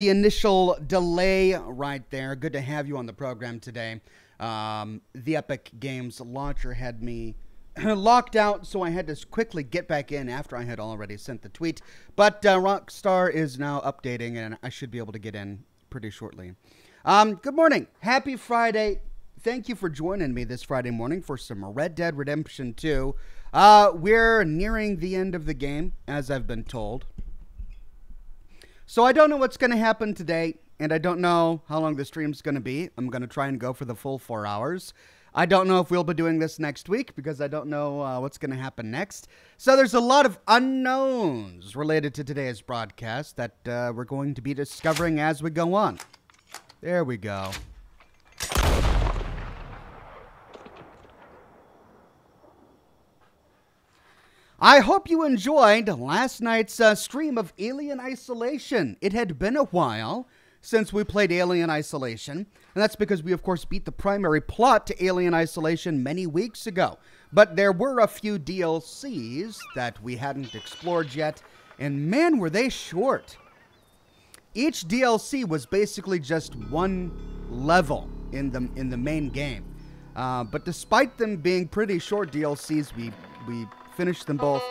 the initial delay right there. Good to have you on the program today. Um, the Epic Games launcher had me locked out, so I had to quickly get back in after I had already sent the tweet. But uh, Rockstar is now updating, and I should be able to get in pretty shortly. Um, good morning. Happy Friday. Thank you for joining me this Friday morning for some Red Dead Redemption 2. Uh, we're nearing the end of the game, as I've been told. So I don't know what's going to happen today, and I don't know how long the stream's going to be. I'm going to try and go for the full four hours. I don't know if we'll be doing this next week because I don't know uh, what's going to happen next. So there's a lot of unknowns related to today's broadcast that uh, we're going to be discovering as we go on. There we go. I hope you enjoyed last night's uh, stream of Alien Isolation. It had been a while since we played Alien Isolation, and that's because we, of course, beat the primary plot to Alien Isolation many weeks ago. But there were a few DLCs that we hadn't explored yet, and man, were they short. Each DLC was basically just one level in the in the main game. Uh, but despite them being pretty short DLCs, we we finished them both,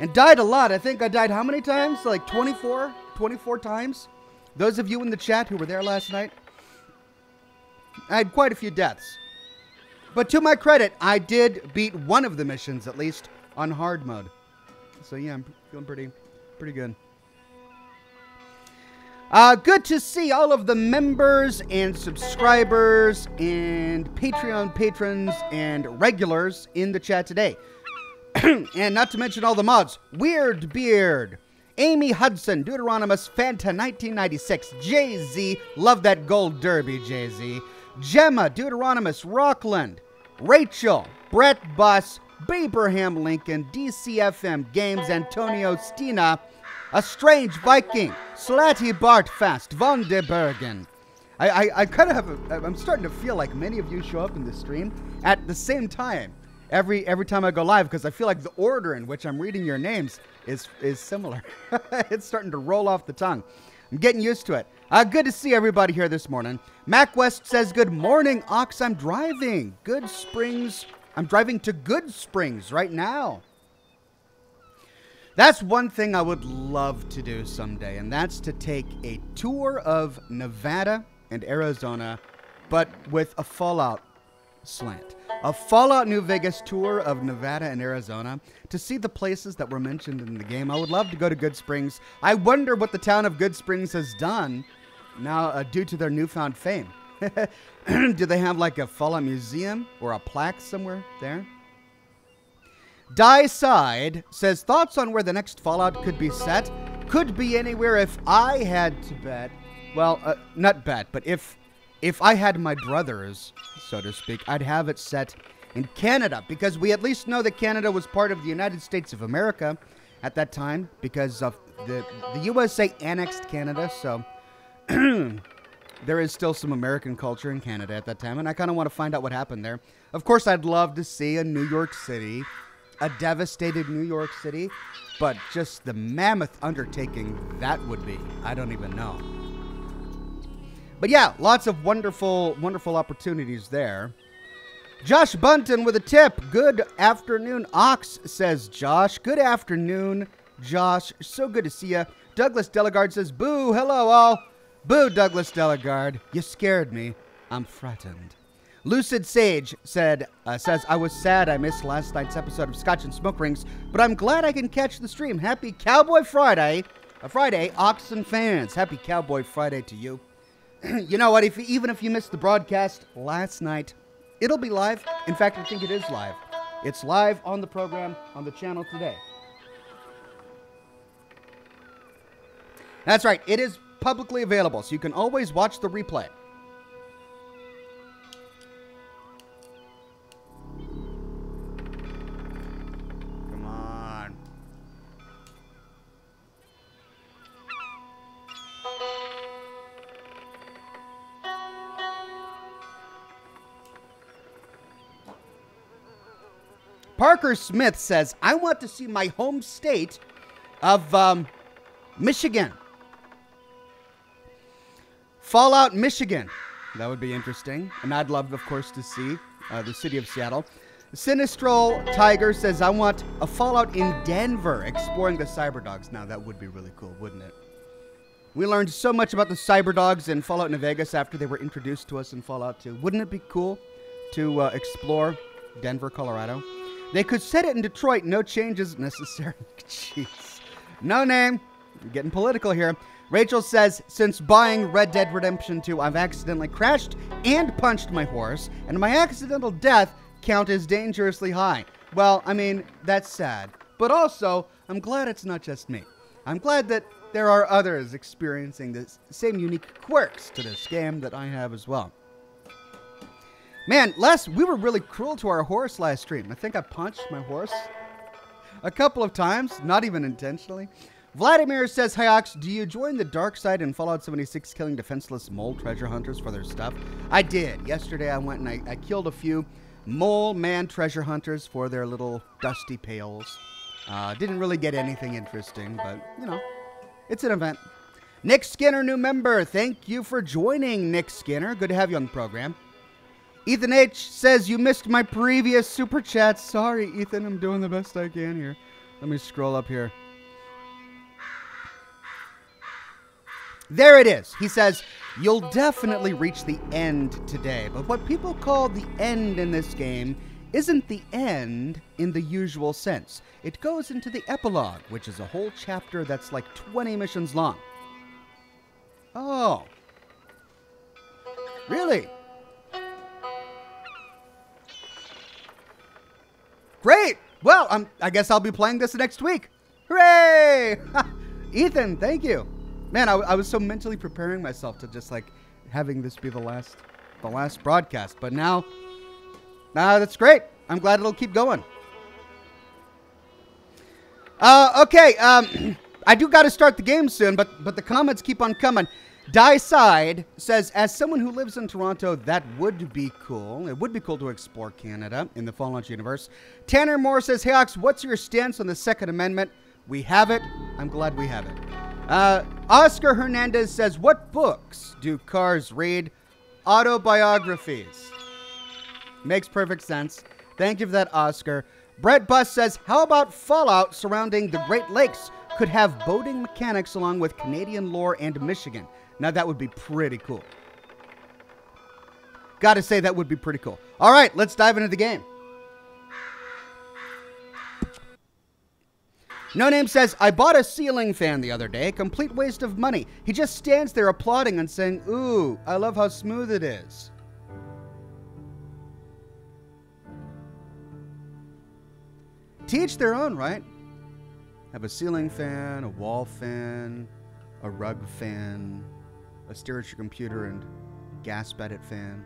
and died a lot. I think I died how many times? Like 24? 24 times? Those of you in the chat who were there last night, I had quite a few deaths. But to my credit, I did beat one of the missions, at least, on hard mode. So yeah, I'm feeling pretty, pretty good. Uh, good to see all of the members and subscribers and Patreon patrons and regulars in the chat today. and not to mention all the mods. Weird Beard, Amy Hudson, Deuteronomus, Fanta 1996, Jay Z, love that gold derby, Jay Z, Gemma, Deuteronomus, Rockland, Rachel, Brett Buss, Abraham Lincoln, DCFM Games, Antonio Stina, A Strange Viking, Slatty Bartfast, Von de Bergen. I, I, I kind of have a, I'm starting to feel like many of you show up in the stream at the same time every every time I go live because I feel like the order in which I'm reading your names is is similar. it's starting to roll off the tongue. I'm getting used to it. Uh, good to see everybody here this morning. Mac West says, "Good morning, Ox. I'm driving. Goodsprings. I'm driving to Goodsprings right now." That's one thing I would love to do someday, and that's to take a tour of Nevada and Arizona, but with a Fallout slant a Fallout New Vegas tour of Nevada and Arizona to see the places that were mentioned in the game. I would love to go to Goodsprings. I wonder what the town of Goodsprings has done now uh, due to their newfound fame. Do they have like a Fallout museum or a plaque somewhere there? Die Side says thoughts on where the next Fallout could be set. Could be anywhere if I had to bet. Well, uh, not bet, but if if I had my druthers, so to speak, I'd have it set in Canada because we at least know that Canada was part of the United States of America at that time because of the the USA annexed Canada, so there is still some American culture in Canada at that time, and I kind of want to find out what happened there. Of course, I'd love to see a New York City, a devastated New York City, but just the mammoth undertaking that would be, I don't even know. But yeah, lots of wonderful, wonderful opportunities there. Josh Bunton with a tip. Good afternoon, Ox, says Josh. Good afternoon, Josh. So good to see you. Douglas Delegard says, Boo, hello all. Boo, Douglas Delegard. You scared me. I'm frightened. Lucid Sage said, uh, says, I was sad I missed last night's episode of Scotch and Smoke Rings, but I'm glad I can catch the stream. Happy Cowboy Friday. A Friday, Oxen fans. Happy Cowboy Friday to you. you know what? If even if you missed the broadcast last night, it'll be live. In fact, I think it is live. It's live on the program on the channel today. That's right. It is publicly available, so you can always watch the replay. Parker Smith says, I want to see my home state of um, Michigan. Fallout, Michigan. That would be interesting. And I'd love, of course, to see uh, the city of Seattle. Sinistral Tiger says, I want a Fallout in Denver exploring the Cyberdogs. Now, that would be really cool, wouldn't it? We learned so much about the Cyberdogs in Fallout New Vegas after they were introduced to us in Fallout 2. Wouldn't it be cool to uh, explore Denver, Colorado? They could set it in Detroit, no changes necessary. Jeez. No name. I'm getting political here. Rachel says, since buying Red Dead Redemption 2, I've accidentally crashed and punched my horse, and my accidental death count is dangerously high. Well, I mean, that's sad. But also, I'm glad it's not just me. I'm glad that there are others experiencing the same unique quirks to this game that I have as well. Man, last we were really cruel to our horse last stream. I think I punched my horse a couple of times, not even intentionally. Vladimir says, Hi Ox, do you join the dark side in Fallout 76 killing defenseless mole treasure hunters for their stuff? I did. Yesterday I went and I, I killed a few mole man treasure hunters for their little dusty pails. Uh, didn't really get anything interesting, but, you know, it's an event. Nick Skinner, new member. Thank you for joining, Nick Skinner. Good to have you on the program. Ethan H says, You missed my previous super chat. Sorry, Ethan. I'm doing the best I can here. Let me scroll up here. There it is. He says, You'll definitely reach the end today, but what people call the end in this game isn't the end in the usual sense. It goes into the epilogue, which is a whole chapter that's like 20 missions long. Oh. Really? Great! Well, I guess I'll be playing this next week. Hooray! Ethan, thank you man, I, I was so mentally preparing myself to just like having this be the last, the last broadcast. But now, now that's great. I'm glad it'll keep going. Uh, okay, um, I do got to start the game soon, but but the comments keep on coming. Die Side says, as someone who lives in Toronto, that would be cool. It would be cool to explore Canada in the Fallout universe. Tanner Moore says, Hey Ox, what's your stance on the Second Amendment? We have it. I'm glad we have it. Uh, Oscar Hernandez says, What books do cars read? Autobiographies. Makes perfect sense. Thank you for that, Oscar. Brett Bus says, How about Fallout surrounding the Great Lakes could have boating mechanics along with Canadian lore and Michigan? Now, that would be pretty cool. Gotta say, that would be pretty cool. All right, let's dive into the game. No Name says, I bought a ceiling fan the other day. Complete waste of money. He just stands there applauding and saying, Ooh, I love how smooth it is. Teach their own, right? Have a ceiling fan, a wall fan, a rug fan, stare at your computer and gasp at it fan.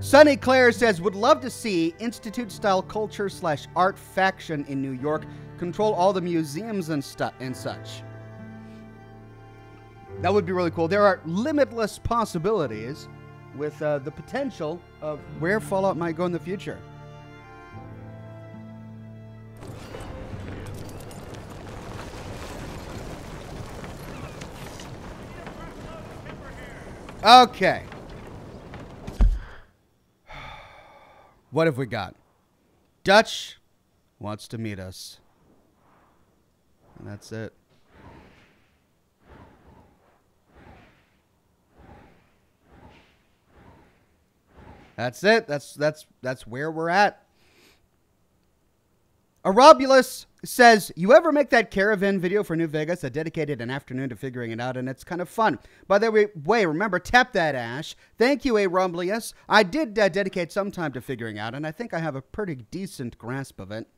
Sunny Claire says, would love to see Institute style culture slash art faction in New York control all the museums and stuff and such. That would be really cool. There are limitless possibilities with uh, the potential of where Fallout might go in the future. Okay. What have we got? Dutch wants to meet us. And that's it. That's it. That's that's that's where we're at. Arobulus says, You ever make that caravan video for New Vegas? I dedicated an afternoon to figuring it out, and it's kind of fun. By the way, remember, tap that ash. Thank you, Arobulus. I did uh, dedicate some time to figuring out, and I think I have a pretty decent grasp of it.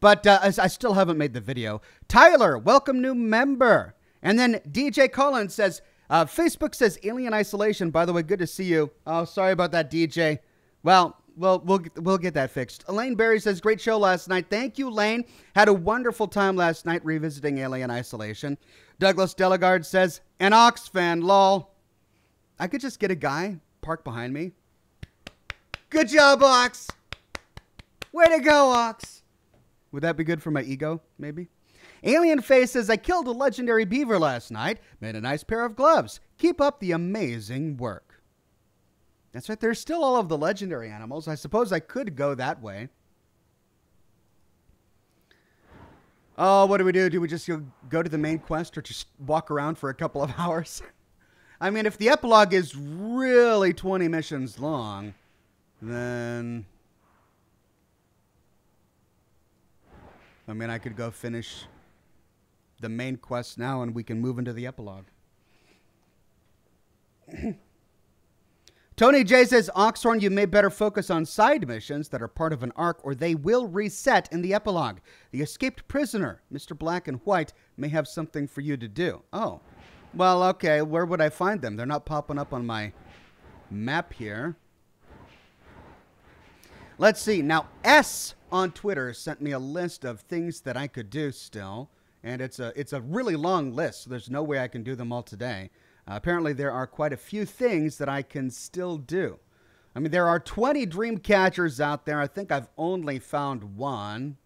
But uh, I still haven't made the video. Tyler, welcome new member. And then DJ Collins says, uh, Facebook says Alien Isolation. By the way, good to see you. Oh, sorry about that, DJ. Well, well, we'll we'll get that fixed. Elaine Barry says, "Great show last night. Thank you, Lane. Had a wonderful time last night revisiting Alien Isolation." Douglas Delegard says, "An Ox fan, lol. I could just get a guy park behind me. Good job, Ox. Way to go, Ox. Would that be good for my ego, maybe? Alien Face says, I killed a legendary beaver last night, made a nice pair of gloves. Keep up the amazing work. That's right, there's still all of the legendary animals. I suppose I could go that way. Oh, what do we do? Do we just go to the main quest or just walk around for a couple of hours? I mean, if the epilogue is really 20 missions long, then. I mean, I could go finish the main quest now and we can move into the epilogue. Tony J says, Oxhorn, you may better focus on side missions that are part of an arc or they will reset in the epilogue. The escaped prisoner, Mr. Black and White, may have something for you to do. Oh. Well, okay. Where would I find them? They're not popping up on my map here. Let's see. Now, S on Twitter sent me a list of things that I could do still. And it's a, it's a really long list, so there's no way I can do them all today. Uh, apparently, there are quite a few things that I can still do. I mean, there are 20 dream catchers out there. I think I've only found one.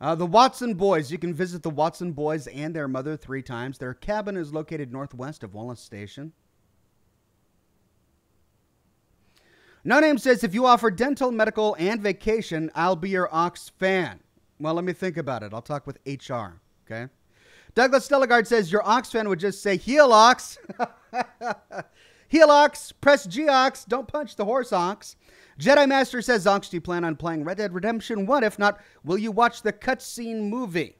Uh, the Watson Boys. You can visit the Watson Boys and their mother three times. Their cabin is located northwest of Wallace Station. No Name says if you offer dental, medical, and vacation, I'll be your Ox fan. Well, let me think about it. I'll talk with HR. Okay. Douglas Stelligard says your Ox fan would just say heel Ox. heel Ox, press G Ox, don't punch the horse Ox. Jedi Master says, Ox, do you plan on playing Red Dead Redemption 1? If not, will you watch the cutscene movie?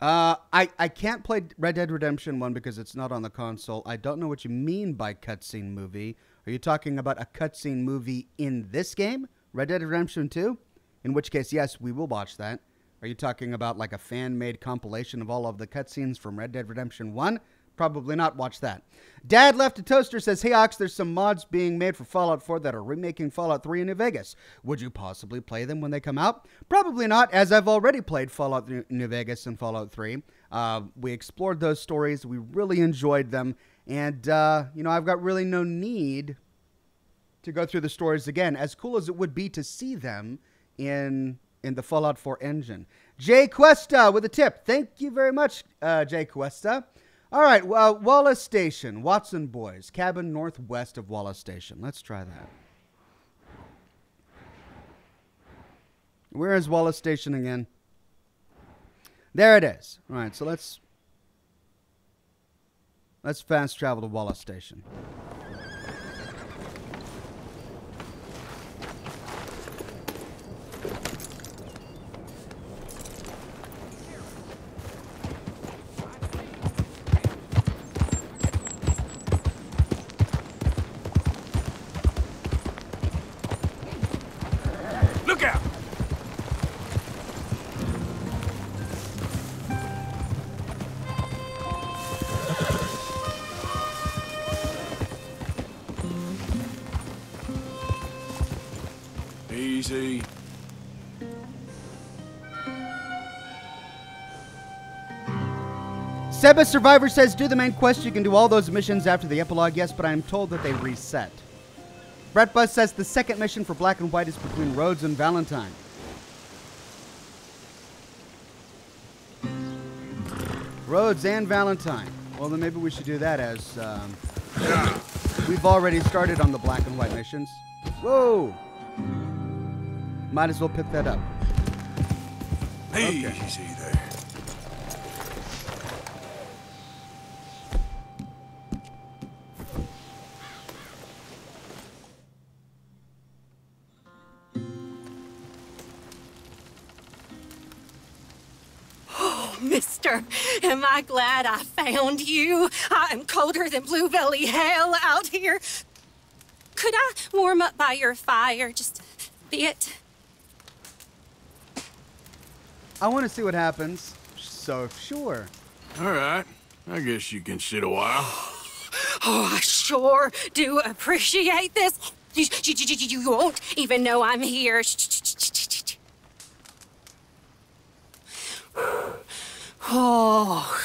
Uh, I, I can't play Red Dead Redemption 1 because it's not on the console. I don't know what you mean by cutscene movie. Are you talking about a cutscene movie in this game, Red Dead Redemption 2? In which case, yes, we will watch that. Are you talking about like a fan made compilation of all of the cutscenes from Red Dead Redemption 1? Probably not. Watch that. Dad left a toaster says, Hey Ox, there's some mods being made for Fallout 4 that are remaking Fallout 3 in New Vegas. Would you possibly play them when they come out? Probably not, as I've already played Fallout New Vegas and Fallout 3. Uh, we explored those stories, we really enjoyed them, and, uh, you know, I've got really no need to go through the stories again, as cool as it would be to see them in in the Fallout 4 engine. Jay Cuesta with a tip. Thank you very much, uh, Jay Cuesta. All right, Wallace Station, Watson Boys, cabin northwest of Wallace Station. Let's try that. Where is Wallace Station again? There it is. All right, so let's let's fast travel to Wallace Station. Seba Survivor says, do the main quest. You can do all those missions after the epilogue. Yes, but I'm told that they reset. Brett Buzz says the second mission for Black and White is between Rhodes and Valentine. Rhodes and Valentine. Well, then maybe we should do that as um, we've already started on the Black and White missions. Whoa! Might as well pick that up. Easy okay. Glad I found you? I am colder than bluebelly hell out here. Could I warm up by your fire just a bit. I want to see what happens. So, sure. All right. I guess you can sit a while. Oh, I sure do appreciate this. You, you, you, you won't even know I'm here. Oh, I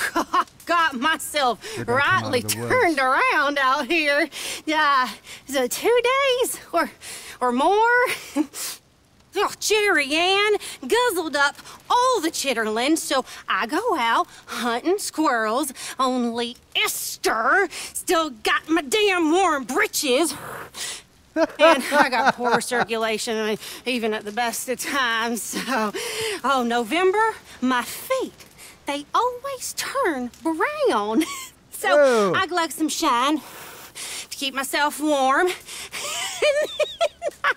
got myself rightly turned around out here. Yeah, uh, so two days or or more. Oh, Jerry Ann guzzled up all the chitterlings, so I go out hunting squirrels. Only Esther still got my damn warm britches. and I got poor circulation, uh, even at the best of times. So, oh, November, my feet, they always turn brown. so Whoa. I glug some shine to keep myself warm. I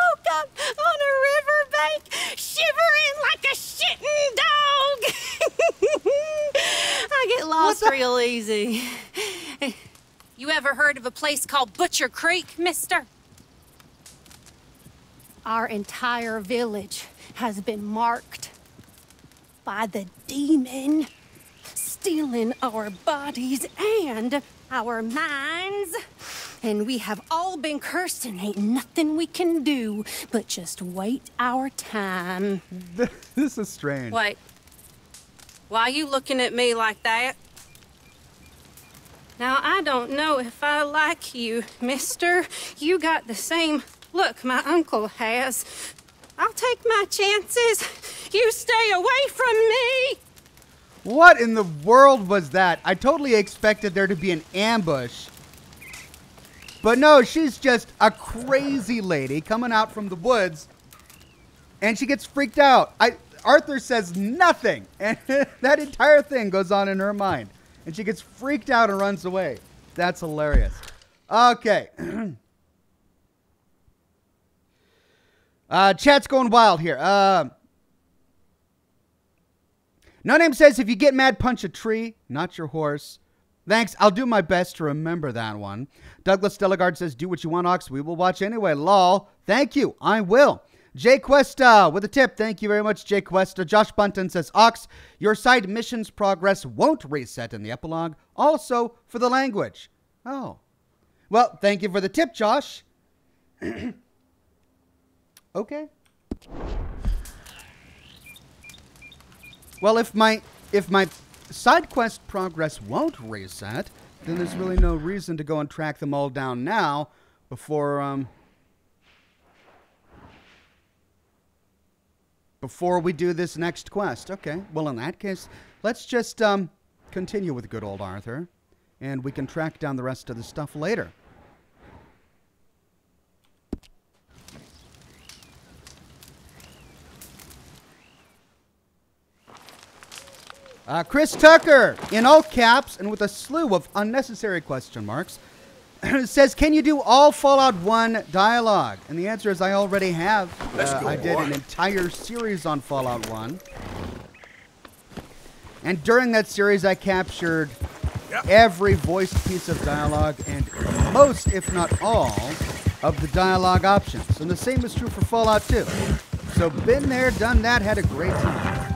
woke up on a riverbank, shivering like a shitting dog. I get lost real easy. You ever heard of a place called Butcher Creek, mister? Our entire village has been marked by the demon, stealing our bodies and our minds. And we have all been cursed, and ain't nothing we can do but just wait our time. this is strange. Wait. Why are you looking at me like that? Now, I don't know if I like you, mister. You got the same look my uncle has. I'll take my chances. You stay away from me. What in the world was that? I totally expected there to be an ambush. But no, she's just a crazy lady coming out from the woods and she gets freaked out. I Arthur says nothing and that entire thing goes on in her mind and she gets freaked out and runs away. That's hilarious. Okay. uh chat's going wild here. Uh no name says if you get mad, punch a tree, not your horse. Thanks. I'll do my best to remember that one. Douglas Delegard says, do what you want, Ox. We will watch anyway. Lol. Thank you. I will. Jay Cuesta with a tip. Thank you very much, Jay Cuesta. Josh Bunton says, Ox, your side missions progress won't reset in the epilogue. Also for the language. Oh. Well, thank you for the tip, Josh. okay. Well, if my if my side quest progress won't reset, then there's really no reason to go and track them all down now before um before we do this next quest. Okay. Well, in that case, let's just um continue with good old Arthur and we can track down the rest of the stuff later. Uh, Chris Tucker, in all caps and with a slew of unnecessary question marks, says, "Can you do all Fallout 1 dialogue?" And the answer is, I already have. Uh, I did an entire series on Fallout 1, and during that series, I captured Yep. every voiced piece of dialogue and most, if not all, of the dialogue options. And the same is true for Fallout 2. So, been there, done that, had a great time.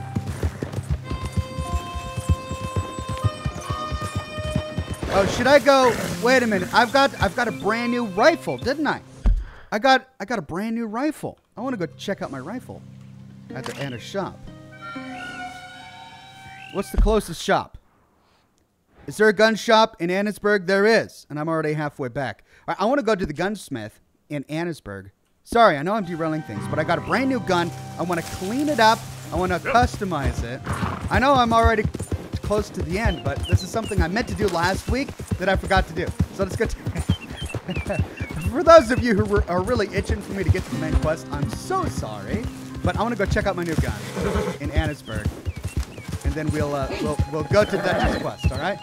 Oh, should I go? Wait a minute. I've got I've got a brand new rifle, didn't I? I got I got a brand new rifle. I want to go check out my rifle at the at a shop. What's the closest shop? Is there a gun shop in Annesburg? There is, and I'm already halfway back. Right, I want to go to the gunsmith in Annesburg. Sorry, I know I'm derailing things, but I got a brand new gun. I want to clean it up. I want to customize it. I know I'm already close to the end, but this is something I meant to do last week that I forgot to do. So let's go. for those of you who were- are really itching for me to get to the main quest, I'm so sorry, but I want to go check out my new gun in Annesburg, and then we'll uh, we'll we'll go to the next quest. All right.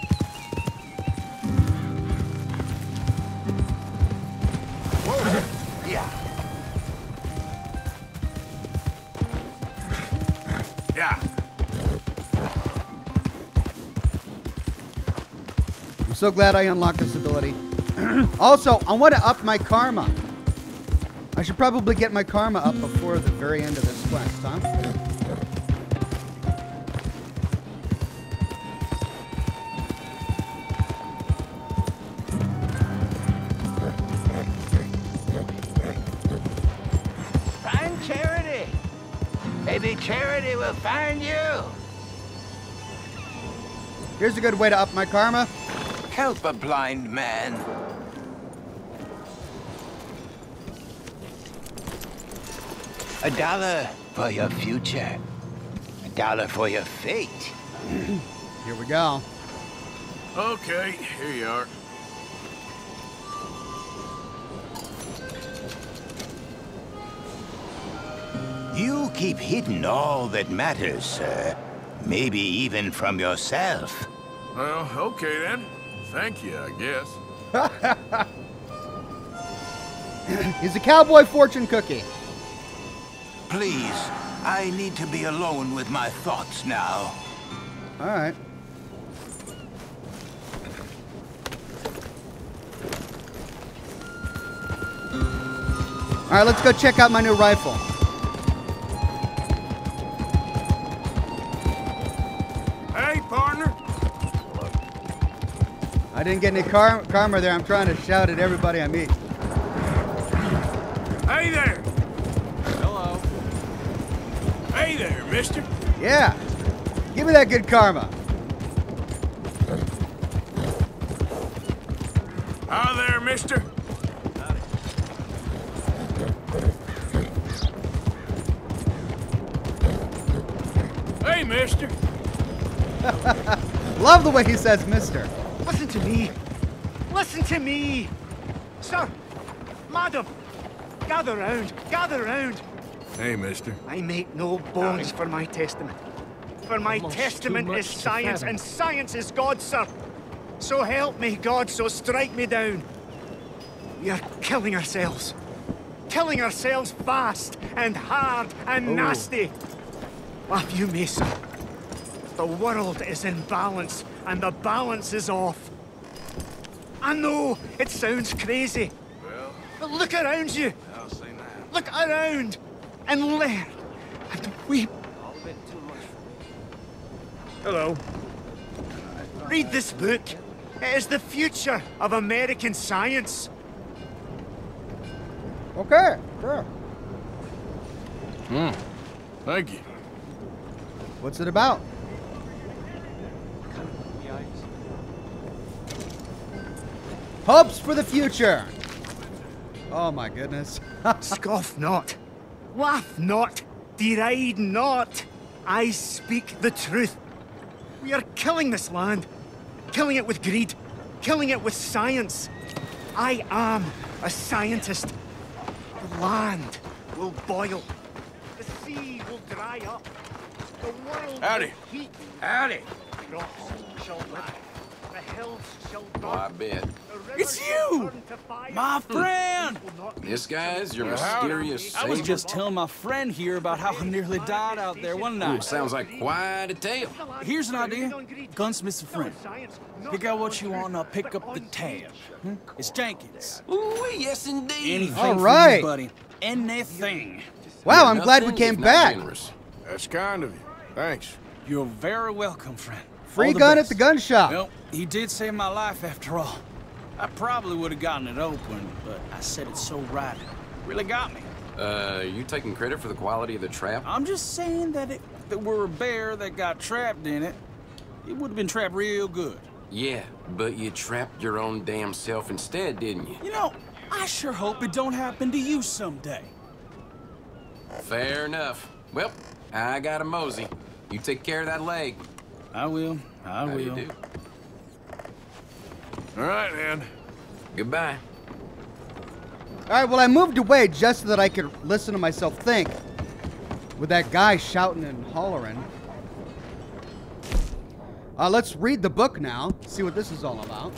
Yeah. Yeah. So glad I unlocked this ability. also, I want to up my karma. I should probably get my karma up before the very end of this quest, huh? Find charity. Maybe charity will find you. Here's a good way to up my karma. Help a blind man. A dollar for your future. A dollar for your fate. Here we go. Okay, here you are. You keep hidden all that matters, sir. Maybe even from yourself. Well, okay then. Thank you, I guess. He's a cowboy fortune cookie. Please, I need to be alone with my thoughts now. All right. All right, let's go check out my new rifle. Hey, partner. I didn't get any car- karma there. I'm trying to shout at everybody I meet. Hey there. Hello. Hey there, mister. Yeah. Give me that good karma. Hi there, mister. Hey, mister. Love the way he says mister. Listen to me. Listen to me. Sir, madam, gather round, gather round. Hey, mister. I make no bones for my testament. For my Much too testament is science, and science is God, sir. So help me, God, so strike me down. We are killing ourselves. Killing ourselves fast and hard and nasty. Laugh you may, sir. The world is in balance, and the balance is off. I know it sounds crazy, Well, but look around you. I'll say that. Look around and learn and weep. Hello. Read this book. It is the future of American science. Okay, sure. Hmm. Thank you. What's it about? Hopes for the future. Oh my goodness. Scoff not. Laugh not. Deride not. I speak the truth. We are killing this land. Killing it with greed. Killing it with science. I am a scientist. The land will boil. The sea will dry up. The world Howdy. will heat. Howdy. Rocks shall live. The hills shall burn. Oh, I bet. It's you! turn to fire. My friend! Will not be This guy's your Well, howdy. mysterious I was just telling my friend here about how I nearly died out there one Ooh, night. sounds like quite a tale. Here's an idea. Gunsmith's a friend. Pick out what you want and I'll pick up the tab. Hmm? It's Jenkins. Ooh, yes indeed. Anything All for right. you, buddy. Anything. Wow, I'm glad we came back. generous. That's kind of you. Thanks. You're very welcome, friend. Free All the gun at the gun shop. Well, he did save my life after all. I probably would have gotten it open, but I said it so right. It really got me. Uh, you taking credit for the quality of the trap? I'm just saying that if it were a bear that got trapped in it, it would have been trapped real good. Yeah, but you trapped your own damn self instead, didn't you? You know, I sure hope it don't happen to you someday. Fair enough. Well, I got a mosey. You take care of that leg. I will. I How will. you do? All right, then. Goodbye. All right, well, I moved away just so that I could listen to myself think with that guy shouting and hollering. Uh, let's read the book now, see what this is all about.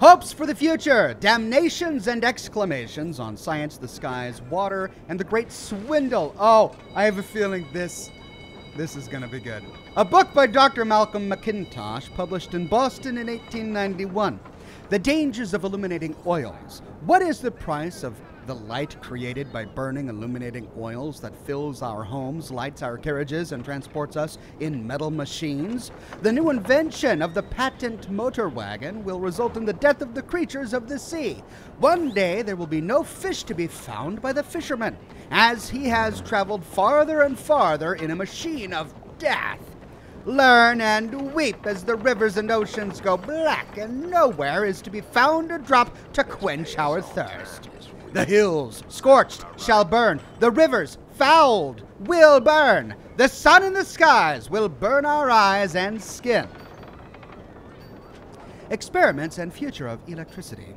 Hopes for the future, damnations and exclamations on science, the skies, water, and the great swindle. Oh, I have a feeling this this is going to be good. A book by Dr. Malcolm McIntosh, published in Boston in 1891. The dangers of illuminating oils. What is the price of the light created by burning illuminating oils that fills our homes, lights our carriages, and transports us in metal machines? The new invention of the patent motor wagon will result in the death of the creatures of the sea. One day there will be no fish to be found by the fisherman, as he has traveled farther and farther in a machine of death. Learn and weep as the rivers and oceans go black, and nowhere is to be found a drop to quench our thirst. The hills, scorched, shall burn. The rivers, fouled, will burn. The sun in the skies will burn our eyes and skin. Experiments and future of electricity.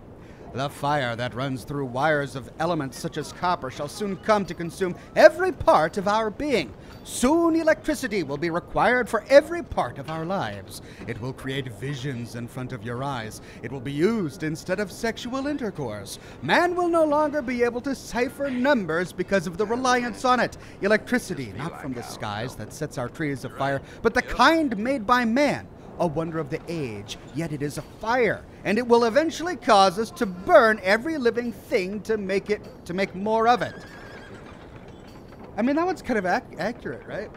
The fire that runs through wires of elements such as copper shall soon come to consume every part of our being. Soon electricity will be required for every part of our lives. It will create visions in front of your eyes. It will be used instead of sexual intercourse. Man will no longer be able to cipher numbers because of the reliance on it. Electricity, not from the skies that sets our trees afire, but the kind made by man a wonder of the age, yet it is a fire, and it will eventually cause us to burn every living thing to make it to make more of it. I mean, that one's kind of ac- accurate, right?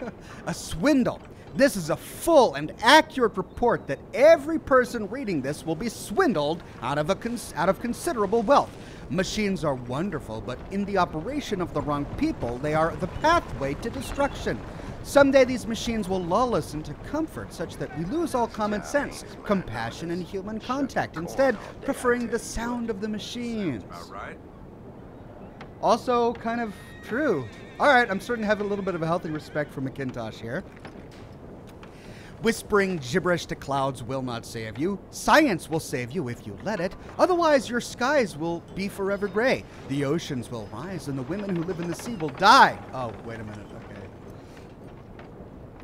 a swindle. This is a full and accurate report that every person reading this will be swindled out of a cons- out of considerable wealth. Machines are wonderful, but in the operation of the wrong people, they are the pathway to destruction. Someday these machines will lull us into comfort such that we lose all common sense, compassion, and human contact, instead preferring the sound of the machines. Also, kind of true. All right, I'm starting to have a little bit of a healthy respect for McIntosh here. Whispering gibberish to clouds will not save you. Science will save you if you let it. Otherwise, your skies will be forever gray. The oceans will rise, and the women who live in the sea will die. Oh, wait a minute. Okay.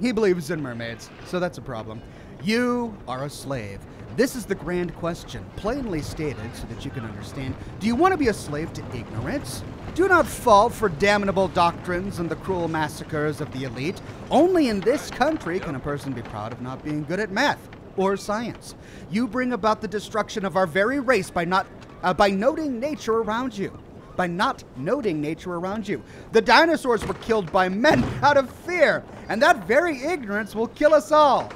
He believes in mermaids, so that's a problem. You are a slave. This is the grand question, plainly stated so that you can understand. Do you want to be a slave to ignorance? Do not fall for damnable doctrines and the cruel massacres of the elite. Only in this country can a person be proud of not being good at math or science. You bring about the destruction of our very race by not uh, by noting nature around you. By not noting nature around you. The dinosaurs were killed by men out of fear, and that very ignorance will kill us all.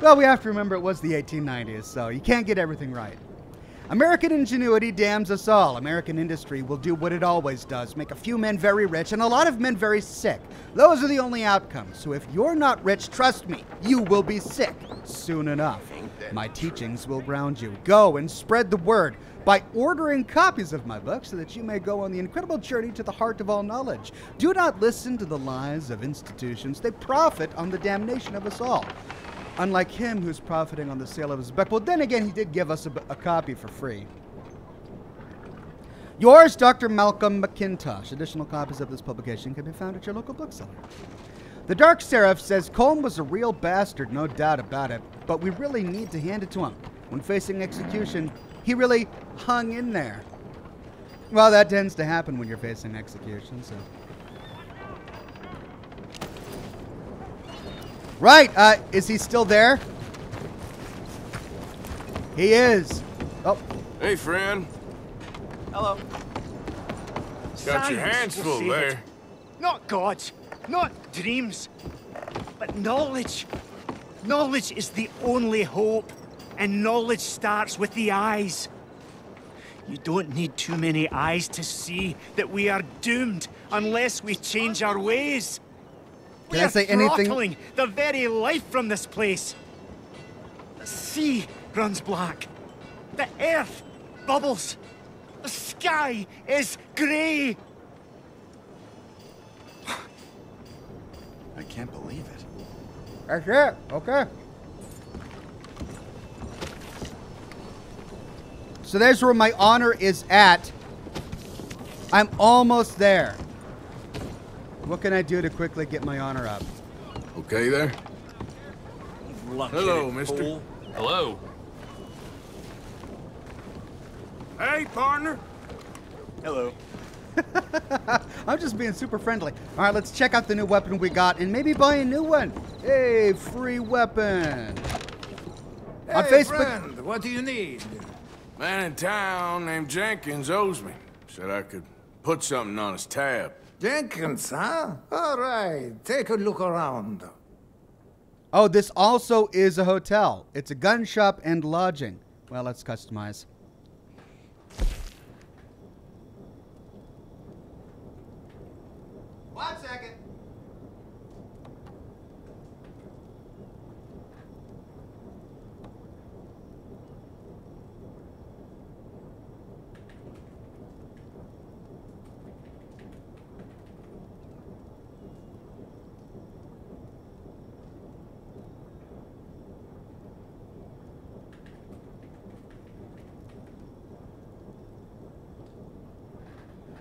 Well, we have to remember it was the 1890s, so you can't get everything right. American ingenuity damns us all. American industry will do what it always does make a few men very rich and a lot of men very sick. Those are the only outcomes. So if you're not rich, trust me, you will be sick soon enough. My teachings will ground you. Go and spread the word by ordering copies of my book so that you may go on the incredible journey to the heart of all knowledge. Do not listen to the lies of institutions, they profit on the damnation of us all unlike him who's profiting on the sale of his book. Well, then again, he did give us a, a copy for free. Yours, Dr. Malcolm McIntosh. Additional copies of this publication can be found at your local bookseller. The Dark Seraph says Colm was a real bastard, no doubt about it, but we really need to hand it to him. When facing execution, he really hung in there. Well, that tends to happen when you're facing execution, so. Right, uh, is he still there? He is. Oh, Hey, friend. Hello. Got your hands full there. it. Not gods, not dreams, but knowledge. Knowledge is the only hope, and knowledge starts with the eyes. You don't need too many eyes to see that we are doomed unless we change our ways. Can we I are say anything- throttling the very life from this place. The sea runs black. The earth bubbles. The sky is grey. I can't believe it. that's it. Okay. So there's where my honor is at. I'm almost there. What can I do to quickly get my honor up? Okay there? Hello, mister. Hello. Hey, partner. Hello. I'm just being super friendly. All right, let's check out the new weapon we got and maybe buy a new one. Hey, free weapon. On Hey, Facebook- friend, what do you need? Man in town named Jenkins owes me. Said I could put something on his tab. Jenkins, huh? All right, take a look around. Oh, this also is a hotel. It's a gun shop and lodging. Well, let's customize.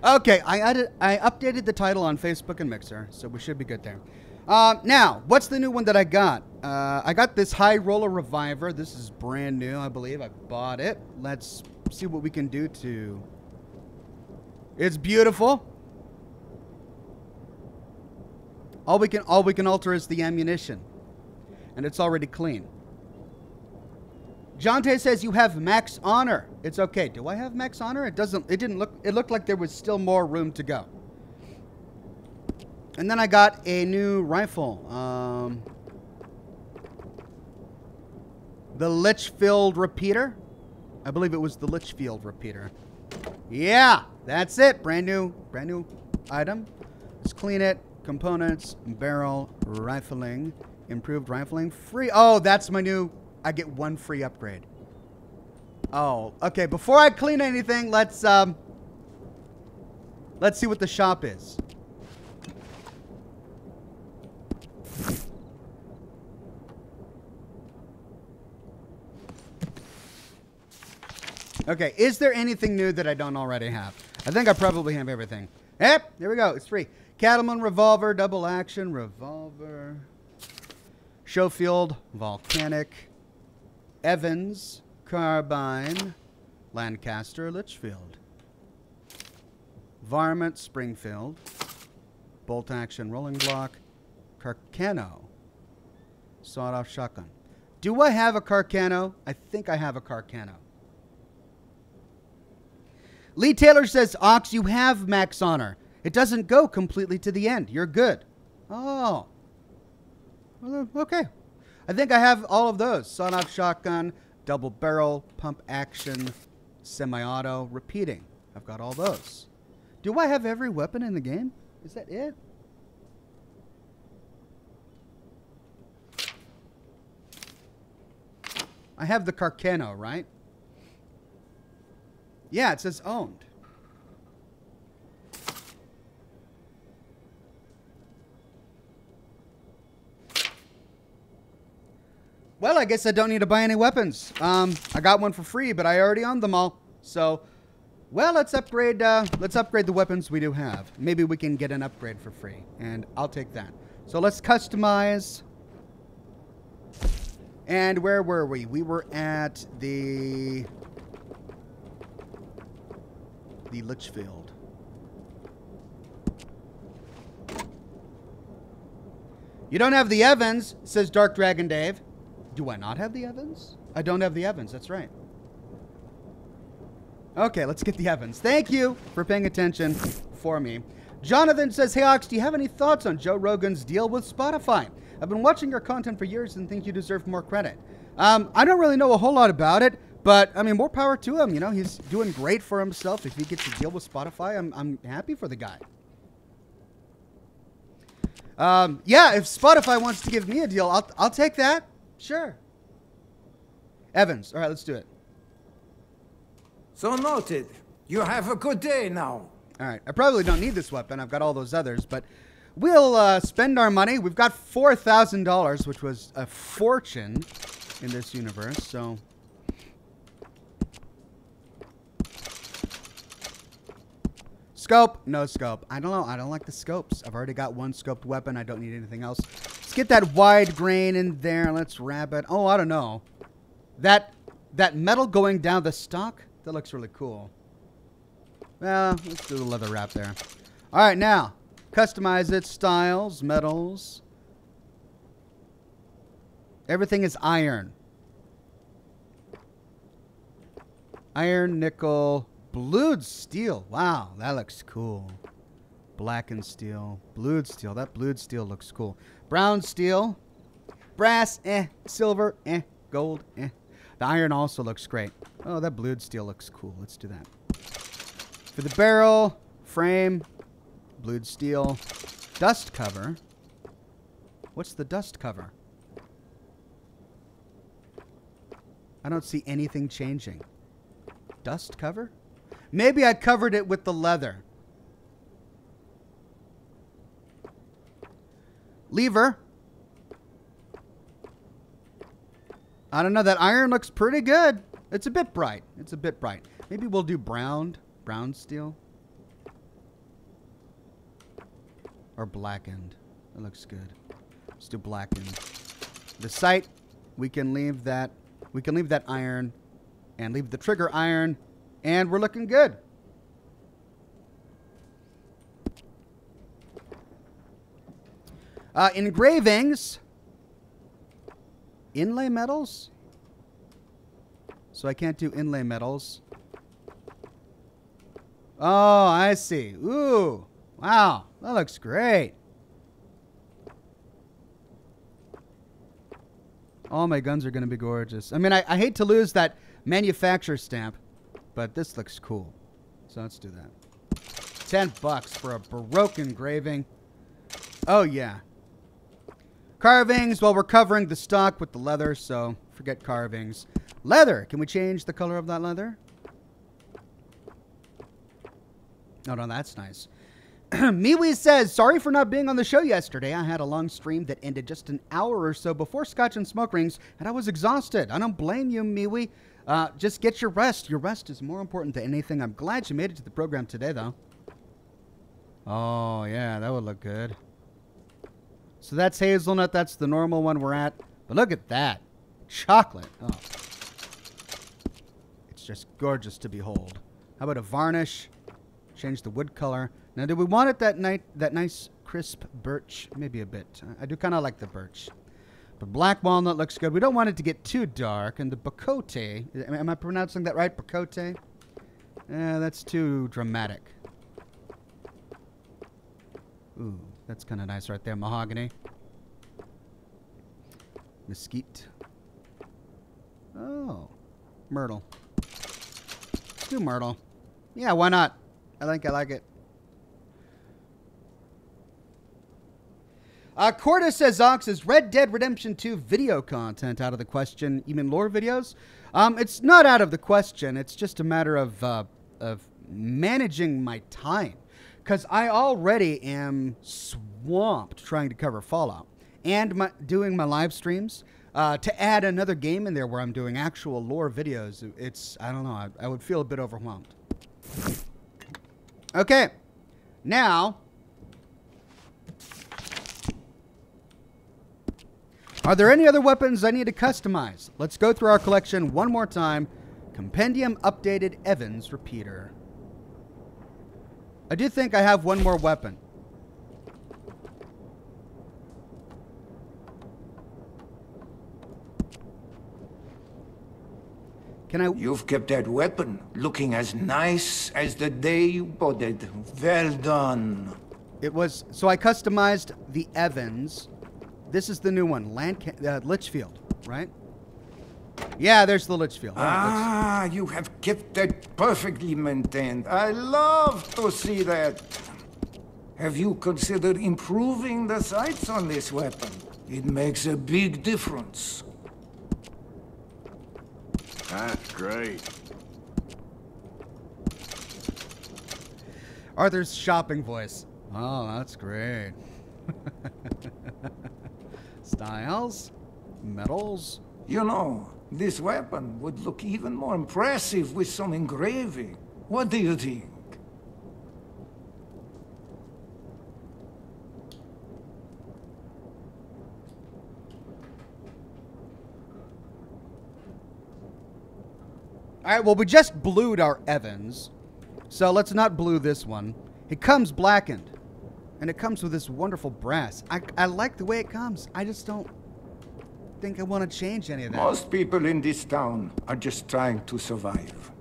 Okay, I added, I updated the title on Facebook and Mixer, so we should be good there. Uh, now, what's the new one that I got? Uh, I got this High Roller Reviver. This is brand new, I believe. I bought it. Let's see what we can do to. It's beautiful. All we can all we can alter is the ammunition, and it's already clean. Jonte says you have max honor. It's okay. Do I have max honor? It doesn't. It didn't look. It looked like there was still more room to go. And then I got a new rifle. Um, the Litchfield repeater. I believe it was the Litchfield repeater. Yeah, that's it. Brand new, brand new item. Let's clean it. Components, barrel, rifling, improved rifling, free. Oh, that's my new. I get one free upgrade. Oh, okay. Before I clean anything, let's um. Let's see what the shop is. Okay, is there anything new that I don't already have? I think I probably have everything. Yep, there we go. It's free. Cattleman revolver, double action revolver. Schofield, volcanic. Evans, carbine. Lancaster, Litchfield. Varmint, Springfield. Bolt action rolling block. Carcano. Sawed off shotgun. Do I have a Carcano? I think I have a Carcano. Lee Taylor says, Ox, you have max honor. It doesn't go completely to the end. You're good. Oh. Well, okay. I think I have all of those. Sawed off shotgun, double barrel, pump action, semi-auto, repeating. I've got all those. Do I have every weapon in the game? Is that it? I have the Carcano, right? Yeah, it says owned. Well, I guess I don't need to buy any weapons. Um, I got one for free, but I already owned them all. So, well, let's upgrade. Uh, let's upgrade the weapons we do have. Maybe we can get an upgrade for free, and I'll take that. So let's customize. And where were we? We were at the the Litchfield. You don't have the Evans, says Dark Dragon Dave. Do I not have the Evans? I don't have the Evans, that's right. Okay, let's get the Evans. Thank you for paying attention for me. Jonathan says, Hey Ox, do you have any thoughts on Joe Rogan's deal with Spotify? I've been watching your content for years and think you deserve more credit. Um, I don't really know a whole lot about it, but I mean, more power to him. You know, he's doing great for himself. If he gets a deal with Spotify, I'm, I'm happy for the guy. Um, yeah, if Spotify wants to give me a deal, I'll, I'll take that. Sure. Evans. All right, let's do it. So noted. You have a good day now. All right. I probably don't need this weapon. I've got all those others, but we'll uh, spend our money. We've got $4,000, which was a fortune in this universe, so... Scope. No scope. I don't know. I don't like the scopes. I've already got one scoped weapon. I don't need anything else. Get that wide grain in there. Let's wrap it. Oh, I don't know. That that metal going down the stock, that looks really cool. Well, let's do the leather wrap there. All right, now, customize it. Styles, metals. Everything is iron. Iron, nickel, blued steel. Wow, that looks cool. Blackened steel, blued steel. That blued steel looks cool. Brown steel, brass, eh. Silver, eh. Gold, eh. The iron also looks great. Oh, that blued steel looks cool. Let's do that. For the barrel, frame, blued steel, dust cover. What's the dust cover? I don't see anything changing. Dust cover? Maybe I covered it with the leather. Lever. I don't know. That iron looks pretty good. It's a bit bright. It's a bit bright. Maybe we'll do browned, brown steel. Or blackened. That looks good. Let's do blackened. The sight, we can leave that. We can leave that iron and leave the trigger iron, and we're looking good. Uh, engravings. Inlay metals? So I can't do inlay metals. Oh, I see. Ooh. Wow. That looks great. All my guns are going to be gorgeous. I mean, I, I hate to lose that manufacturer stamp, but this looks cool. So let's do that. 10 bucks for a Baroque engraving. Oh, yeah. Carvings, well, we're covering the stock with the leather, so forget carvings. Leather, can we change the color of that leather? Oh, no, that's nice. Miwi says, sorry for not being on the show yesterday. I had a long stream that ended just an hour or so before Scotch and Smoke Rings, and I was exhausted. I don't blame you, Miwi. Uh, just get your rest. Your rest is more important than anything. I'm glad you made it to the program today, though. Oh, yeah, that would look good. So that's hazelnut. That's the normal one we're at. But look at that. Chocolate. Oh. It's just gorgeous to behold. How about a varnish? Change the wood color. Now, do we want it that night, that nice crisp birch? Maybe a bit. I do kind of like the birch. But black walnut looks good. We don't want it to get too dark. And the bacote, am I pronouncing that right? Bacote? Eh, that's too dramatic. Ooh. That's kind of nice right there. Mahogany. Mesquite. Oh. Myrtle. Do myrtle. Yeah, why not? I think I like it. Uh, Corda says Ox is Red Dead Redemption 2 video content out of the question. Mean lore videos? Um, it's not out of the question. It's just a matter of uh, of managing my time because I already am swamped trying to cover Fallout and my, doing my live streams. Uh, to add another game in there where I'm doing actual lore videos, it's, I don't know, I, I would feel a bit overwhelmed. Okay, now, are there any other weapons I need to customize? Let's go through our collection one more time. Compendium Updated Evans Repeater. I do think I have one more weapon. Can I? You've kept that weapon looking as nice as the day you bought it. Well done. It was so I customized the Evans. This is the new one, Land uh, Litchfield, right? Yeah, there's the Litchfield. ah, you have kept that perfectly maintained. I love to see that. Have you considered improving the sights on this weapon? It makes a big difference. That's great. Arthur's shopping voice. Oh, that's great. Styles, metals. You know, this weapon would look even more impressive with some engraving. What do you think? All right, well, we just blued our Evans. So let's not blue this one. It comes blackened. And it comes with this wonderful brass. I, I like the way it comes. I just don't think I want to change any of that. Most people in this town are just trying to survive.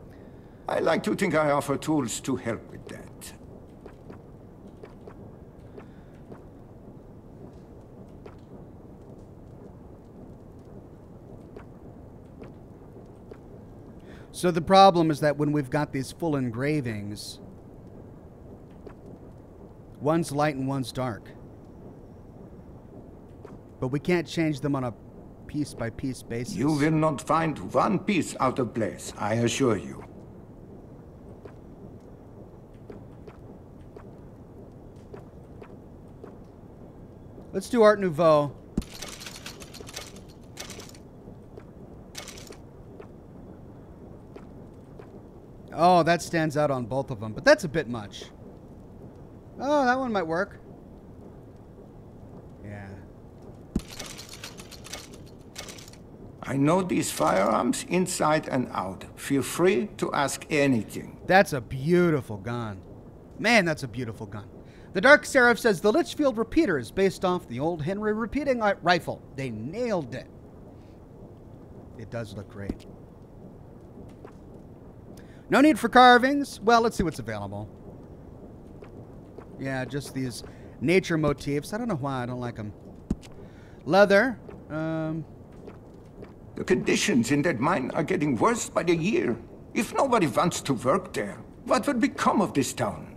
I like to think I offer tools to help with that. So the problem is that when we've got these full engravings, one's light and one's dark. But we can't change them on a piece by piece basis. You will not find one piece out of place, I assure you. Let's do Art Nouveau. Oh, that stands out on both of them, but that's a bit much. Oh, that one might work. Yeah. I know these firearms inside and out. Feel free to ask anything. That's a beautiful gun. Man, that's a beautiful gun. The Dark Seraph says the Litchfield repeater is based off the old Henry repeating rifle. They nailed it. It does look great. No need for carvings. Well, let's see what's available. Yeah, just these nature motifs. I don't know why I don't like them. Leather. Um, The conditions in that mine are getting worse by the year. If nobody wants to work there, what would become of this town?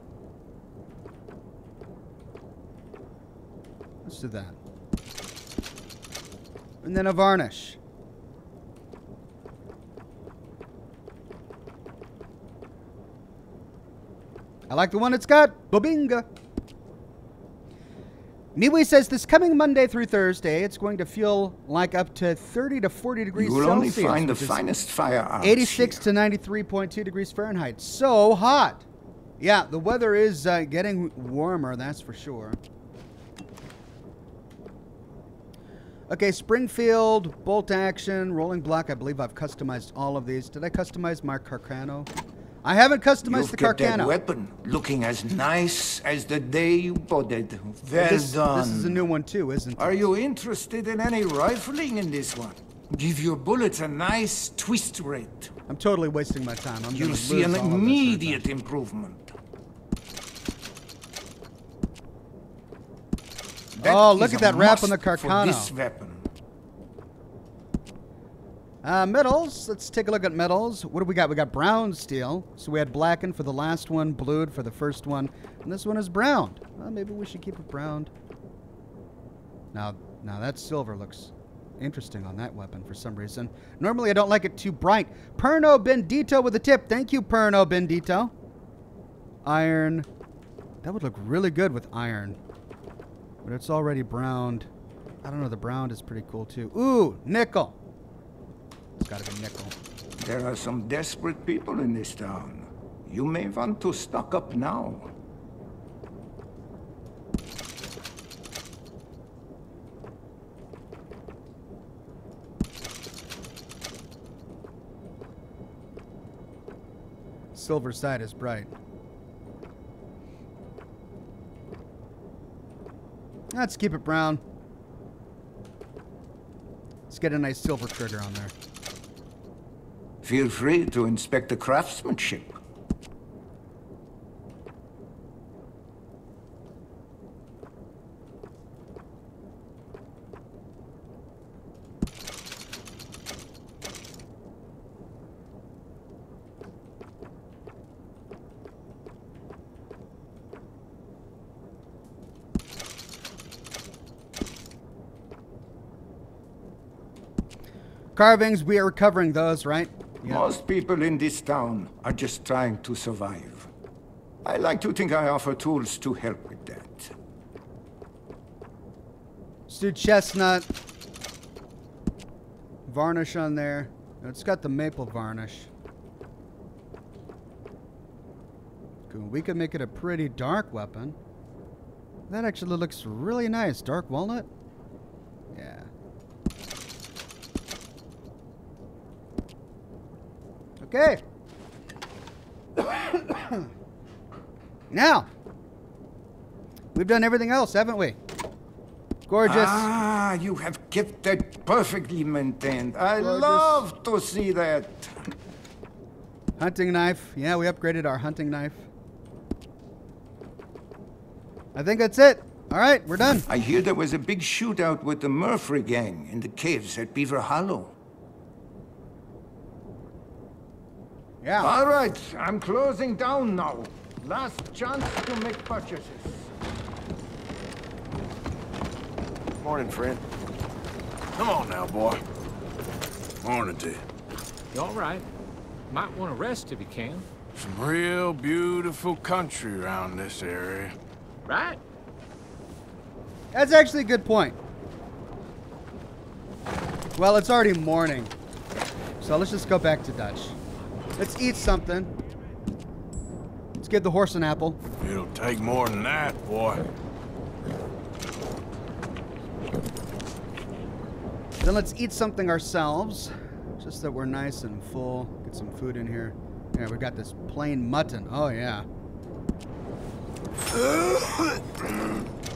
let's do that. And then a varnish. I like the one it's got. Bubinga. Miwi says this coming Monday through Thursday, it's going to feel like up to 30 to 40 degrees You will only find the finest firearms. 86 here. to 93.2 degrees Fahrenheit. So hot. Yeah, the weather is uh, getting warmer, that's for sure. Okay, Springfield, bolt action, rolling block. I believe I've customized all of these. Did I customize my Carcano? I haven't customized You've the that weapon looking as nice as the day you bought it. Well this, done. this is a new one too, isn't it? Are you interested in any rifling in this one? Give your bullets a nice twist rate. I'm totally wasting my time. I'm You'll see an lose all of this, aren't I? immediate improvement. Oh, look at that wrap on the Carcano. this weapon. Uh, metals. Let's take a look at metals. What do we got? We got brown steel. So we had blackened for the last one, blued for the first one, and this one is browned. Well, maybe we should keep it browned. Now, now that silver looks interesting on that weapon for some reason. Normally, I don't like it too bright. Perno Bendito with a tip. Thank you, Perno Bendito. Iron. That would look really good with iron, but it's already browned. I don't know. The brown is pretty cool too. Ooh, nickel. It's got to be nickel. There are some desperate people in this town. You may want to stock up now. Silver side is bright. Let's keep it brown. Let's get a nice silver trigger on there. Feel free to inspect the craftsmanship. Carvings, we are recovering those, right? Most people in this town are just trying to survive. I like to think I offer tools to help with that. Stewed chestnut. Varnish on there. It's got the maple varnish. We could make it a pretty dark weapon. That actually looks really nice. Dark walnut? Okay. now, we've done everything else, haven't we? Gorgeous. Ah, you have kept that perfectly maintained. I Gorgeous. love to see that. Hunting knife. Yeah, we upgraded our hunting knife. I think that's it. All right, we're done. I hear there was a big shootout with the Murphy gang in the caves at Beaver Hollow. Yeah. All right, I'm closing down now. Last chance to make purchases. Morning, friend. Come on now, boy. Morning to you. You all right? Might want to rest if you can. Some real beautiful country around this area. Right? That's actually a good point. Well, it's already morning. So let's just go back to Dutch. Let's eat something. Let's give the horse an apple. It'll take more than that, boy. Then let's eat something ourselves, just that we're nice and full. Get some food in here. Yeah, we got this plain mutton. Oh yeah.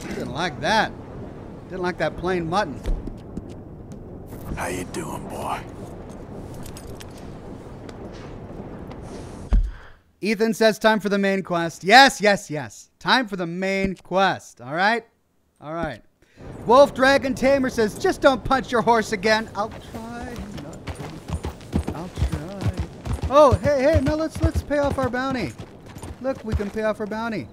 Didn't like that. Didn't like that plain mutton. How you doing, boy? Ethan says time for the main quest. Yes, yes, yes. Time for the main quest. All right? All right. Wolf Dragon Tamer says, just don't punch your horse again. I'll try not to. I'll try. Oh, hey, hey, no, let's let's pay off our bounty. Look, we can pay off our bounty.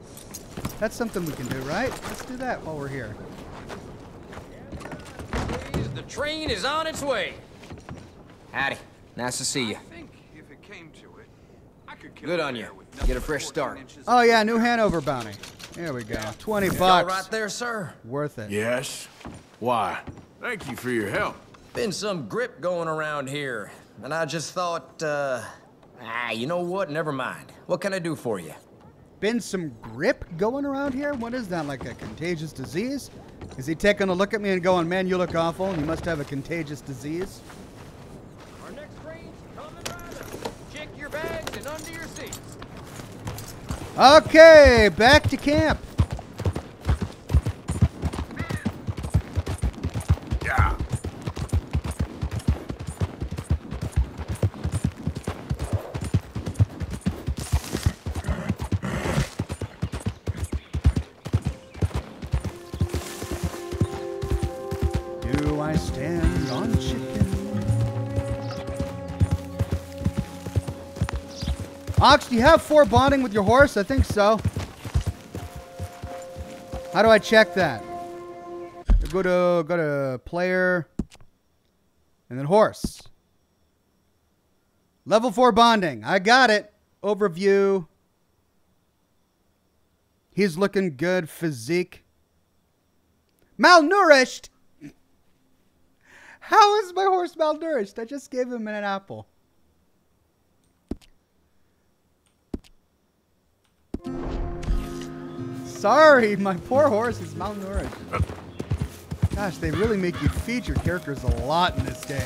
That's something we can do, right? Let's do that while we're here. The train is on its way. Howdy. Nice to see you. Good on you. Get a fresh start. Oh yeah, New Hanover bounty. There we go. 20 bucks. right there, sir. Worth it. Yes? Why? Thank you for your help. Been some grippe going around here, and I just thought, uh, ah, you know what? Never mind. What can I do for you? Been some grippe going around here? What is that, like a contagious disease? Is he taking a look at me and going, man, you look awful, you must have a contagious disease? Our next train's coming right up. Check your bags and under your seats. Okay, back to camp. Yeah. Ox, do you have four bonding with your horse? I think so. How do I check that? Go to go to player and then horse. Level 4 bonding. I got it. Overview. He's looking good physique. Malnourished. How is my horse malnourished? I just gave him an apple. Sorry, my poor horse is malnourished. Gosh, they really make you feed your characters a lot in this game.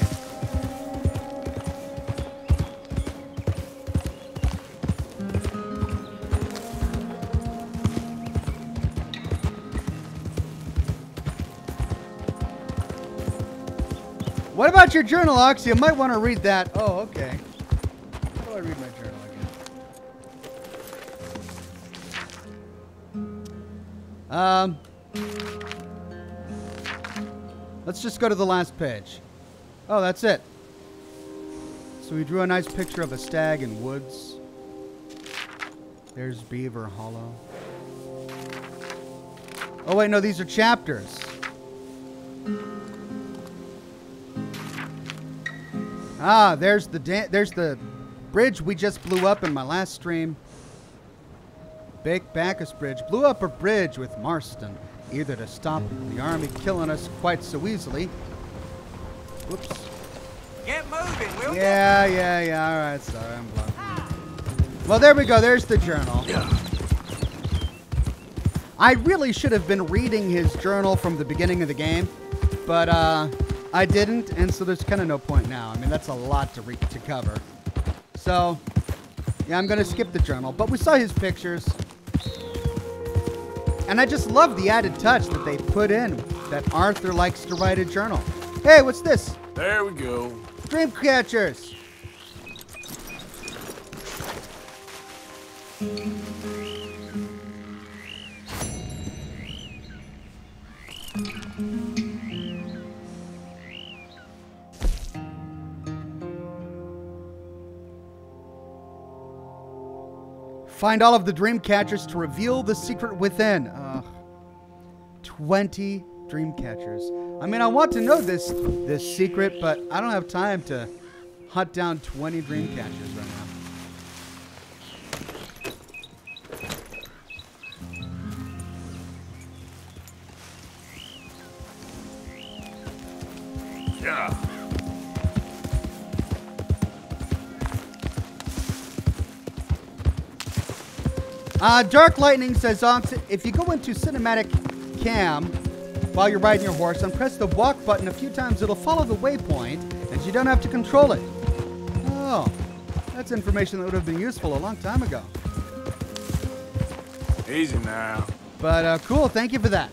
What about your journal, Ox? You might want to read that. Oh, okay. How do I read my journal Um, let's just go to the last page. Oh, that's it. So we drew a nice picture of a stag in woods. There's Beaver Hollow. Oh wait, no, these are chapters. Ah, there's the there's the bridge we just blew up in my last stream. Bake Bacchus Bridge blew up a bridge with Marston, either to stop the army killing us quite so easily. Whoops. Get moving, will Yeah, yeah, yeah. All right, sorry, I'm blocking. Well, there we go. There's the journal. I really should have been reading his journal from the beginning of the game, but uh, I didn't, and so there's kind of no point now. I mean, that's a lot to to cover. So, yeah, I'm gonna skip the journal. But we saw his pictures, and I just love the added touch that they put in that Arthur likes to write a journal. Hey, what's this? There we go. Dream catchers. Find all of the dream catchers to reveal the secret within. Ugh. 20 dream catchers. I mean, I want to know this this secret, but I don't have time to hunt down 20 dream catchers right now. Yeah. Uh, Dark Lightning says, if you go into cinematic cam, while you're riding your horse and press the walk button a few times. It'll follow the waypoint and you don't have to control it. Oh, that's information that would have been useful a long time ago. Easy now. But uh, cool, thank you for that.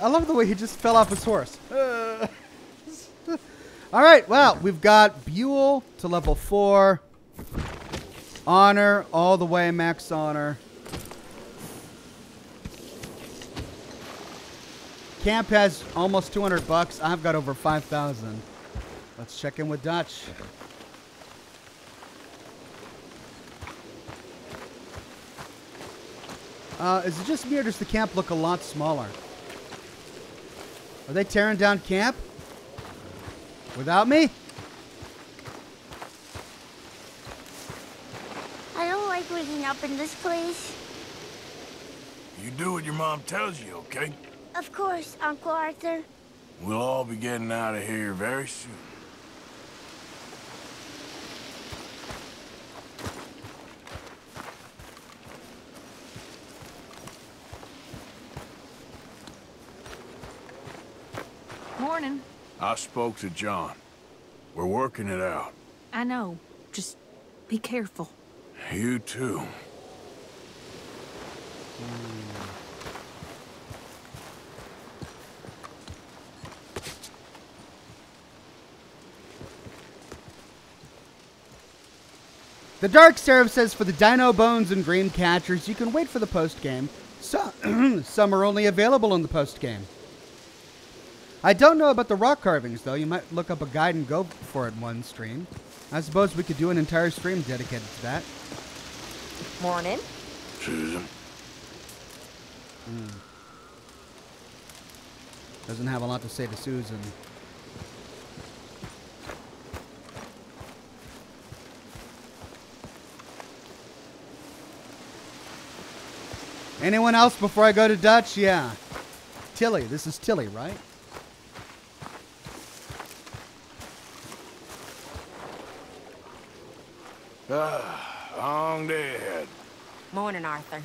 I love the way he just fell off his horse. All right, well, we've got Buell to level four. Honor all the way, max honor. Camp has almost 200 bucks. I've got over 5,000. Let's check in with Dutch. Uh, is it just me or does the camp look a lot smaller? Are they tearing down camp? Without me? I don't like waking up in this place. You do what your mom tells you, okay? Of course, Uncle Arthur. We'll all be getting out of here very soon. Morning. I spoke to John. We're working it out. I know. Just be careful. You too. The Dark Seraph says for the Dino Bones and Dream Catchers, you can wait for the post game. So, some are only available in the post game. I don't know about the rock carvings, though. You might look up a guide and go for it one stream. I suppose we could do an entire stream dedicated to that. Morning. Susan. Hmm. Doesn't have a lot to say to Susan. Anyone else before I go to Dutch? Yeah. Tilly. This is Tilly, right? Ah, long day ahead. Morning, Arthur.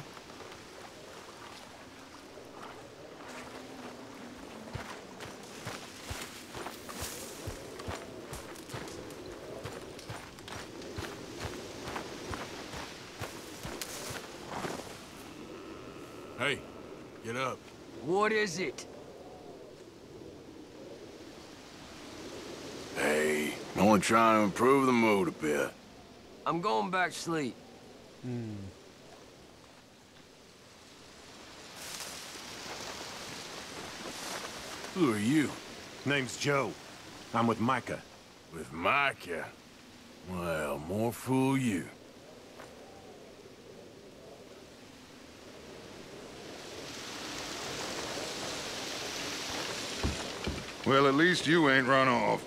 Hey, get up. What is it? Hey, only trying to improve the mood a bit. I'm going back to sleep. Hmm. Who are you? Name's Joe. I'm with Micah. With Micah? Well, more fool you. Well, at least you ain't run off.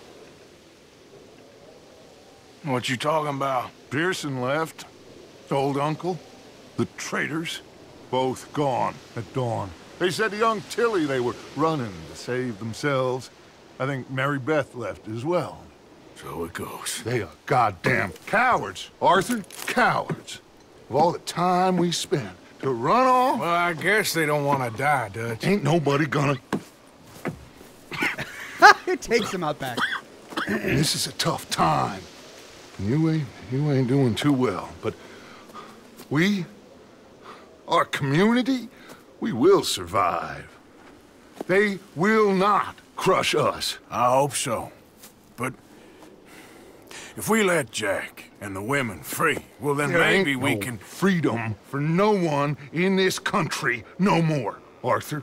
What you talking about? Pearson left. Old uncle. The traitors. Both gone at dawn. They said to young Tilly they were running to save themselves. I think Mary Beth left as well. So it goes. They are goddamn cowards, Arthur. Cowards. Of all the time we spent to run off. Well, I guess they don't want to die, Dutch. Ain't nobody gonna. it takes them out back. this is a tough time. You ain't you ain't doing too well, but we, our community, we will survive. They will not crush us. I hope so. But if we let Jack and the women free, well then There maybe we no can freedom for no one in this country no more, Arthur.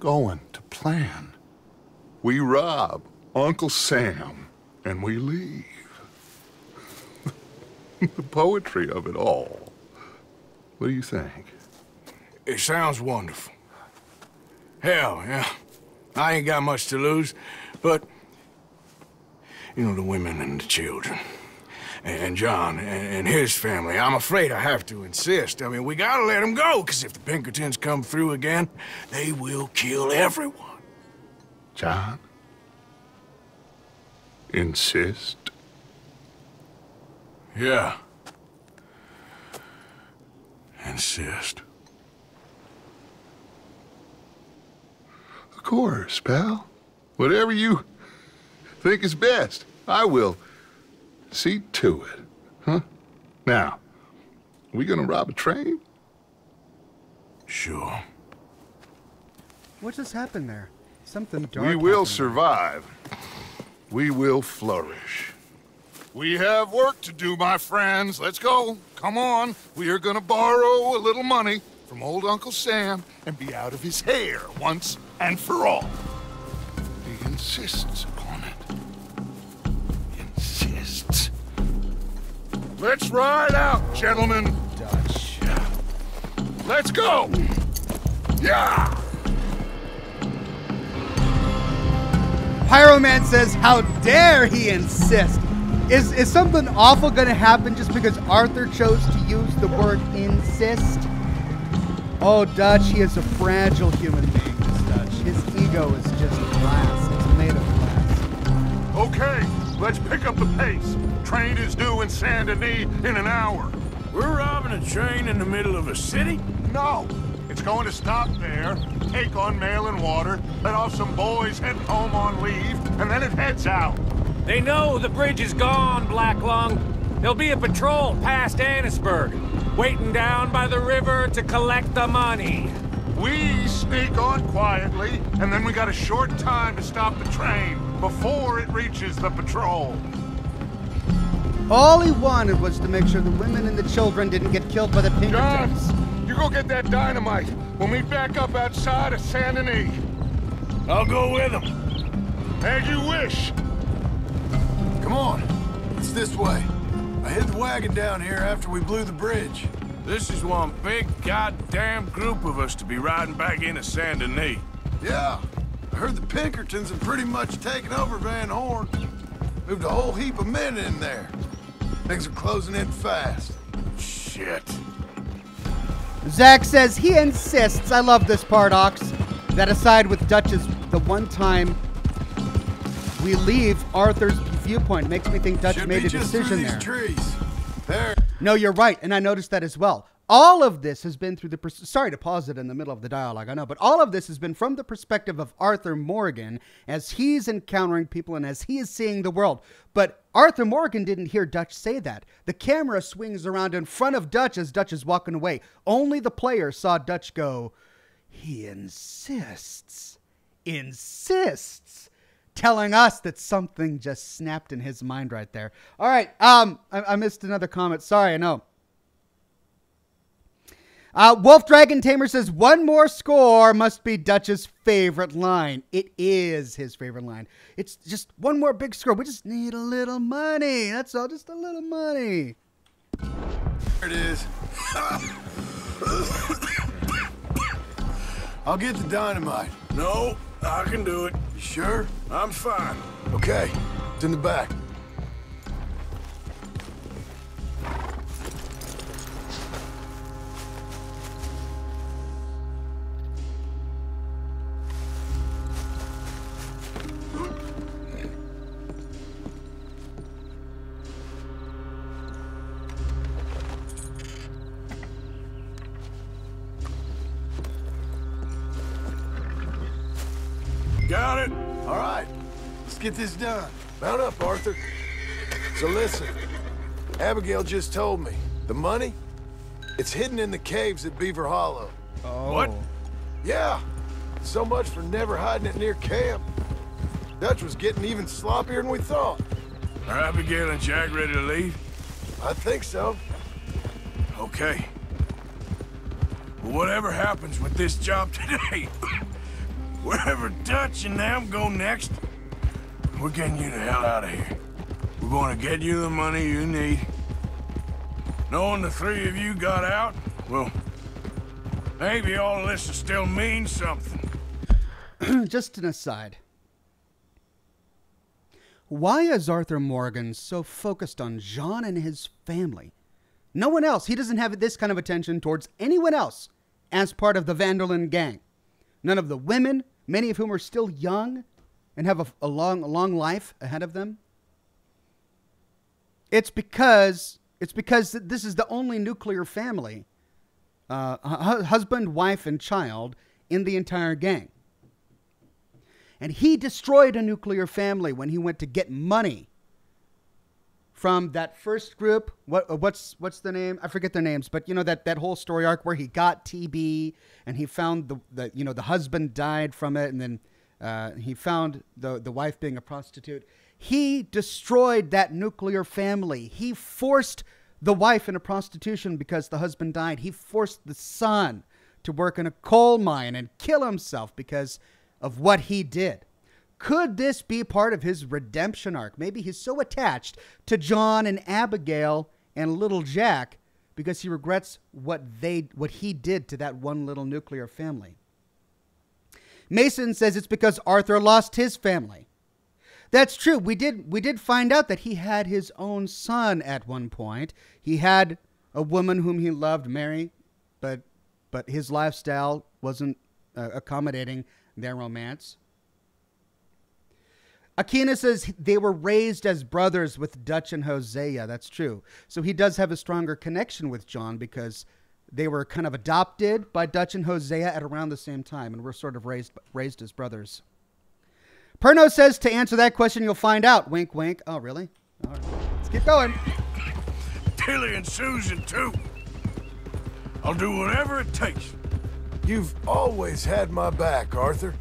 going to plan. We rob Uncle Sam and we leave. the poetry of it all. What do you think? It sounds wonderful. Hell, yeah. I ain't got much to lose, but... You know, the women and the children. And John and his family. I'm afraid I have to insist. I mean, we gotta let them go, because if the Pinkertons come through again, they will kill everyone. John? Insist? Yeah. Insist. Of course, pal. Whatever you think is best, I will see to it. Huh? Now, we gonna rob a train? Sure. What just happened there? Something dark. we will happened. survive. We will flourish. We have work to do, my friends. Let's go. Come on. We are gonna borrow a little money from old Uncle Sam and be out of his hair once and for all. He insists Let's ride out, gentlemen. Dutch. Let's go. Yeah. Pyroman says, "How dare he insist?" Is is something awful going to happen just because Arthur chose to use the word insist? Oh, Dutch, he is a fragile human being. This Dutch, his ego is just glass. It's made of glass. Okay, let's pick up the pace. Train is due in Saint Denis in an hour. We're robbing a train in the middle of a city? No. It's going to stop there, take on mail and water, let off some boys heading home on leave, and then it heads out. They know the bridge is gone, Black Lung. There'll be a patrol past Annesburg, waiting down by the river to collect the money. We sneak on quietly, and then we got a short time to stop the train before it reaches the patrol. All he wanted was to make sure the women and the children didn't get killed by the Pinkertons. You go get that dynamite. We'll meet back up outside of Saint Denis. I'll go with him. As you wish. Come on. It's this way. I hid the wagon down here after we blew the bridge. This is one big goddamn group of us to be riding back into Saint Denis. Yeah. I heard the Pinkertons have pretty much taken over Van Horn. Moved a whole heap of men in there. Things are closing in fast. Shit. Zach says he insists. I love this part, Ox. That aside with Dutch is the one time we leave Arthur's viewpoint. Makes me think Dutch Should made be a just through decision these there. trees. There. No, you're right, and I noticed that as well. All of this has been through the. Pers- Sorry to pause it in the middle of the dialogue, I know, but all of this has been from the perspective of Arthur Morgan as he's encountering people and as he is seeing the world. But Arthur Morgan didn't hear Dutch say that. The camera swings around in front of Dutch as Dutch is walking away. Only the player saw Dutch go, he insists, insists, telling us that something just snapped in his mind right there. All right, um, I, I missed another comment. Sorry, I know. Uh, Wolf Dragon Tamer says one more score must be Dutch's favorite line. It is his favorite line. It's just one more big score. We just need a little money. That's all, just a little money. There it is. I'll get the dynamite. No, I can do it. You sure? I'm fine. Okay. It's in the back. Get this done. Mount up, Arthur. So listen. Abigail just told me. The money? It's hidden in the caves at Beaver Hollow. Oh. What? Yeah. So much for never hiding it near camp. Dutch was getting even sloppier than we thought. Are Abigail and Jack ready to leave? I think so. Okay. Well, Whatever happens with this job today, wherever Dutch and them go next, we're getting you the hell out of here. We're going to get you the money you need. Knowing the three of you got out, well, maybe all this will still mean something. Just an aside. Why is Arthur Morgan so focused on John and his family? No one else. He doesn't have this kind of attention towards anyone else as part of the Van der Linde gang. None of the women, many of whom are still young and have a, a long, long life ahead of them. It's because it's because this is the only nuclear family, uh, hu- husband, wife, and child in the entire gang. And he destroyed a nuclear family when he went to get money from that first group. What uh, what's what's the name? I forget their names, but you know that that whole story arc where he got TB and he found the, the you know the husband died from it, and then uh, he found the the wife being a prostitute. He destroyed that nuclear family. He forced the wife into prostitution because the husband died. He forced the son to work in a coal mine and kill himself because of what he did. Could this be part of his redemption arc? Maybe he's so attached to John and Abigail and little Jack because he regrets what they what he did to that one little nuclear family. Mason says it's because Arthur lost his family. That's true. We did we did find out that he had his own son at one point. He had a woman whom he loved, Mary, but but his lifestyle wasn't uh, accommodating their romance. Aquina says they were raised as brothers with Dutch and Hosea. That's true. So he does have a stronger connection with John because they were kind of adopted by Dutch and Hosea at around the same time and were sort of raised raised as brothers. Perno says to answer that question, you'll find out. Wink, wink. Oh, really? All right. Let's keep going. Tilly and Susan, too. I'll do whatever it takes. You've always had my back, Arthur.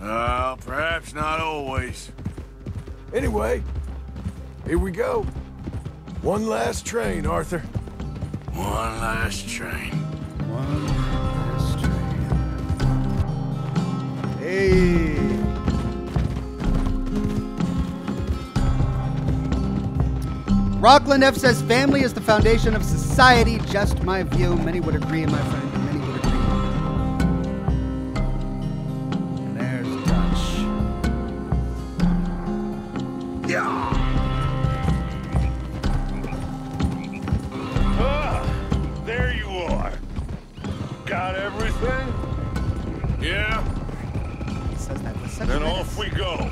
Well, perhaps not always. Anyway, here we go. One last train, Arthur. One last train. One last train. Hey. Rockland F says family is the foundation of society. Just my view. Many would agree, my friend. Says that with such Then menace. off we go.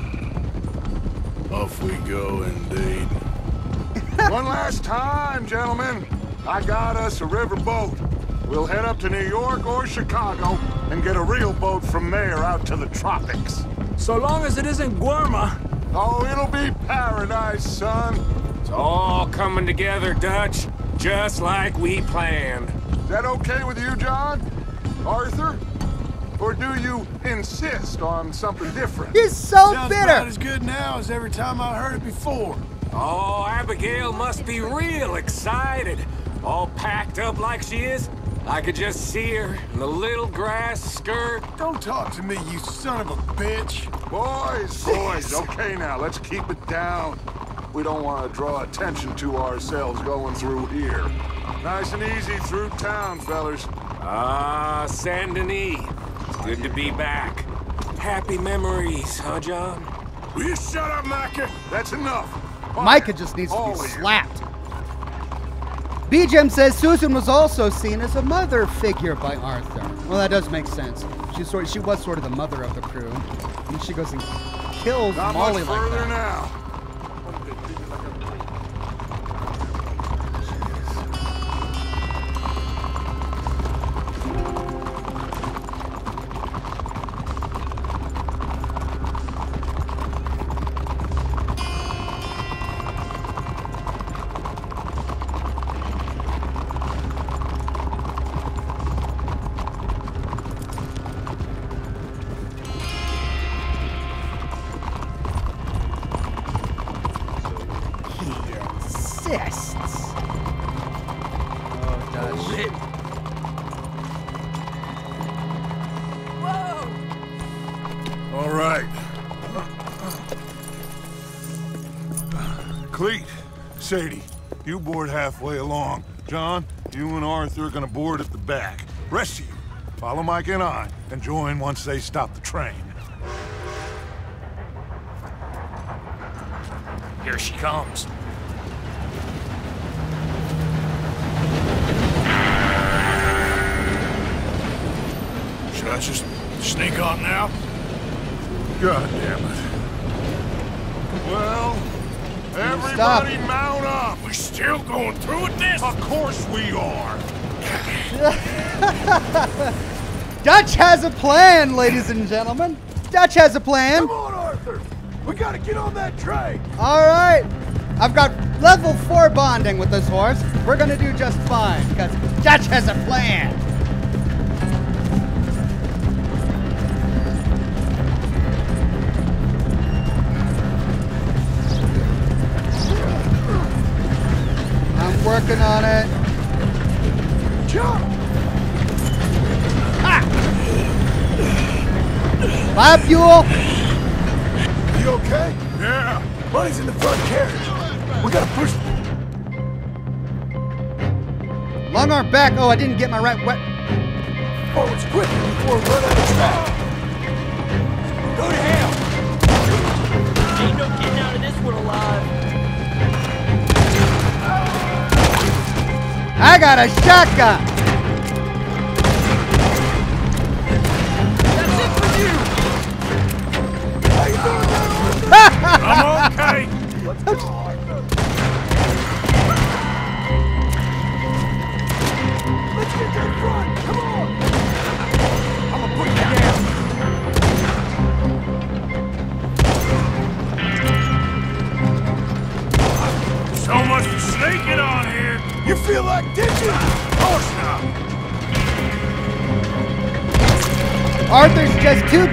Off we go, indeed. One last time, gentlemen. I got us a river boat. We'll head up to New York or Chicago and get a real boat from there out to the tropics. So long as it isn't Guarma. Oh, it'll be paradise, son. It's all coming together, Dutch. Just like we planned. Is that okay with you, John? Arthur? Or do you insist on something different? He's so Sounds bitter. about as good now as every time I heard it before. Oh, Abigail must be real excited. All packed up like she is. I could just see her in the little grass skirt. Don't talk to me, you son of a bitch. Boys, boys, okay now, let's keep it down. We don't want to draw attention to ourselves going through here. Nice and easy through town, fellers. Ah, Saint Denis. It's good to be back. Happy memories, huh, John? Will you shut up, Micah? That's enough. Micah just needs to be of you. slapped. BGM says Susan was also seen as a mother figure by Arthur. Well, that does make sense. She sort she was sort of the mother of the crew. And then she goes and kills Not Molly much like that. now. Sadie, you board halfway along. John, you and Arthur are gonna board at the back. Rest of you, follow Mike and I, and join once they stop the train. Here she comes. Should I just sneak on now? God damn it. Well, Stop. everybody mount up! We're still going through with this? Of course we are! Dutch has a plan, ladies and gentlemen. Dutch has a plan. Come on, Arthur! We gotta get on that train! All right. I've got level four bonding with this horse. We're gonna do just fine because Dutch has a plan. Working on it. Ah! Jump! Bye, Fuel. You okay? Yeah. Buddy's in the front carriage. We gotta push. Long arm back. Oh, I didn't get my right wet. Oh, Forwards quick before we run out of track. Go to hell! I got a shotgun.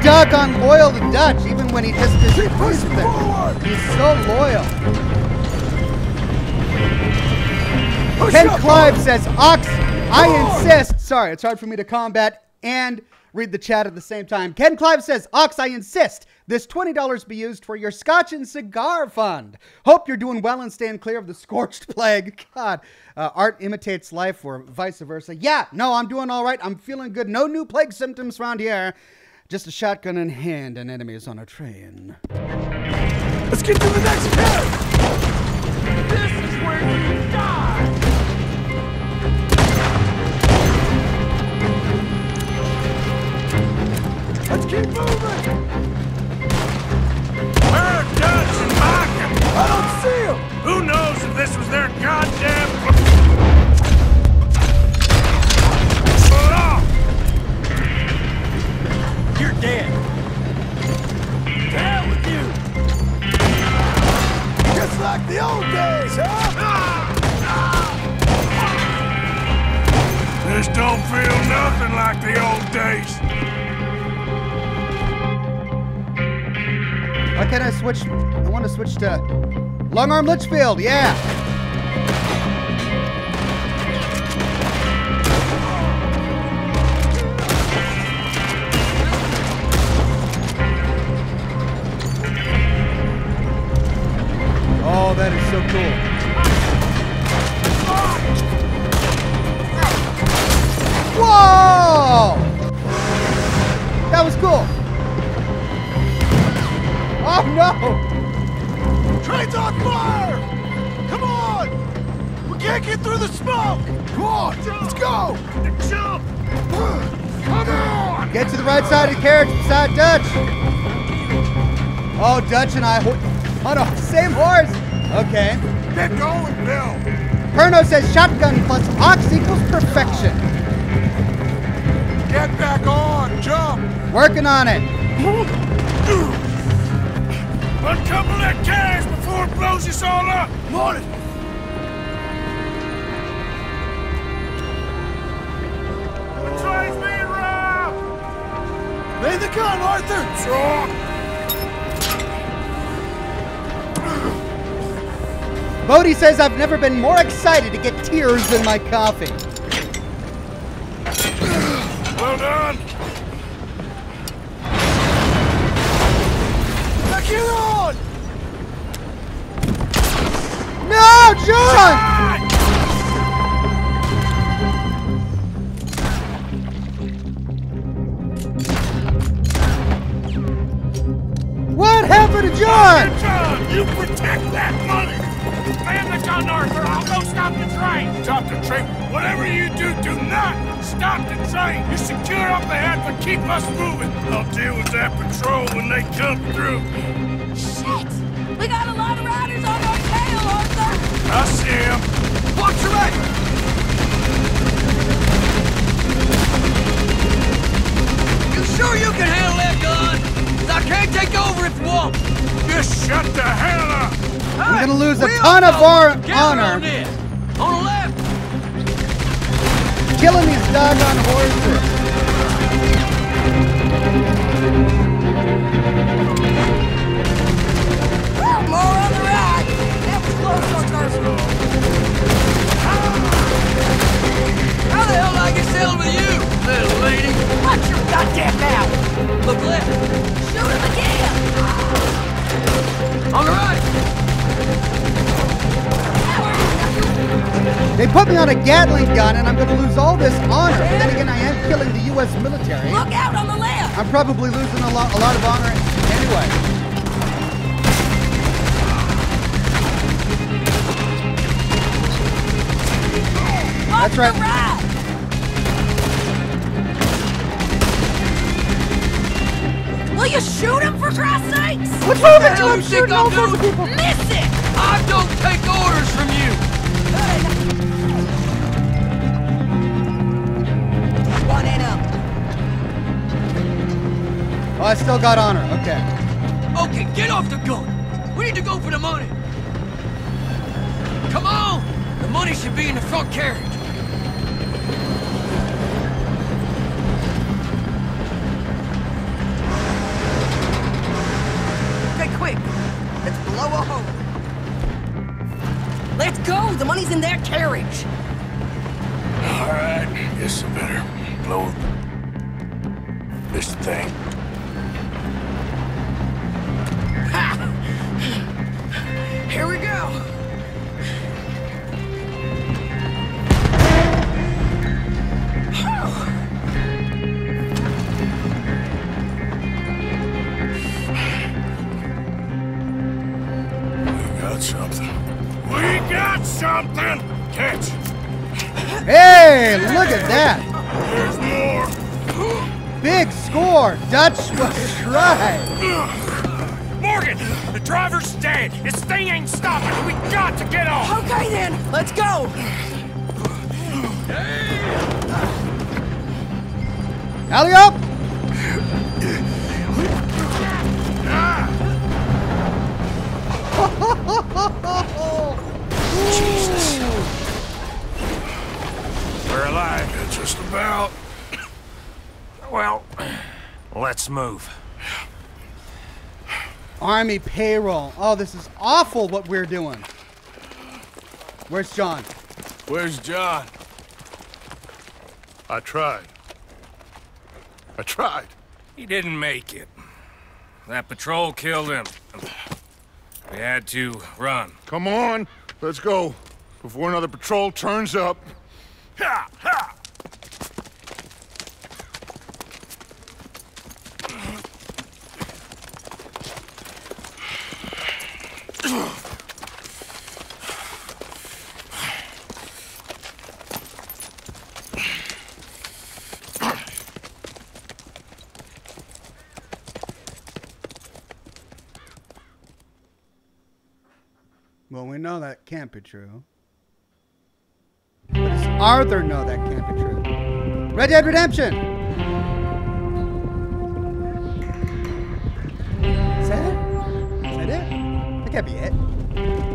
Just on loyal to Dutch, even when he just disagrees with him. He's so loyal. Push Ken up, Clive says, Ox, I insist. Sorry, it's hard for me to combat and read the chat at the same time. Ken Clive says, Ox, I insist. This $20 be used for your Scotch and Cigar Fund. Hope you're doing well and staying clear of the scorched plague. God, uh, art imitates life or vice versa. Yeah, no, I'm doing all right. I'm feeling good. No new plague symptoms around here. Just a shotgun in hand and enemies on a train. Let's get to the next pit! This is where you die. Let's keep moving. Where are Dutch and Micah? I don't see him. Who knows if this was their goddamn... dead. To hell with you. Just like the old days, huh? This don't feel nothing like the old days. Why can't I switch? I want to switch to Long Arm Litchfield. Yeah. Oh, that is so cool. Whoa! That was cool. Oh no! Train's on fire! Come on! We can't get through the smoke! Come on, let's go! Jump! Come on! Get to the right side of the carriage beside Dutch. Oh, Dutch and I. Oh no, same horse. Okay. Get going, Bill! Perno says shotgun plus ox equals perfection. Get back on! Jump! Working on it. Uncouple that carriage before it blows us all up! Morning! The train's being robbed! Lay the gun, Arthur! Sure. Bodie says I've never been more excited to get tears in my coffee. Well done! Get on! No, John! What happened to John? John, you protect that money! Man the gun, Arthur! I'll go stop the train! Stop the train? Whatever you do, do not stop the train! You secure up ahead, but keep us moving! I'll deal with that patrol when they come through! Shit! We got a lot of riders on our tail, Arthur! I see him! Watch your right! You sure you can handle that gun? 'Cause I can't take over if you won't. Just shut the hell up! We're gonna lose a ton of our Get on honor this. On the left. killing these doggone horses. More on the right! That was close, Arthur! How the hell did I get settled with you, little lady? Watch your goddamn mouth! Look left. Shoot him again! On the right. They put me on a Gatling gun and I'm gonna lose all this honor. But then again, I am killing the US military. Look out on the left! I'm probably losing a lot, a lot of honor anyway. That's right. Will you shoot him for Christ's sakes? What's wrong What with the you? hell I'm you think shooting all I'm sorts of doing? people. Miss it! I don't take orders from you. One and up. Oh, I still got honor. Okay. Okay, get off the gun. We need to go for the money. Come on. The money should be in the front carriage. Blow a hole. Let's go! The money's in their carriage. All right, guess I better blow this thing. Here we go. Got something. We got something! Catch! Hey, look at that. There's more! Big score. Dutch was right. Morgan! The driver's dead! This thing ain't stopping! We got to get off! Okay then, let's go! Alley up. Ah! Jesus. We're alive. Yeah, just about. Well, let's move. Army payroll. Oh, this is awful what we're doing. Where's John? Where's John? I tried. I tried. He didn't make it. That patrol killed him. We had to run. Come on, let's go. Before another patrol turns up. Ha! Ha! Know that can't be true. Does Arthur know that can't be true? Red Dead Redemption! Is that it? Is that it? That can't be it.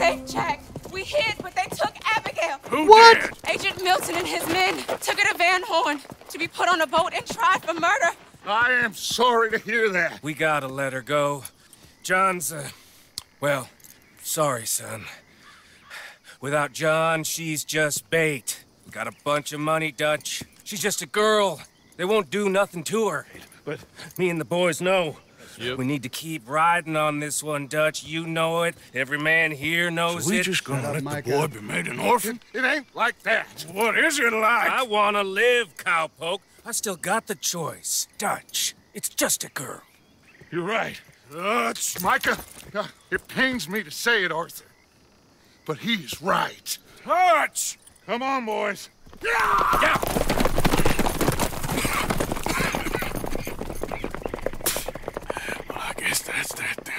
I saved Jack. We hid, but they took Abigail. Who What? did? Agent Milton and his men took her to Van Horn to be put on a boat and tried for murder. I am sorry to hear that. We gotta let her go. John's, uh, well, sorry, son. Without John, she's just bait. Got a bunch of money, Dutch. She's just a girl. They won't do nothing to her. But me and the boys know. We need to keep riding on this one, Dutch. You know it. Every man here knows So we it. just gonna let the boy be made an orphan? It ain't like that. What is it like? I wanna live, cowpoke. I still got the choice. Dutch, it's just a girl. You're right. Dutch. Micah, uh, it pains me to say it, Arthur. But he's right. Dutch! Come on, boys. Yeah! Well, I guess that's that then.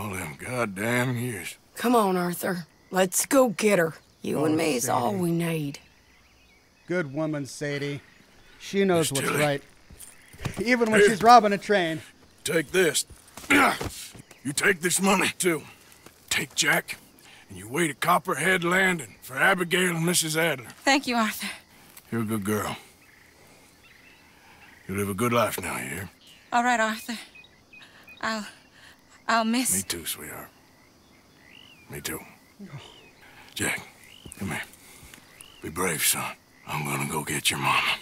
All them goddamn years. Come on, Arthur. Let's go get her. You Oh, and me is all we need. Good woman, Sadie. She knows what's Tilly. right. Even when Here. she's robbing a train. Take this. You take this money, too. Take Jack, and you wait at Copperhead Landing for Abigail and Mrs. Adler. Thank you, Arthur. You're a good girl. You live a good life now, you hear? All right, Arthur. I'll. I'll miss. Me too, sweetheart. Me too. Jack, come here. Be brave, son. I'm gonna go get your mama.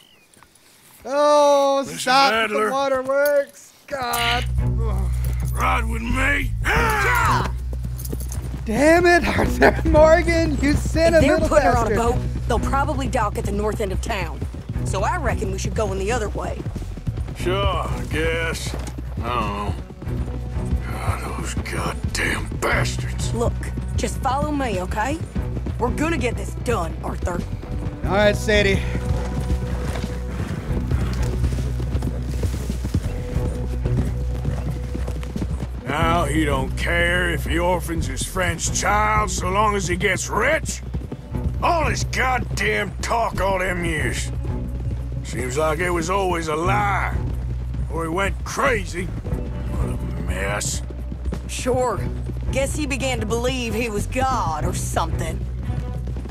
Oh, Mrs. stop the waterworks. God. Ride with me. Damn it, Arthur Morgan, you If sentimental they're putting her on a boat, they'll probably dock at the north end of town. So I reckon we should go in the other way. Sure, I guess. I don't know. God, those goddamn bastards. Look, just follow me, okay? We're gonna get this done, Arthur. All right, Sadie. Now he don't care if he orphans his friend's child so long as he gets rich? All his goddamn talk all them years. Seems like it was always a lie. Or he went crazy. What mess. Sure. Guess he began to believe he was God or something.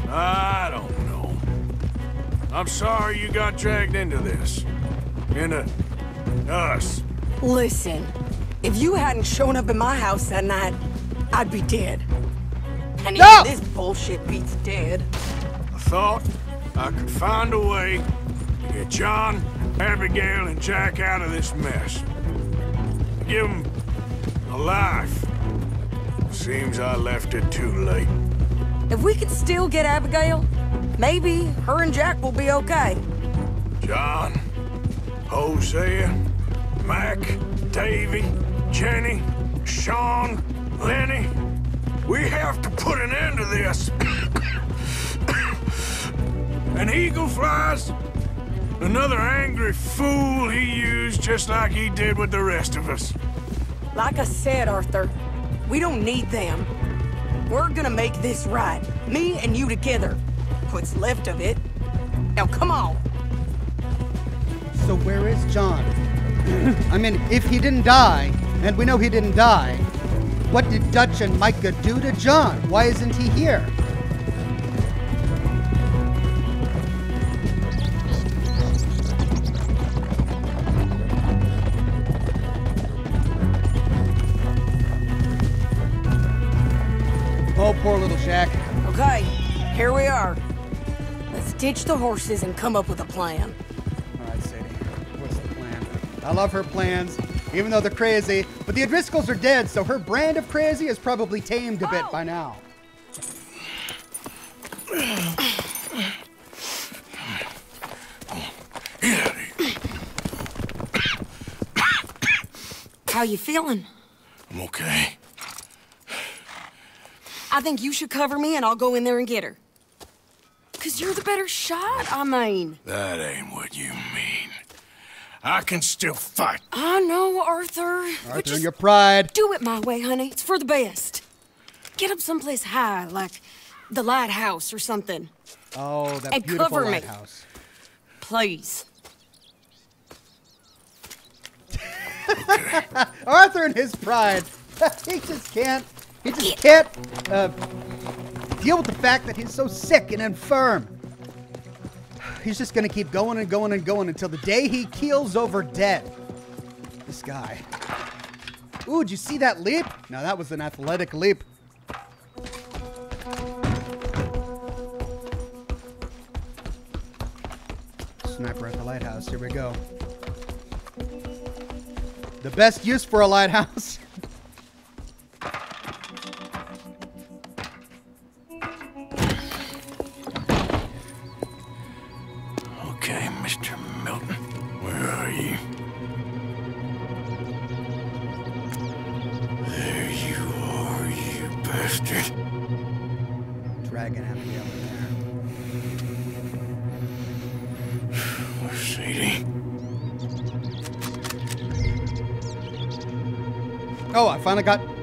I don't know. I'm sorry you got dragged into this. Into uh, us. Listen, if you hadn't shown up in my house that night, I'd be dead. And even this bullshit beats dead. I thought I could find a way to get John, Abigail, and Jack out of this mess. Give them a life. Seems I left it too late. If we could still get Abigail, maybe her and Jack will be okay. John, Hosea, Mac, Davy, Jenny, Sean, Lenny. We have to put an end to this. An eagle flies. Another angry fool he used just like he did with the rest of us. Like I said, Arthur, we don't need them. We're gonna make this right. Me and you together. What's left of it. Now come on. So where is John? I mean, if he didn't die, and we know he didn't die, what did Dutch and Micah do to John? Why isn't he here? Oh, poor little Jack. Okay, here we are. Let's ditch the horses and come up with a plan. All right, Sadie, what's the plan? I love her plans, even though they're crazy. But the O'Driscolls are dead, so her brand of crazy is probably tamed a bit oh. by now. How you feeling? I'm okay. I think you should cover me and I'll go in there and get her. Cause you're the better shot, I mean. That ain't what you mean. I can still fight. I know, Arthur. but Arthur, just your pride. do it my way, honey. It's for the best. Get up someplace high, like the lighthouse or something. Oh, that And beautiful cover me. lighthouse. Please. Arthur and his pride. he just can't. He just can't uh, deal with the fact that he's so sick and infirm. He's just gonna keep going and going and going until the day he keels over dead. This guy. Ooh, did you see that leap? Now that was an athletic leap. Sniper at the lighthouse. Here we go. The best use for a lighthouse. finally got.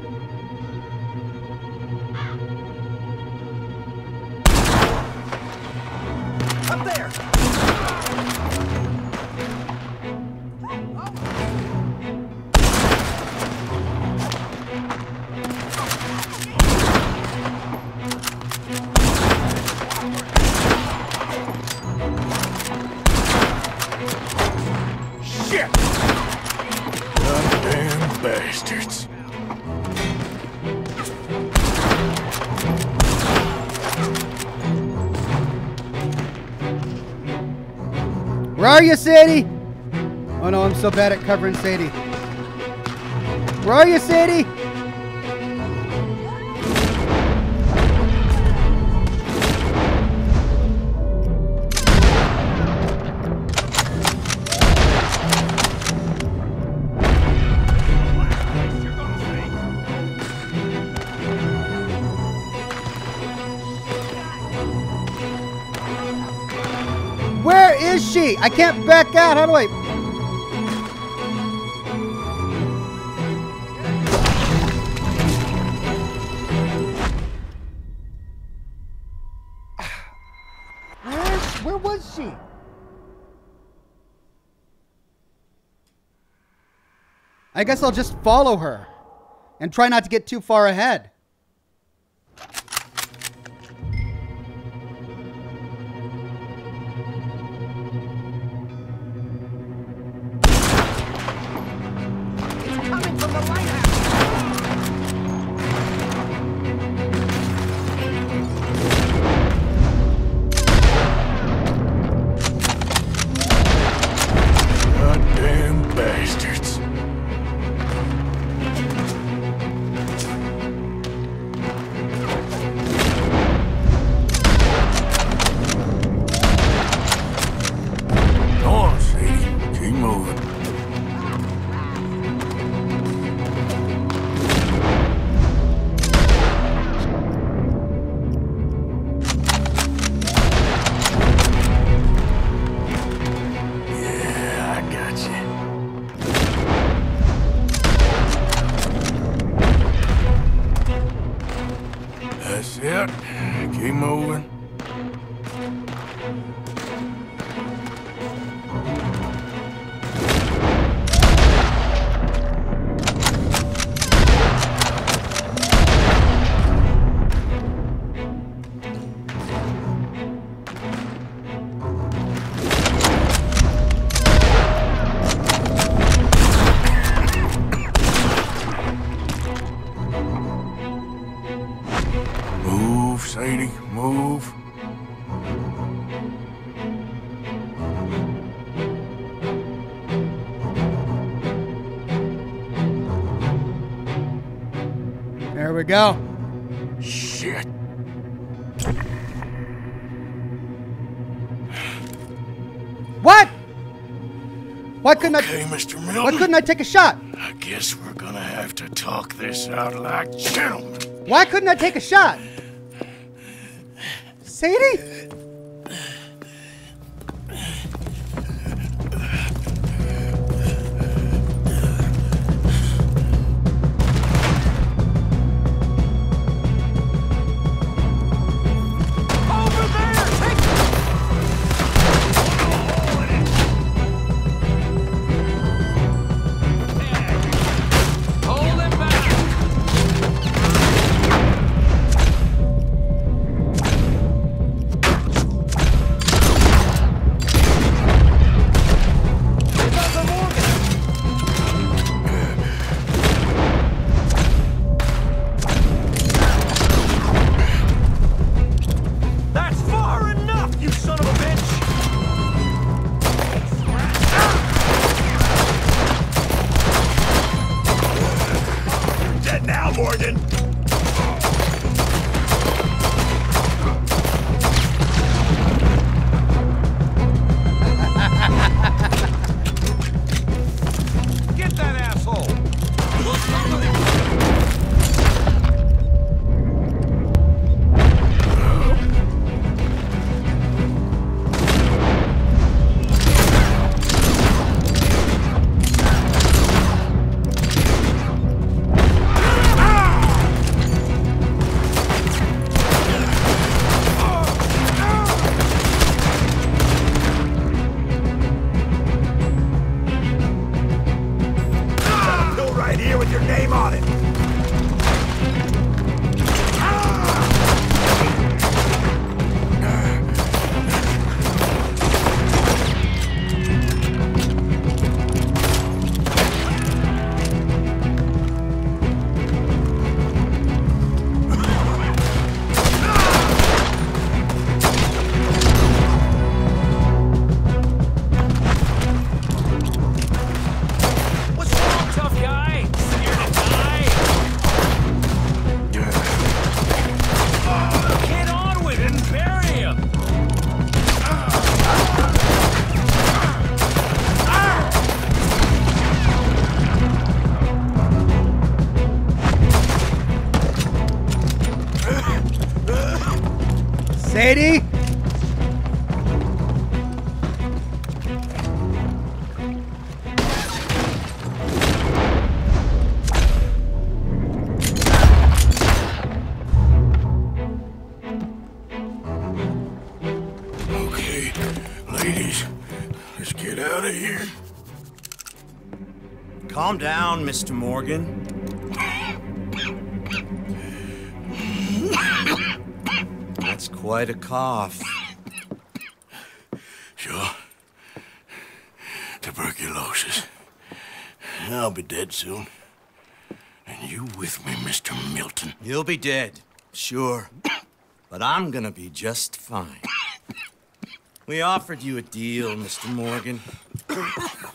Sadie? Oh no, I'm so bad at covering Sadie. Where are you, Sadie? I can't back out. How do I? Where, where was she? I guess I'll just follow her and try not to get too far ahead. We go. Shit. What? Why couldn't Okay, I? Mr. Why couldn't I take a shot? I guess we're gonna have to talk this out like gentlemen. Why couldn't I take a shot? Sadie? Sadie? Okay, ladies, let's get out of here. Calm down, Mr. Morgan. Quite a cough. Sure. Tuberculosis. I'll be dead soon. And you with me, Mr. Milton. You'll be dead, sure. But I'm gonna be just fine. We offered you a deal, Mr. Morgan. You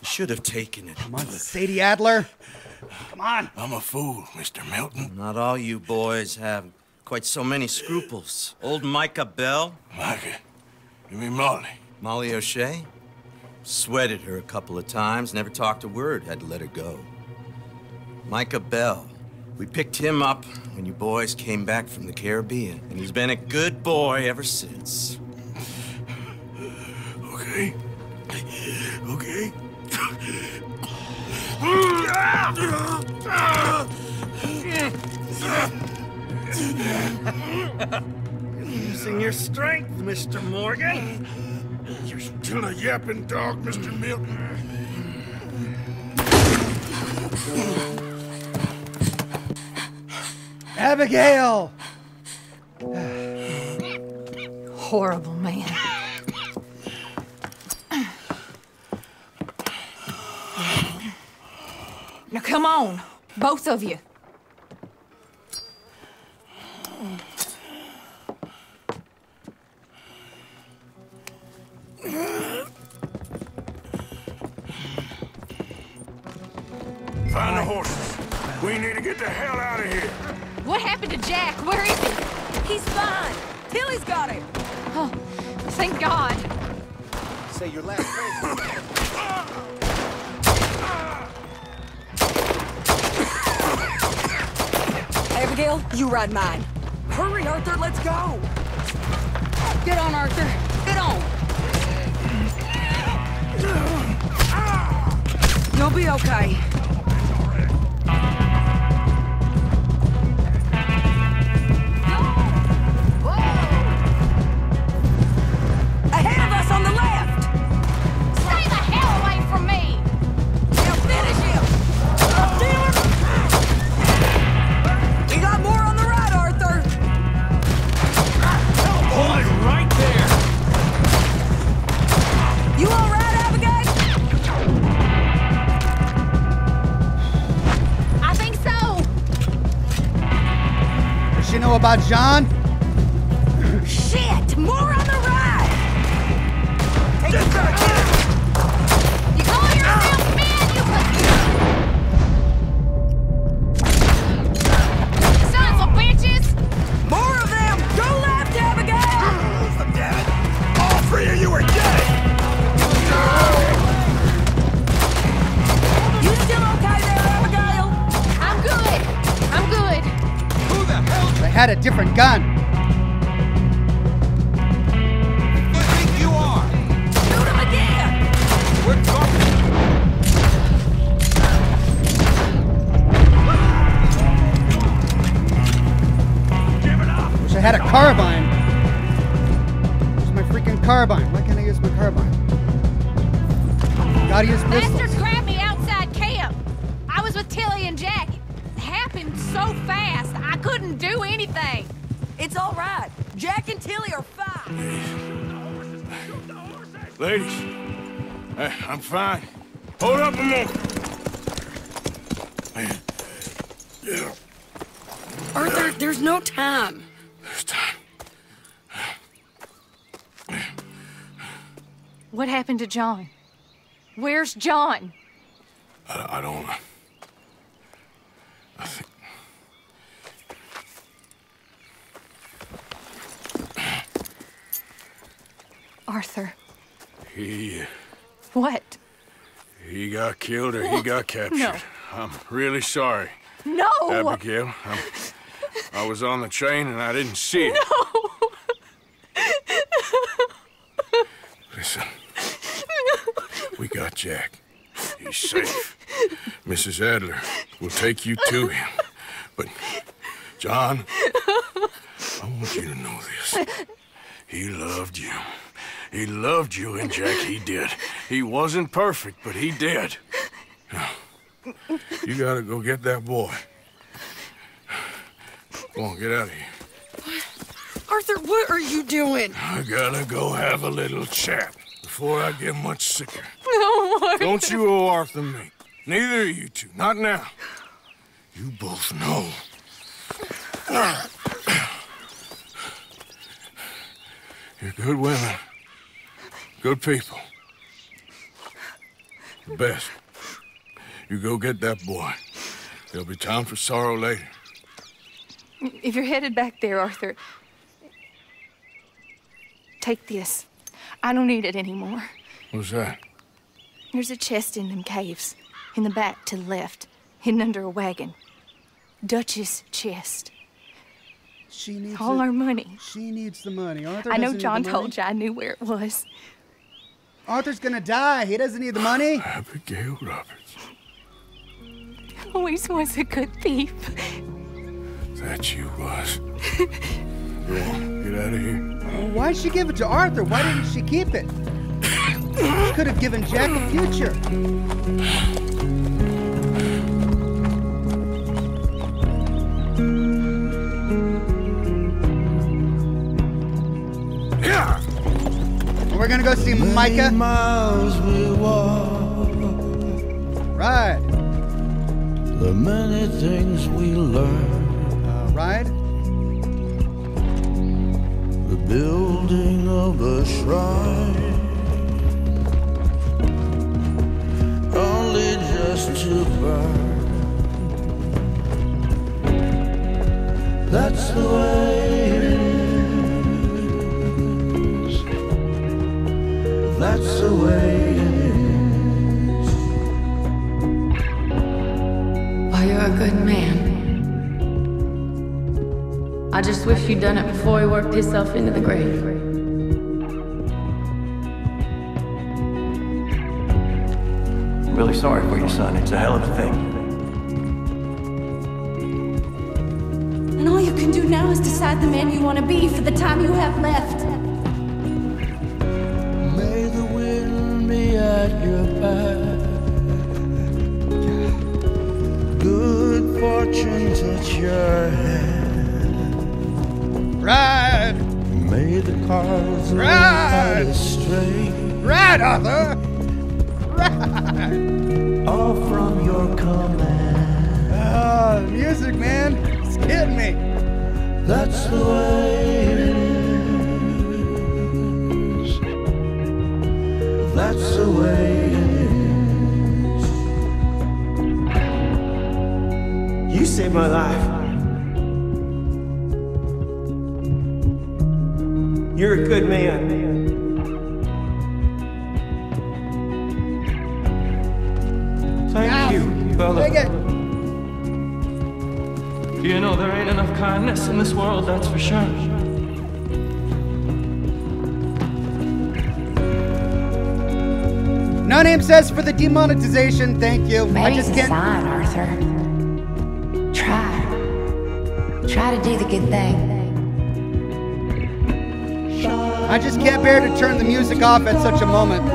should have taken it. Come on, Sadie Adler. Come on. I'm a fool, Mr. Milton. Not all you boys have quite so many scruples. Old Micah Bell. Micah? You mean Molly? Molly O'Shea? Sweated her a couple of times, never talked a word, had to let her go. Micah Bell. We picked him up when you boys came back from the Caribbean, and he's been a good boy ever since. Okay. Okay. Using your strength, Mr. Morgan. You're still a yapping dog, Mr. Milton. Abigail! Horrible man. Now come on, both of you. Find the horses. We need to get the hell out of here. What happened to Jack? Where is he? He's fine. Tilly's got him. Oh, thank God. Say your last phrase. Abigail, you ride mine. Hurry, Arthur, let's go. Get on, Arthur. Get on. You'll be okay. Know about John? Had a different gun. do you think you are? Shoot him again! We're talking. Wish I had a carbine. Where's my freaking carbine? Why can't I use my carbine? Gotta use Mauser pistols. It's all right. Jack and Tilly are fine. Ladies, hey, I'm fine. Hold up a moment. Yeah. Arthur, there's no time. There's time. What happened to John? Where's John? I, I don't. I think. Arthur. He. What? He got killed or he got captured. No. I'm really sorry. No! Abigail, I'm, I was on the train and I didn't see it. No! Listen, we got Jack. He's safe. Mrs. Adler will take you to him. But, John, I want you to know this. He loved you. He loved you, and Jack, he did. He wasn't perfect, but he did. You gotta go get that boy. Come on, get out of here. Arthur, what are you doing? I gotta go have a little chat before I get much sicker. No, Arthur. Don't you owe Arthur me. Neither of you two. Not now. You both know. You're good women. Good people. The best. You go get that boy. There'll be time for sorrow later. If you're headed back there, Arthur, take this. I don't need it anymore. What's that? There's a chest in them caves, in the back to the left, hidden under a wagon. Duchess chest. She needs All it. our money. She needs the money. Arthur I know John the money. told you I knew where it was. Arthur's gonna die. He doesn't need the money. Abigail Roberts. Always was a good thief. That you was. Go on, get out of here. Why'd she give it to Arthur? Why didn't she keep it? She could have given Jack a future. Yeah. We're gonna go see Micah. Right. The many things we learn. Uh, ride. The building of a shrine. Only just to burn. That's the way I just wish you'd done it before he worked himself into the grave. I'm really sorry for your son. It's a hell of a thing. And all you can do now is decide the man you want to be for the time you have left. May the wind be at your back. Good fortune touch your hand. Ride. May the cars Ride. ride astray. Ride, Arthur. Ride. All from your command. Oh, music, man. It's getting me. That's the way it is. That's the way it is. You saved my life. You're a good man. Thank you, fella. Take it. You know there ain't enough kindness in this world, that's for sure. No name says for the demonetization. Thank you. I Maybe just it's can't. sign, Arthur. Try. Try to do the good thing. I just can't bear to turn the music off at such a moment.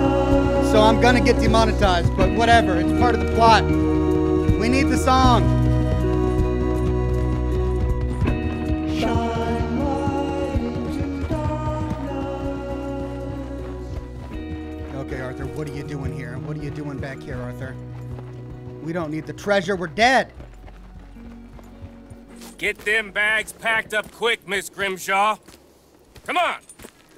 So I'm gonna get demonetized, but whatever, it's part of the plot. We need the song. Okay, Arthur, what are you doing here? What are you doing back here, Arthur? We don't need the treasure, we're dead. Get them bags packed up quick, Miss Grimshaw. Come on!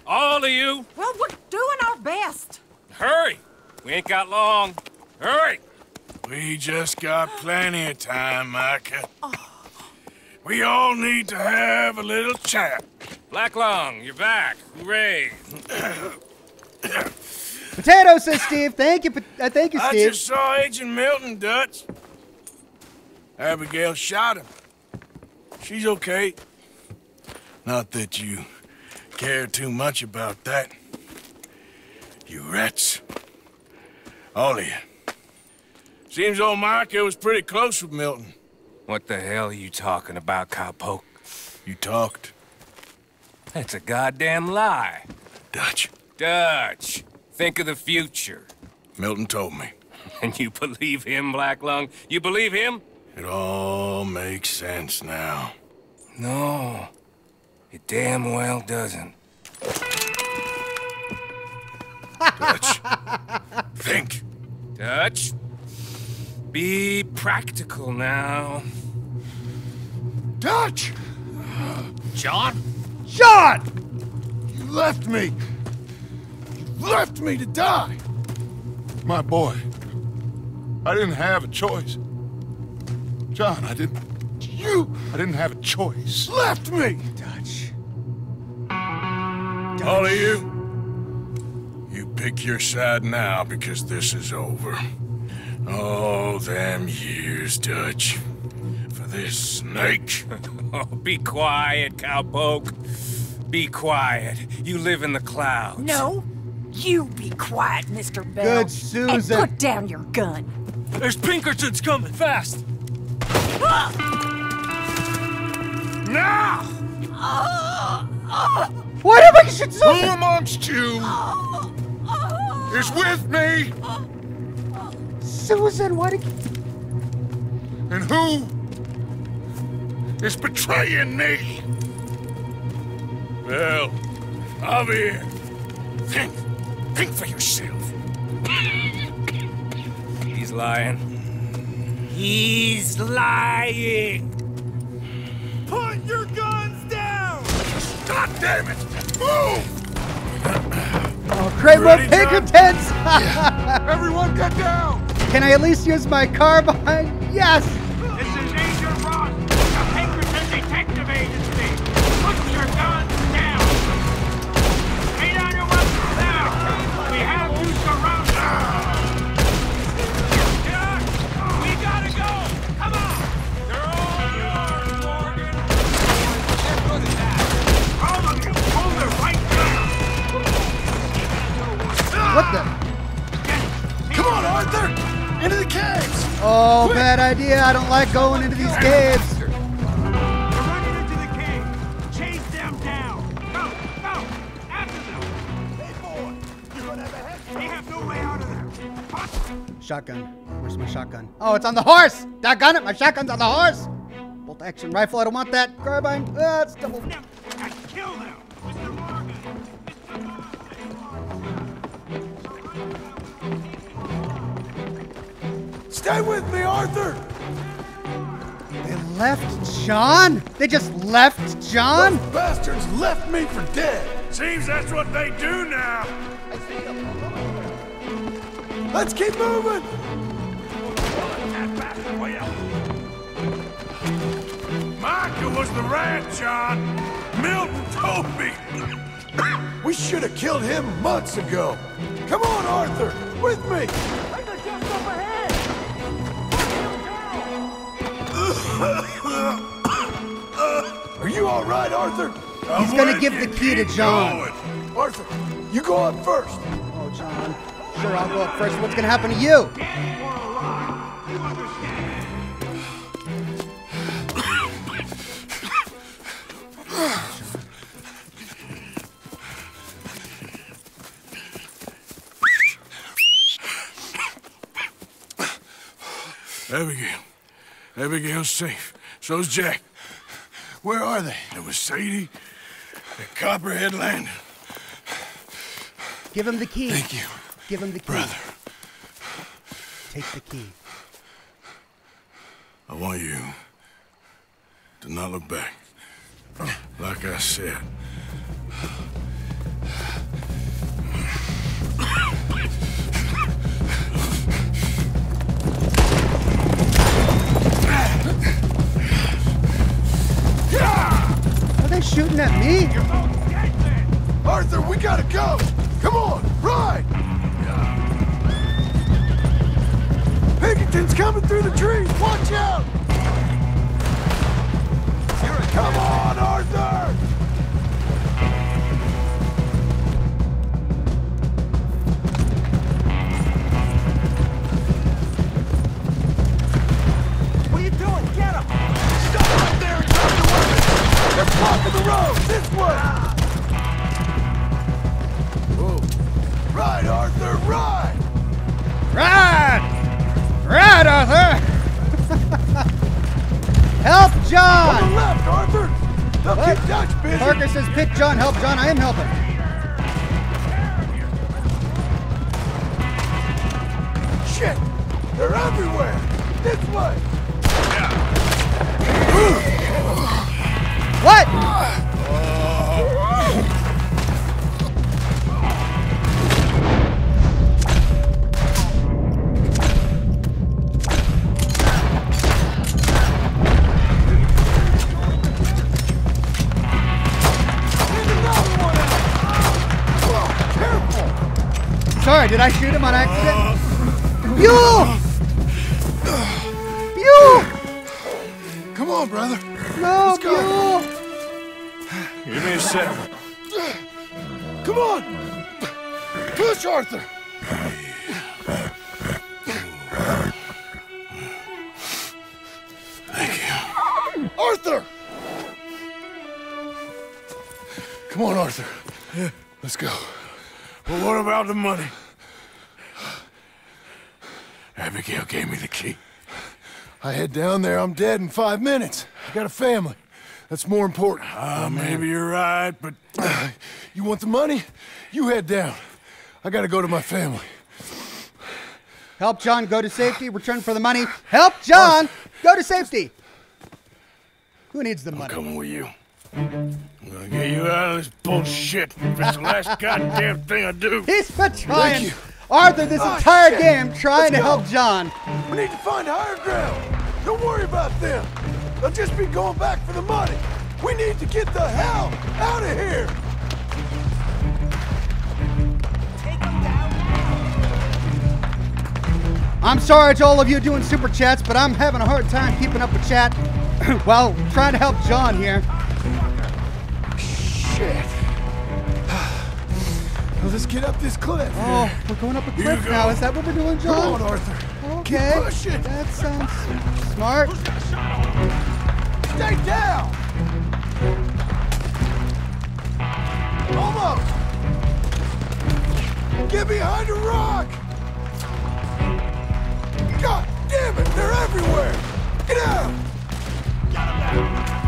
All of you. Well, we're doing our best. Hurry. We ain't got long. Hurry. We just got plenty of time, Micah. We all need to have a little chat. Black Lung, you're back. Hooray. Potato, says Steve. Thank you, uh, thank you, Steve. I Steve. just saw Agent Milton, Dutch. Abigail shot him. She's okay. Not that you care too much about that. You rats. All of you. Seems old Micah was pretty close with Milton. What the hell are you talking about, cowpoke? You talked. That's a goddamn lie. Dutch. Dutch, think of the future. Milton told me. And you believe him, Black Lung? You believe him? It all makes sense now. No, it damn well doesn't. Dutch. Think. Dutch, be practical now. Dutch! John? John! You left me! You left me to die! My boy. I didn't have a choice. John, I didn't. You! I didn't have a choice. Left me! Dutch. All of you, you pick your side now because this is over. All them years, Dutch. For this snake. Oh, be quiet, cowpoke. Be quiet. You live in the clouds. No, you be quiet, Mr. Bell. Good Susan. And put down your gun. There's Pinkertons coming, fast! Ah! Now! Ah! Ah! What am I should Who amongst you is with me? Susan, what? Did... And who is betraying me? Well, I'm here. think. Think for yourself. He's lying. He's lying! Put your guns down! God damn it! Move! Oh, more Ready, John? Pinkertons! Everyone get down! Can I at least use my carbine? Yes! This is Agent Ross, What the? Come on, Arthur! Into the caves! Oh, bad idea. I don't like going into these caves. They're running into the cave. Chase them down. Go, go. After them. Hey, boy. You're gonna have a head. They have no way out of there. Shotgun. Where's my shotgun? Oh, it's on the horse! Doggone it, my shotgun's on the horse! Bolt action rifle, I don't want that. Carbine, ah, it's double. Stay with me, Arthur! They left John? They just left John? Those bastards left me for dead! Seems that's what they do now. Let's keep moving! Micah was the rat, John. Milton told me. We should have killed him months ago. Come on, Arthur, with me. Are you all right, Arthur? He's gonna give the key to John. Arthur, you go up first. Oh, John. Sure, I'll go up first. What's gonna happen to you? Abigail. Abigail's safe. So's Jack. Where are they? There was Sadie at Copperhead Landing. Give him the key. Thank you. Give him the key. Brother. Take the key. I want you to not look back. Like I said. Shooting at me? Arthur, we gotta go! Come on, ride! Pinkerton's coming through the trees! Watch out! Come on, Arthur! Road! This way! Whoa. Ride, Arthur, ride! Ride! Ride, Arthur! help John! On the left, Arthur! They'll What? Dutch busy! Parker says pick John, help John. I am helping. Did I shoot on accident? You! You! Come on, brother! No, Let's go! you! Give me a second. Come on! Push, Arthur! Down there, I'm dead in five minutes. I got a family. That's more important. Ah, maybe you're right, but You want the money? You head down. I gotta go to my family. Help John go to safety. Return for the money. Help John go to safety. Who needs the I'm money? coming with you. I'm gonna get you out of this bullshit. If it's the last goddamn thing I do. He's been trying. you. Arthur, this Ah, entire shit. game trying Let's to go. help John. We need to find higher ground. Don't worry about them. They'll just be going back for the money. We need to get the hell out of here. I'm sorry to all of you doing super chats, but I'm having a hard time keeping up with chat while trying to help John here. Shit. Now let's get up this cliff. Oh, we're going up a cliff now. Is that what we're doing, John? Come on, Arthur. Okay. That sounds smart. Stay down. Almost. Get behind a rock. God damn it, they're everywhere. Get out. We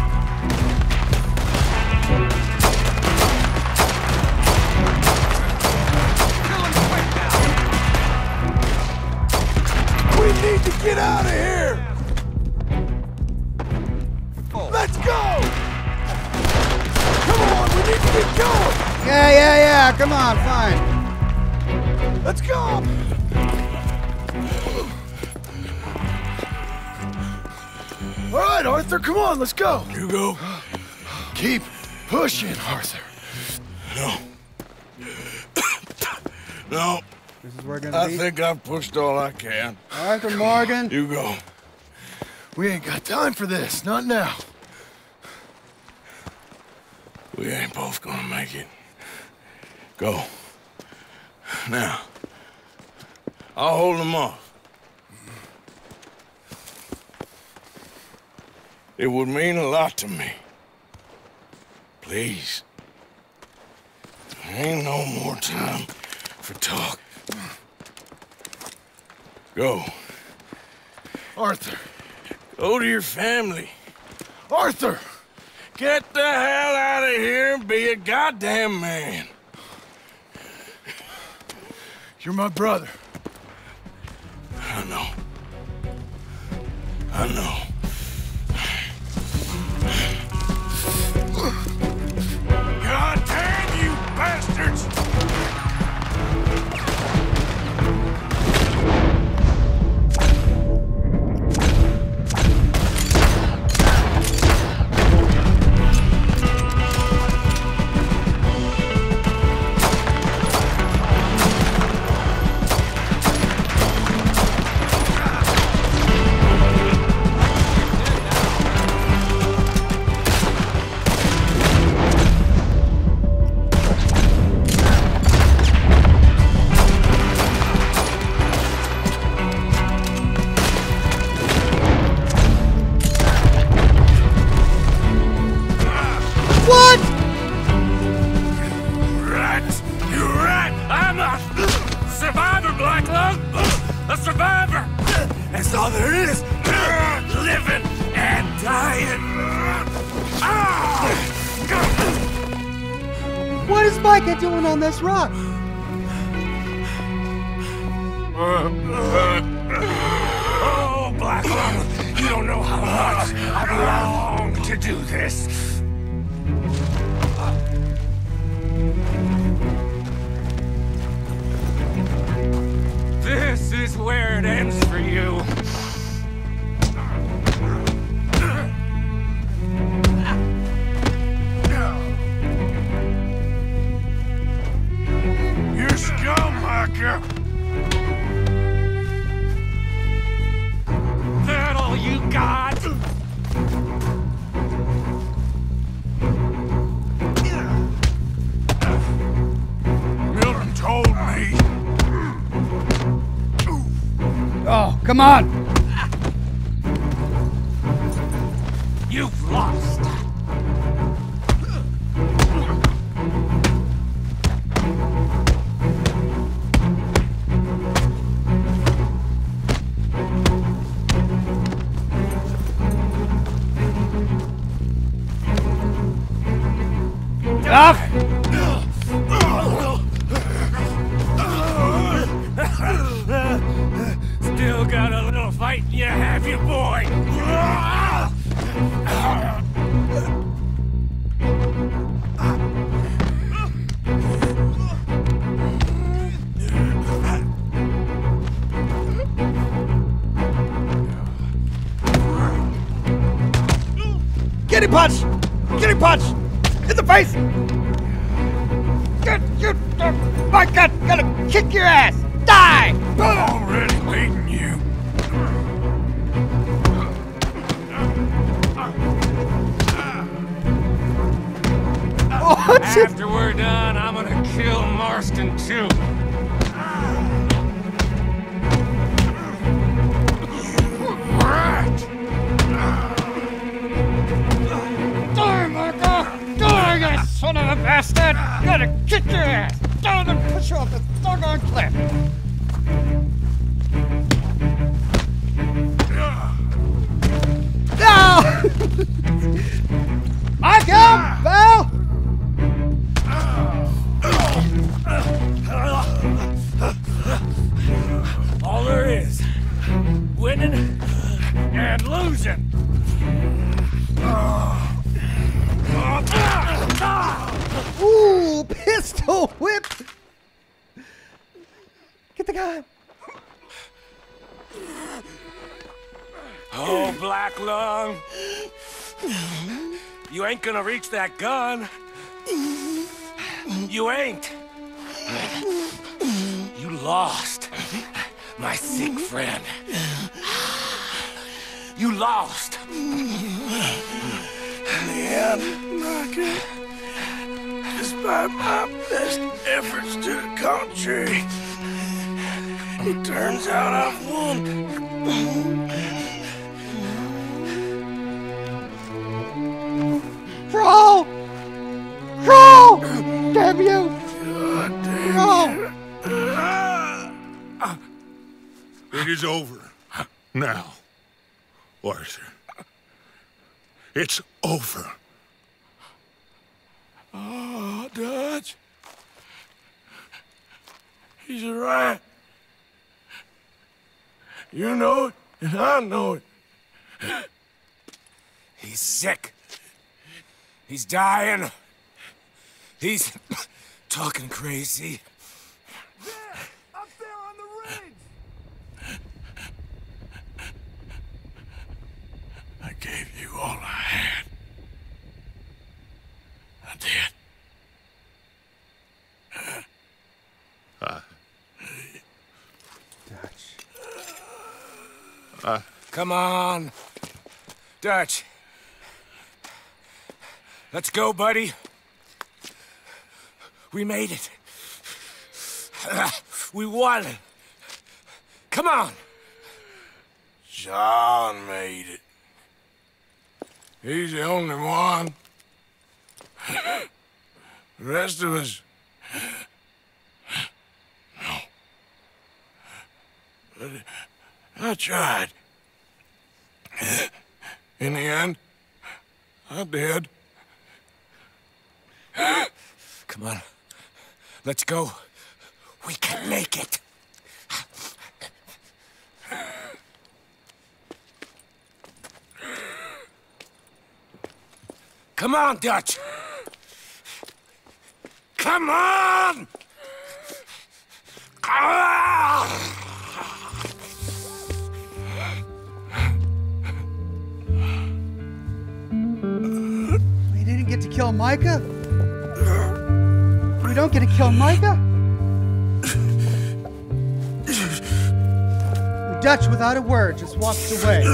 need to get out of here! Let's go! Come on, we need to get going! Yeah, yeah, yeah. Come on, fine. Let's go! All right, Arthur, come on, let's go! You go. Keep pushing, Arthur. No. no. This is where we're gonna I be. think I've pushed all I can. Arthur Morgan. You go. We ain't got time for this, not now. We ain't both gonna make it. Go. Now. I'll hold them off. It would mean a lot to me. Please. There ain't no more time for talk. Go. Arthur. Go to your family. Arthur! Get the hell out of here and be a goddamn man. You're my brother. I know. I know. God damn you bastards! Rock? Come on! Punch! In the face! Get you! My God! Gonna kick your ass! Die! Already beating you. After we're done, I'm gonna kill Marston too. Son of a bastard! Gonna kick your ass! Down and push you off the doggone cliff! Ain't gonna reach that gun. You ain't. You lost, my sick friend. You lost. The end, despite my best efforts to the contrary, it turns out I've won. Crawl! Crawl! Damn you! Crawl! It is over. Now, Arthur. It's over. Oh, Dutch. He's a rat. You know it, and I know it. He's sick. He's dying. He's talking crazy. There, up there on the ridge. I gave you all I had. I did. Uh, Come on. Dutch. Let's go, buddy. We made it. We won. Come on. John made it. He's the only one. The rest of us. No. But I tried. In the end, I did. Come on. Let's go. We can make it. Come on, Dutch. Come on! Ah! We didn't get to kill Micah? We don't get to kill Micah? The Dutch, without a word, just walks away.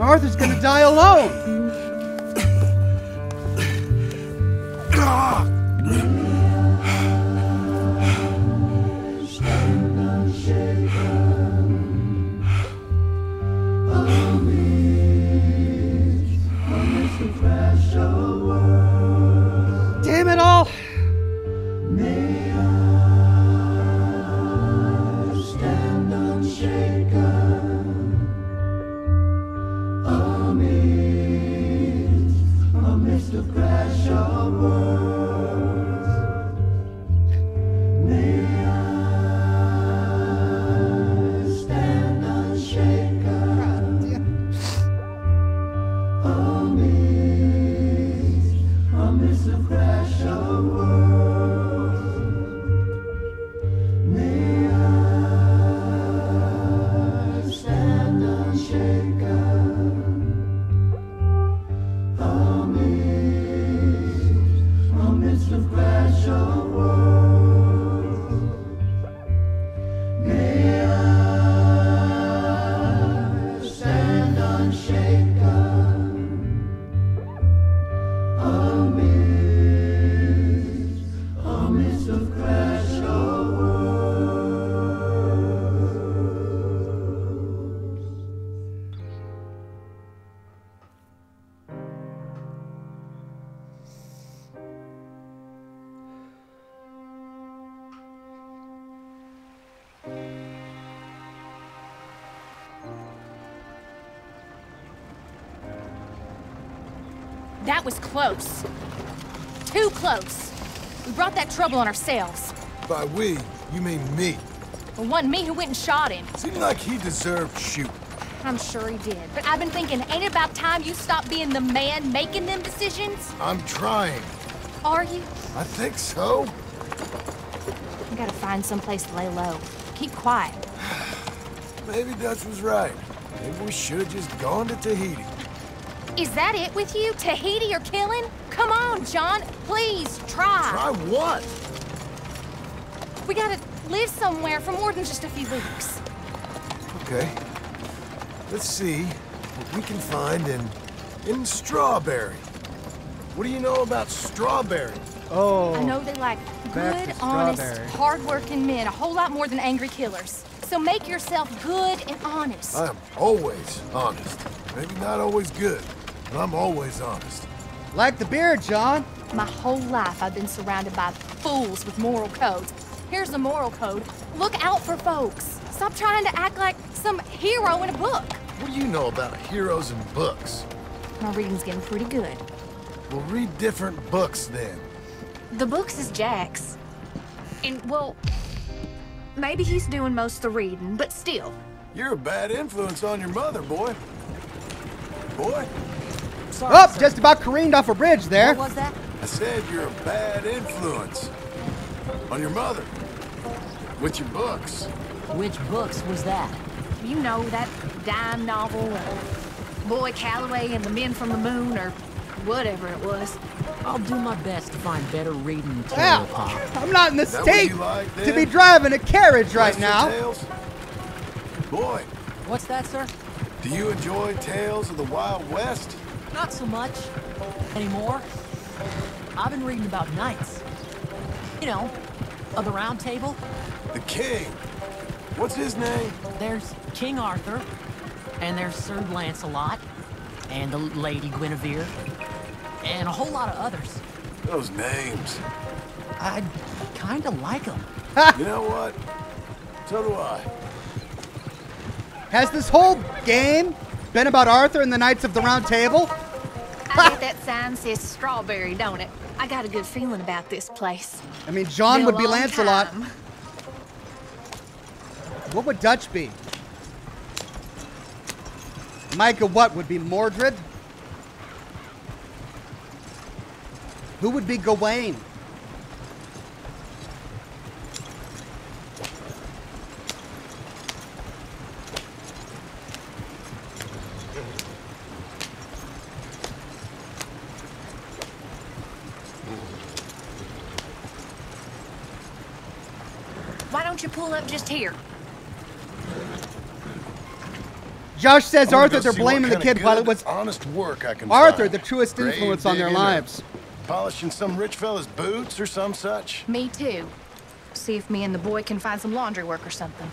Arthur's gonna die alone! Close. Too close. We brought that trouble on ourselves. By we, you mean me. It wasn't me who went and shot him. Seemed like he deserved shoot. I'm sure he did. But I've been thinking, ain't it about time you stop being the man making them decisions? I'm trying. Are you? I think so. We gotta find someplace to lay low. Keep quiet. Maybe Dutch was right. Maybe we should have just gone to Tahiti. Is that it with you? Tahiti or killing? Come on, John. Please, try. Try what? We gotta live somewhere for more than just a few weeks. Okay. Let's see what we can find in in Strawberry. What do you know about Strawberry? Oh. I know they like good, honest, hard-working men a whole lot more than angry killers. So make yourself good and honest. I'm always honest. Maybe not always good, but I'm always honest. Like the beard, John. My whole life I've been surrounded by fools with moral codes. Here's the moral code. Look out for folks. Stop trying to act like some hero in a book. What do you know about heroes and books? My reading's getting pretty good. We'll read different books then. The books is Jack's. And, well, maybe he's doing most of the reading, but still. You're a bad influence on your mother, boy. Boy, oh, just about careened off a bridge there. What was that? I said you're a bad influence on your mother. With your books. Which books was that? You know, that dime novel, Boy Calloway and the Men from the Moon, or whatever it was. I'll do my best to find better reading material, Ow. Pop. I'm not in the state like, to be driving a carriage right Western now. Tales? Boy, What's that, sir? do you enjoy tales of the Wild West? Not so much. Anymore. I've been reading about knights. You know, of the Round Table. The king. What's his name? There's King Arthur, and there's Sir Lancelot, and the Lady Guinevere, and a whole lot of others. Those names. I kinda like them. you know what? So do I. Has this whole game been about Arthur and the Knights of the Round Table? I bet that sign says strawberry, don't it? I got a good feeling about this place. I mean, John would be Lancelot. time. What would Dutch be? Micah, what would be Mordred? Who would be Gawain? Pull up just here? Josh says I'm Arthur, they're blaming the kid while good, it was honest work I can Arthur, find. the truest Grave influence on their lives. Polishing some rich fella's boots or some such. Me too. See if me and the boy can find some laundry work or something.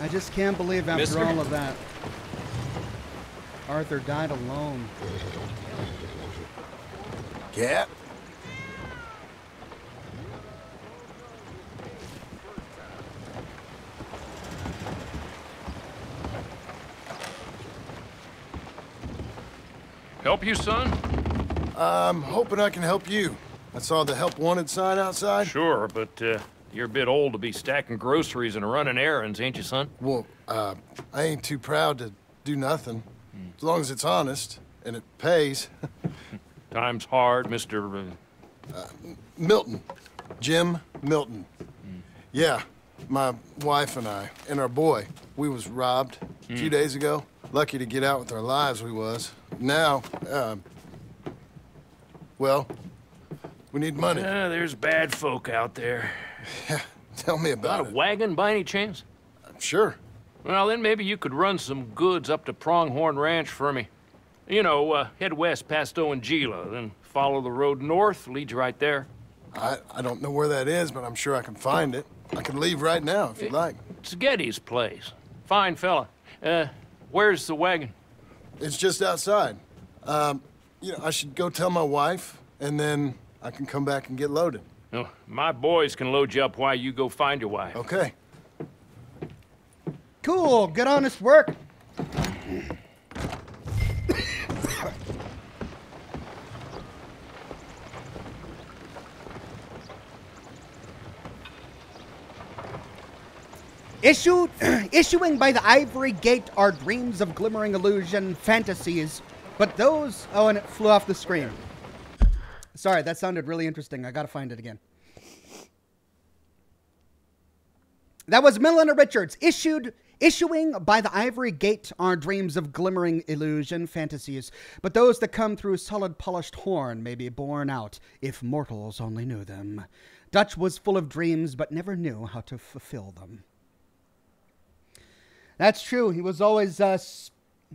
I just can't believe after Mister? all of that, Arthur died alone. Cat? Help you, son? I'm hoping I can help you. I saw the help wanted sign outside. Sure, but uh, you're a bit old to be stacking groceries and running errands, ain't you, son? Well, uh, I ain't too proud to do nothing. As long as it's honest and it pays. Time's hard, Mr. Uh... Milton. Jim Milton. Yeah, my wife and I, and our boy, we was robbed a few Mm. days ago. Lucky to get out with our lives, we was. Now, um, well, we need money. Yeah, there's bad folk out there. Yeah, Tell me about Got a wagon by any chance? Sure. Well, then maybe you could run some goods up to Pronghorn Ranch for me. You know, uh, head west past Owanjila, then follow the road north, leads you right there. I, I don't know where that is, but I'm sure I can find it. I can leave right now if you'd like. It's Geddes' place. Fine fella. Uh, where's the wagon? It's just outside. Um, you know, I should go tell my wife, and then I can come back and get loaded. No, my boys can load you up while you go find your wife. Okay. Cool, good honest work. Issued, issuing by the Ivory Gate are dreams of glimmering illusion, fantasies, but those. Oh, and it flew off the screen. Sorry, that sounded really interesting. I gotta find it again. That was Milena Richards, issued issuing by the Ivory Gate are dreams of glimmering illusion, fantasies, but those that come through solid polished horn may be borne out if mortals only knew them. Dutch was full of dreams, but never knew how to fulfill them. That's true. He was always uh,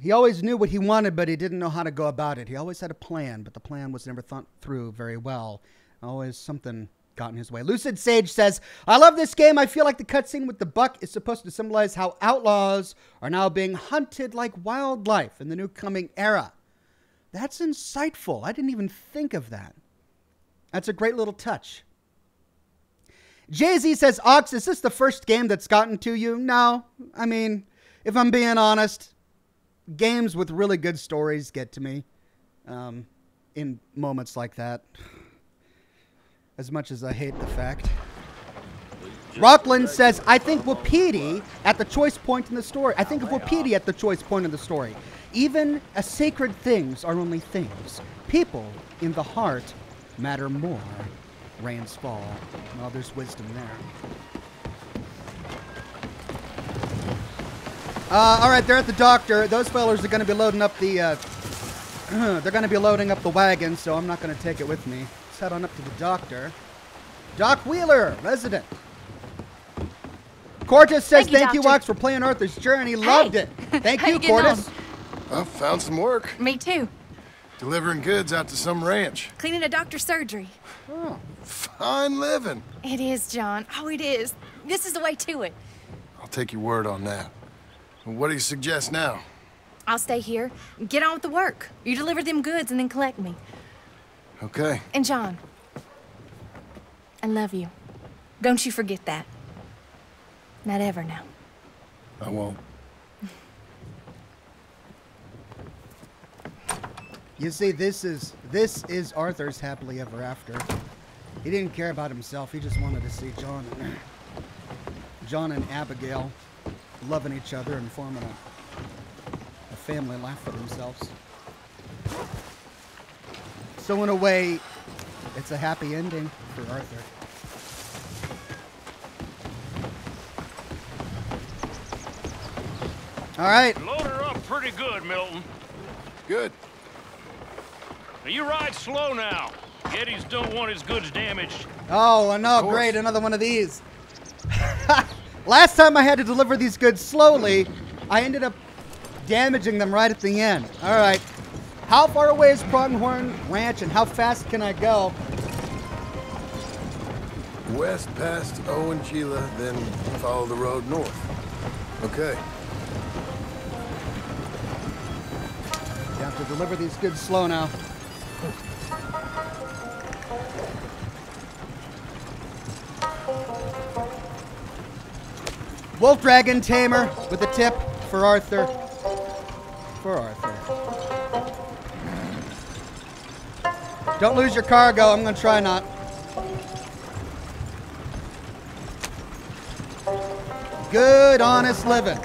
he always knew what he wanted, but he didn't know how to go about it. He always had a plan, but the plan was never thought through very well. Always something got in his way. Lucid Sage says, "I love this game. I feel like the cutscene with the buck is supposed to symbolize how outlaws are now being hunted like wildlife in the new coming era." That's insightful. I didn't even think of that. That's a great little touch. Jay Z says, Ox, is this the first game that's gotten to you? No. I mean, if I'm being honest, games with really good stories get to me. Um, in moments like that. As much as I hate the fact. Rockland says, I think Wapiti at the choice point in the story. I think of Wapiti at the choice point in the story. Even as sacred things are only things, people in the heart matter more. Rains fall. Well, there's wisdom there. Uh, all right, they're at the doctor. Those fellas are going to be loading up the. Uh, they're going to be loading up the wagon, so I'm not going to take it with me. Let's head on up to the doctor. Doc Wheeler, resident. Cortis says Thank you, thank you, Wax, for playing Arthur's Journey. Loved it. Thank you, you getting Cortis. I found some work. Me too. Delivering goods out to some ranch. Cleaning a doctor's surgery. Oh, fine living. It is, John. Oh, it is. This is the way to it. I'll take your word on that. What do you suggest now? I'll stay here. Get on with the work. You deliver them goods and then collect me. Okay. And John, I love you. Don't you forget that. Not ever now. I won't. You see, this is this is Arthur's happily ever after. He didn't care about himself. He just wanted to see John and John and Abigail loving each other and forming a, a family laugh for themselves. So in a way, it's a happy ending for Arthur. All right. Load her up pretty good, Milton. Good. Now you ride slow now. Geddes don't want his goods damaged. Oh, I know. Great. Another one of these. Last time I had to deliver these goods slowly, I ended up damaging them right at the end. All right. How far away is Pronghorn Ranch and how fast can I go? West past Owen Gila, then follow the road north. Okay. You have to deliver these goods slow now. Wolf Dragon Tamer with a tip for Arthur. For Arthur. Don't lose your cargo. I'm going to try not. Good, honest living.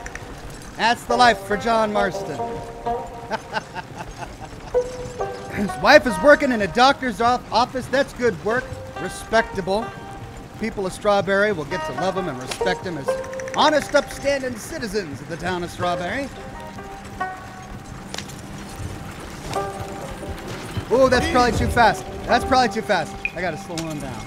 That's the life for John Marston. His wife is working in a doctor's office. That's good work. Respectable. People of Strawberry will get to love him and respect him as honest, upstanding citizens of the town of Strawberry. Oh, that's probably too fast. That's probably too fast. I gotta slow him down.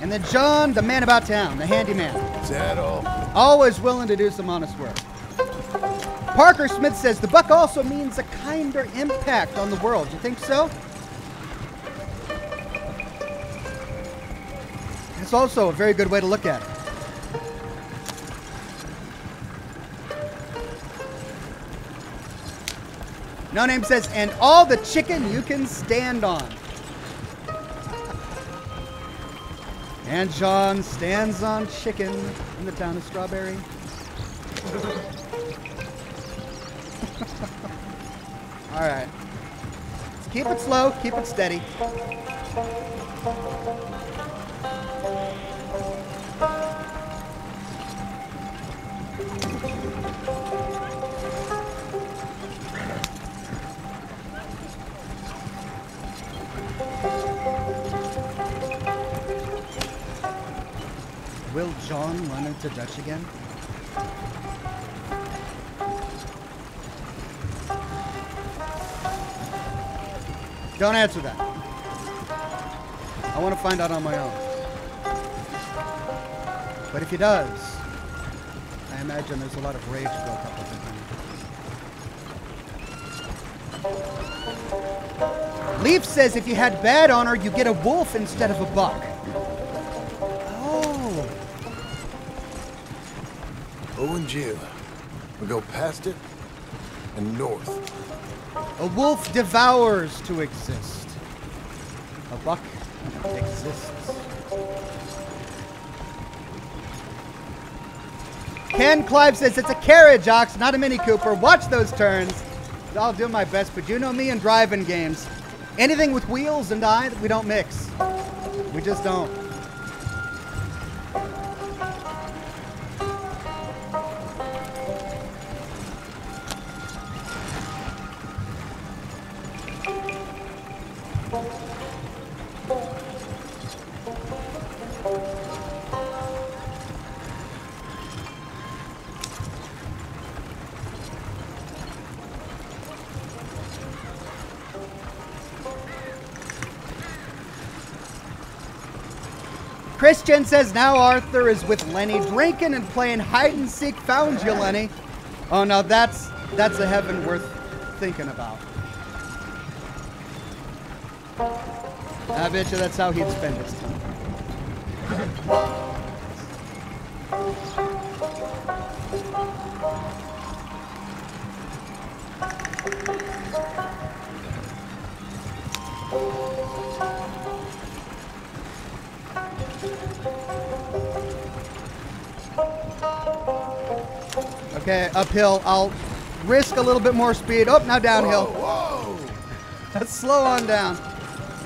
And then John, the man about town, the handyman. Is that all? Always willing to do some honest work. Parker Smith says the buck also means a kinder impact on the world. You think so? It's also a very good way to look at it. No name says, and all the chicken you can stand on. And John stands on chicken in the town of Strawberry. All right. Let's keep it slow, keep it steady. Will John run into Dutch again? Don't answer that. I want to find out on my own. But if he does, I imagine there's a lot of rage built up within him. Leaf says if you had bad honor, you get a wolf instead of a buck. Owanjila. We go past it and north. A wolf devours to exist. A buck exists. Ken Clive says it's a carriage ox, not a Mini Cooper. Watch those turns. I'll do my best, but you know me in driving games. Anything with wheels and I, we don't mix. We just don't. Christian says now Arthur is with Lenny drinking and playing hide and seek. Found you, Lenny. Oh no, that's that's a heaven worth thinking about. I bet you that's how he'd spend his time. Okay, uphill. I'll risk a little bit more speed. Oh, now downhill. Whoa, Let's slow on down.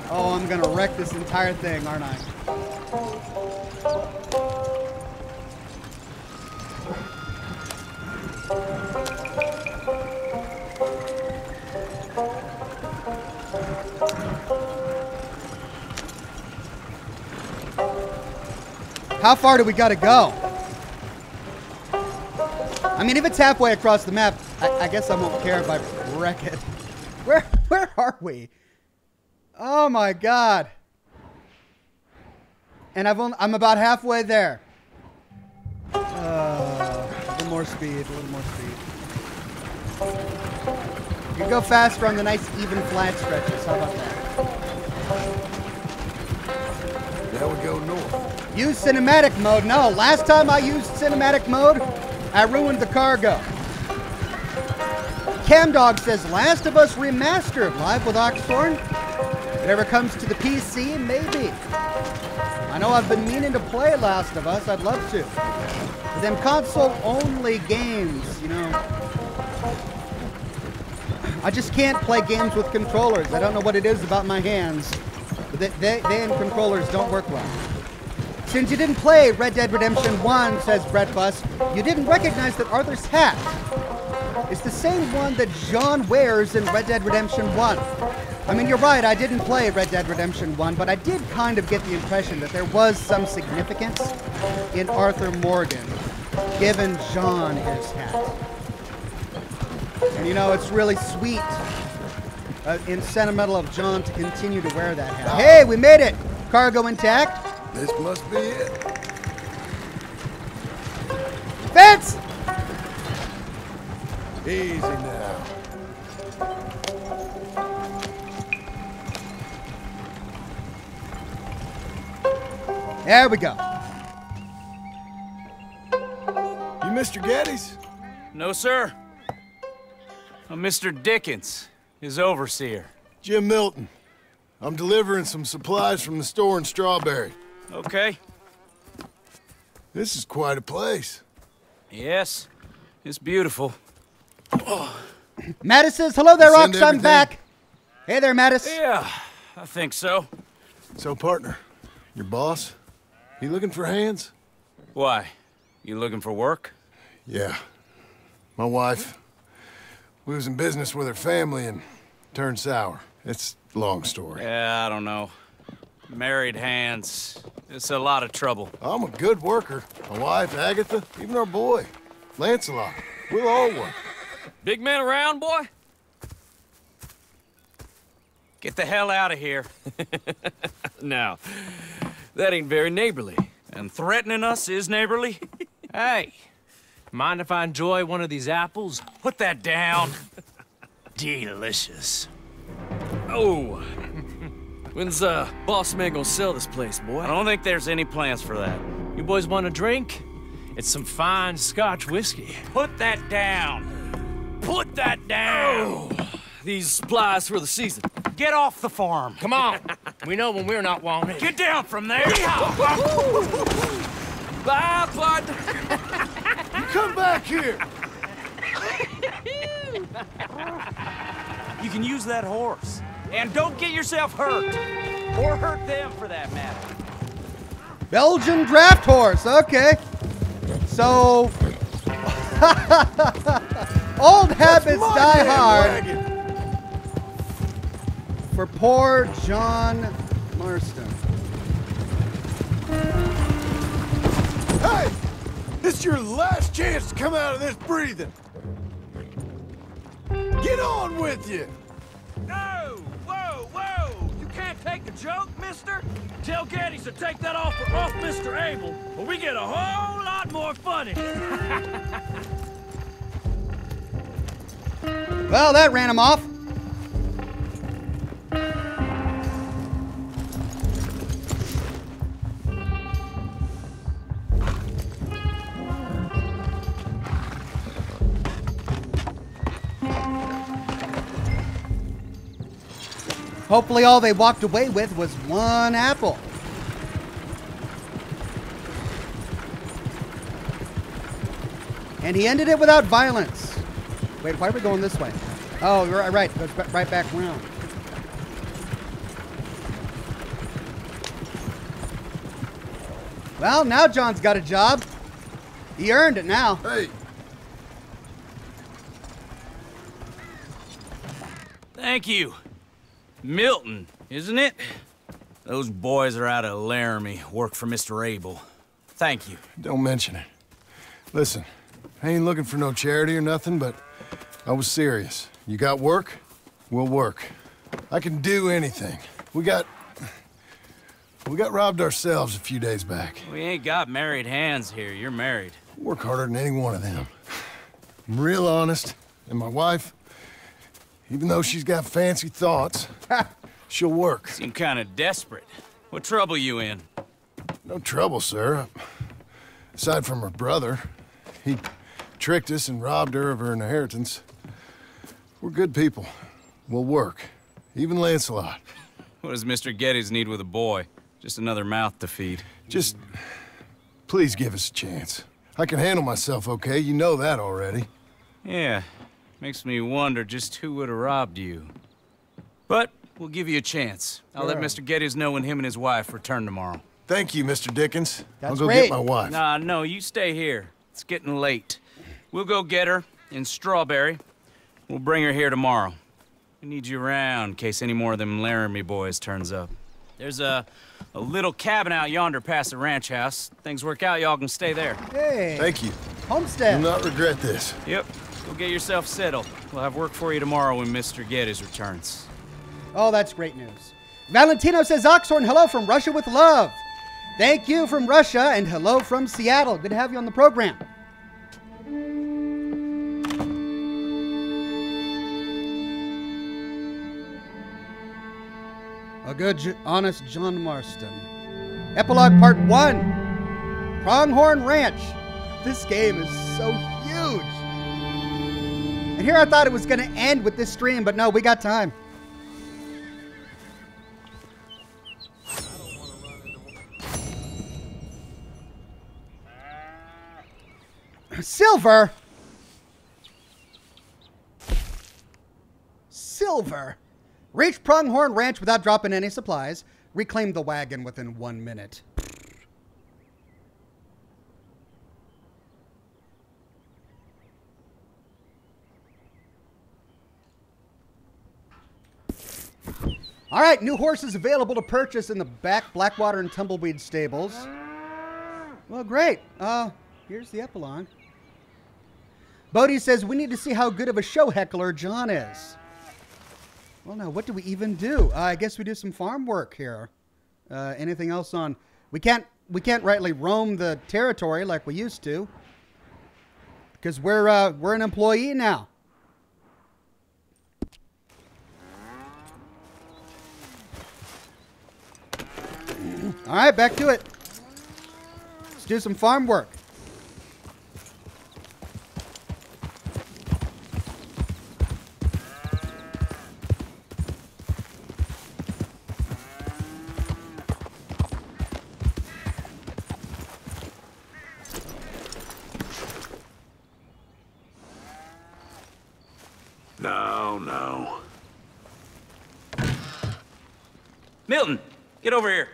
Oh, I'm gonna wreck this entire thing, aren't I? How far do we gotta go? I mean, if it's halfway across the map, I, I guess I won't care if I wreck it. Where, where are we? Oh my god. And I've only, I'm about halfway there. Uh, a little more speed, a little more speed. You can go faster on the nice even flat stretches. How about that? Now we go north. Use cinematic mode. No, last time I used cinematic mode, I ruined the cargo. Camdog says Last of Us Remastered live with Oxhorn. If it ever comes to the PC, maybe. I know I've been meaning to play Last of Us. I'd love to. But them console-only games, you know. I just can't play games with controllers. I don't know what it is about my hands. They, they, they and controllers don't work well. Since you didn't play Red Dead Redemption 1, says Brett Bus, you didn't recognize that Arthur's hat is the same one that John wears in Red Dead Redemption 1. I mean, you're right, I didn't play Red Dead Redemption 1, but I did kind of get the impression that there was some significance in Arthur Morgan giving John his hat. And you know, it's really sweet uh, and sentimental of John to continue to wear that hat. Hey, we made it! Cargo intact. This must be it. Fence! Easy now. There we go. You Mr. Geddes? No, sir. I'm Mr. Dickens, his overseer. Jim Milton. I'm delivering some supplies from the store in Strawberry. Okay. This is quite a place. Yes, it's beautiful. Mattis says, hello there, Send Ox, I'm back. Hey there, Mattis. Yeah, I think so. So, partner, your boss, he looking for hands? Why? You looking for work? Yeah. My wife, we was in business with her family and turned sour. It's a long story. Yeah, I don't know. Married hands. It's a lot of trouble. I'm a good worker. My wife, Agatha, even our boy, Lancelot. We'll all work. Big man around, boy? Get the hell out of here. now, that ain't very neighborly. And threatening us is neighborly? Hey, mind if I enjoy one of these apples? Put that down. Delicious. Oh, When's uh boss man gonna sell this place, boy? I don't think there's any plans for that. You boys want a drink? It's some fine Scotch whiskey. Put that down. Put that down. These supplies for the season. Get off the farm. Come on. we know when we're not wanted. Get down from there. Bye, partner. You come back here. You can use that horse. And don't get yourself hurt. Or hurt them, for that matter. Belgian draft horse. Okay. So, old habits die hard wagon. for poor John Marston. Hey! This is your last chance to come out of this breathing. Get on with you! Can't take a joke, mister? Tell Geddes to take that offer off Mr. Abel, or we get a whole lot more funny. Well, that ran him off. Hopefully, all they walked away with was one apple. And he ended it without violence. Wait, why are we going this way? Oh, you're right, right. It goes ba- right back around. Well, now John's got a job. He earned it now. Hey, Thank you. Milton, isn't it? Those boys are out of Laramie, work for Mr. Abel. Thank you. don't mention it. Listen, I ain't looking for no charity or nothing, but I was serious. You got work? We'll work. I can do anything. We got... We got robbed ourselves a few days back. We ain't got married hands here. You're married. Work harder than any one of them. I'm real honest, and my wife, even though she's got fancy thoughts, she'll work. Seem kind of desperate. What trouble you in? No trouble, sir. Aside from her brother, he tricked us and robbed her of her inheritance. We're good people. We'll work. Even Lancelot. What does Mr. Geddes need with a boy? Just another mouth to feed. Just please give us a chance. I can handle myself okay, you know that already. Yeah, makes me wonder just who would have robbed you. But we'll give you a chance. I'll let Yeah. Mr. Geddes know when him and his wife return tomorrow. Thank you, Mr. Dickens. I'll That's go great. get my wife. Nah, no, you stay here. It's getting late. We'll go get her in Strawberry. We'll bring her here tomorrow. We need you around in case any more of them Laramie boys turns up. There's a, a little cabin out yonder past the ranch house. Things work out, y'all can stay there. Hey. Thank you. Homestead. You'll not regret this. Yep. Go get yourself settled. We'll have work for you tomorrow when Mr. Geddes returns. Oh, that's great news. Valentino says, Oxhorn, hello from Russia with love. Thank you from Russia and hello from Seattle. Good to have you on the program. A good, honest John Marston. Epilogue Part 1 Pronghorn Ranch. This game is so huge. And here I thought it was going to end with this stream, but no, we got time. Silver? Silver? Reach Pronghorn Ranch without dropping any supplies. Reclaim the wagon within one minute. All right, new horses available to purchase in the back Blackwater and Tumbleweed stables. Well, great. Uh, here's the epilogue. Bodie says we need to see how good of a show heckler John is. Well, now what do we even do? Uh, I guess we do some farm work here. Uh, anything else on? We can't. We can't rightly roam the territory like we used to. Because we're uh, we're an employee now. All right, back to it. Let's do some farm work. No, no. Milton, get over here.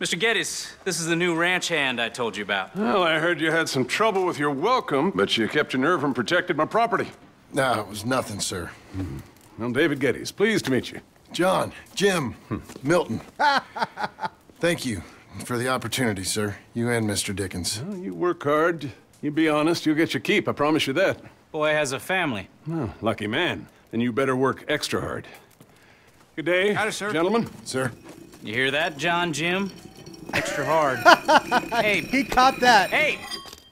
Mr. Geddes, this is the new ranch hand I told you about. Well, I heard you had some trouble with your welcome, but you kept your nerve and protected my property. No, it was nothing, sir. Hmm. I'm David Geddes. Pleased to meet you. John, Jim, hmm. Milton. Thank you for the opportunity, sir. You and Mr. Dickens. Well, you work hard. You be honest, you'll get your keep. I promise you that. Boy has a family. Oh, lucky man. Then you better work extra hard. Good day, Howdy, sir. gentlemen. Sir. You hear that, John Jim? Extra hard. hey, he caught that. Hey,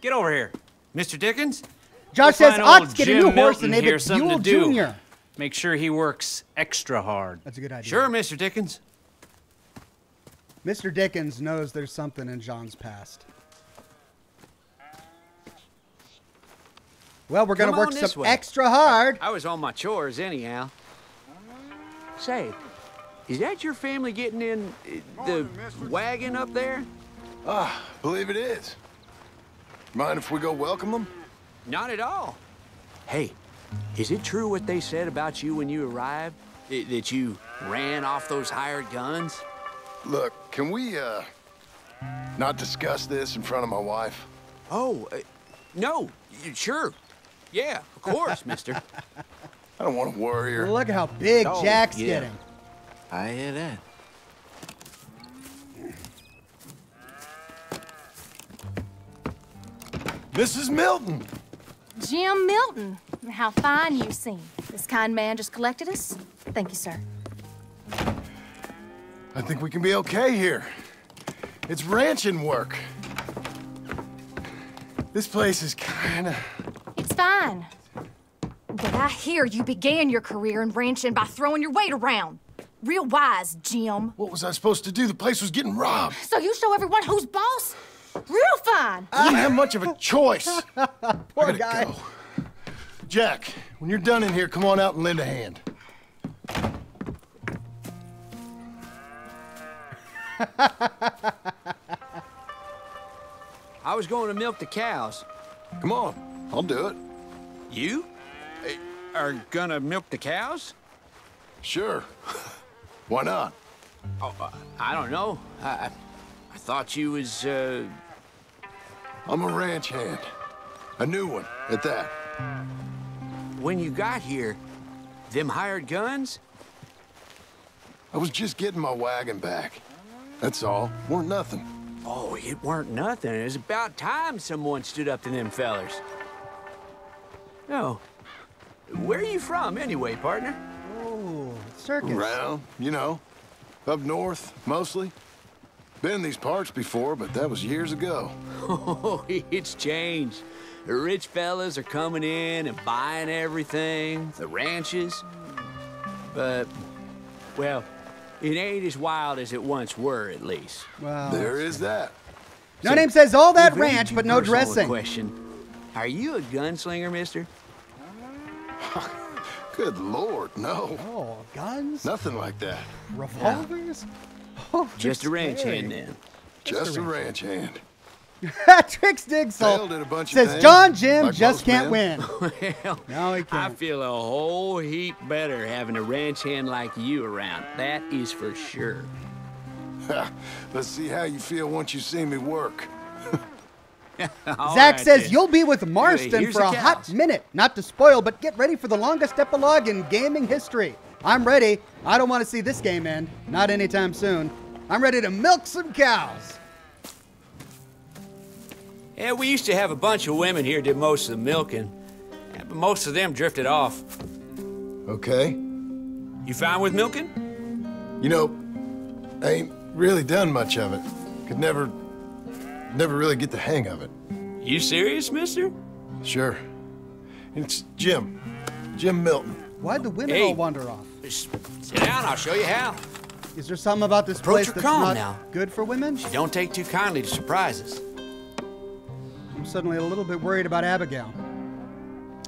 get over here. Mr. Dickens? Josh We'll says, find Ox, old get a Jim new horse and name here it something Buell do. Jr. Make sure he works extra hard. That's a good idea. Sure, Mr. Dickens. Mr. Dickens knows there's something in John's past. Well, we're going to work some way. extra hard. I was on my chores anyhow. Say, is that your family getting in uh, the wagon up there? Ah, believe it is. Mind if we go welcome them? Not at all. Hey, is it true what they said about you when you arrived? I- that you ran off those hired guns? Look, can we, uh, not discuss this in front of my wife? Oh, uh, no, y- sure. Yeah, of course, mister. I don't want to worry her. Look at how big Oh, Jack's yeah. getting. I hear that. Mrs. Milton! Jim Milton. How fine you seem. This kind man just collected us. Thank you, sir. I think we can be okay here. It's ranching work. This place is kinda... It's fine. But I hear you began your career in ranching by throwing your weight around. Real wise, Jim. What was I supposed to do? The place was getting robbed. So you show everyone who's boss? Real fine. I didn't have much of a choice. Poor guy. Go. Jack, when you're done in here, come on out and lend a hand. I was going to milk the cows. Come on, I'll do it. You? Are gonna milk the cows? Sure. Why not? Oh, uh, I don't know. I, I, thought you was, uh... I'm a ranch hand. A new one, at that. When you got here, them hired guns? I was just getting my wagon back. That's all. Weren't nothing. Oh, it weren't nothing. It was about time someone stood up to them fellers. No. Where are you from, anyway, partner? Circus. Around, you know. Up north, mostly. Been in these parts before, but that was years ago. Oh, it's changed. The rich fellas are coming in and buying everything, the ranches. But, well, it ain't as wild as it once were, at least. Well, There is that. No name says all that ranch, but no personal a dressing. Question. Are you a gunslinger, mister? Good lord, no. Oh, guns? Nothing like that. Revolvers? Oh, Just a ranch scary. hand, then. Just a ranch hand. Tricks Diggsall Failed at a bunch of says things, John Jim like just can't men." win. well, No, he can't. I feel a whole heap better having a ranch hand like you around. That is for sure. Let's see how you feel once you see me work. All Zach right, says then. you'll be with Marston here's for the a hot minute. Not to spoil, but get ready for the longest epilogue in gaming history. I'm ready. I don't want to see this game end. Not anytime soon. I'm ready to milk some cows. Yeah, we used to have a bunch of women here did most of the milking. Yeah, but most of them drifted off. Okay. You fine with milking? You know, I ain't really done much of it. Could never, never really get the hang of it. You serious, mister? Sure. It's Jim. Jim Milton. Why'd the women Hey. all wander off? Sit down, I'll show you how. Is there something about this Approach place that's calm not now. good for women? She Don't take too kindly to surprises. I'm suddenly a little bit worried about Abigail.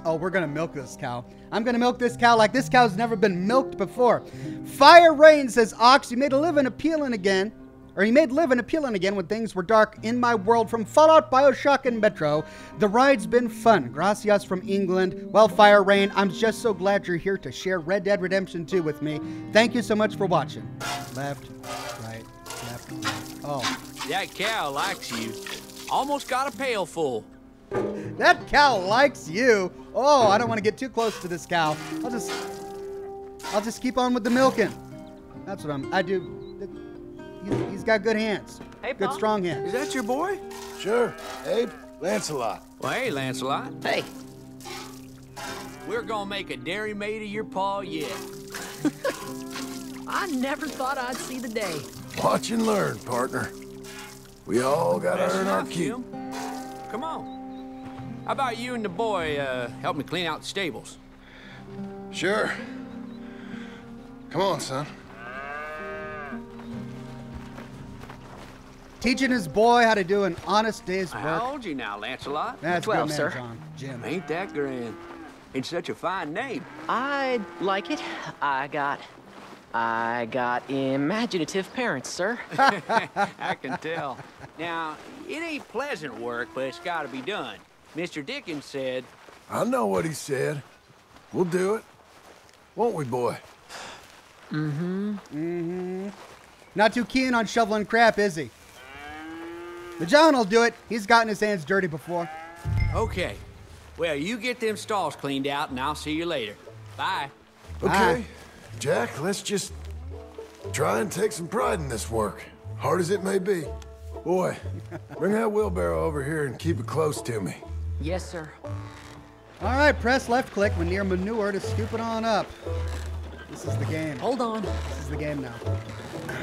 Oh, we're gonna milk this cow. I'm gonna milk this cow like this cow's never been milked before. Fire Rain says, Ox, you made a living appealing again. Or he made living appealing again when things were dark in my world from Fallout, Bioshock, and Metro. The ride's been fun. Gracias from England. Wildfire Rain, I'm just so glad you're here to share Red Dead Redemption 2 with me. Thank you so much for watching. Left, right, left, right. Oh, That cow likes you. Almost got a pail full. that cow likes you. Oh, I don't want to get too close to this cow. I'll just, I'll just keep on with the milking. That's what I'm. I do. He's, he's got good hands. Hey, good Pa. strong hands. Is that your boy? Sure. Abe, Lancelot. Well, hey, Lancelot. Hey. We're gonna make a dairy maid of your paw yet. I never thought I'd see the day. Watch and learn, partner. We all gotta That's earn our enough, keep. Jim. Come on. How about you and the boy uh, help me clean out the stables? Sure. Come on, son. Teaching his boy how to do an honest day's work. How old you now, Lancelot? That's Twelve, good sir. John. Jim. Ain't that grand? It's such a fine name. I like it. I got. I got imaginative parents, sir. I can tell. Now, it ain't pleasant work, but it's got to be done. Mr. Dickens said, I know what he said. We'll do it. Won't we, boy? Mm-hmm. Mm-hmm. Not too keen on shoveling crap, is he? The John will do it. He's gotten his hands dirty before. okay. Well, you get them stalls cleaned out, and I'll see you later. Bye. Okay. Jack, let's just try and take some pride in this work, hard as it may be. Boy, bring that wheelbarrow over here and keep it close to me. Yes, sir. All right, press left click when near manure to scoop it on up. This is the game. Hold on. This is the game now.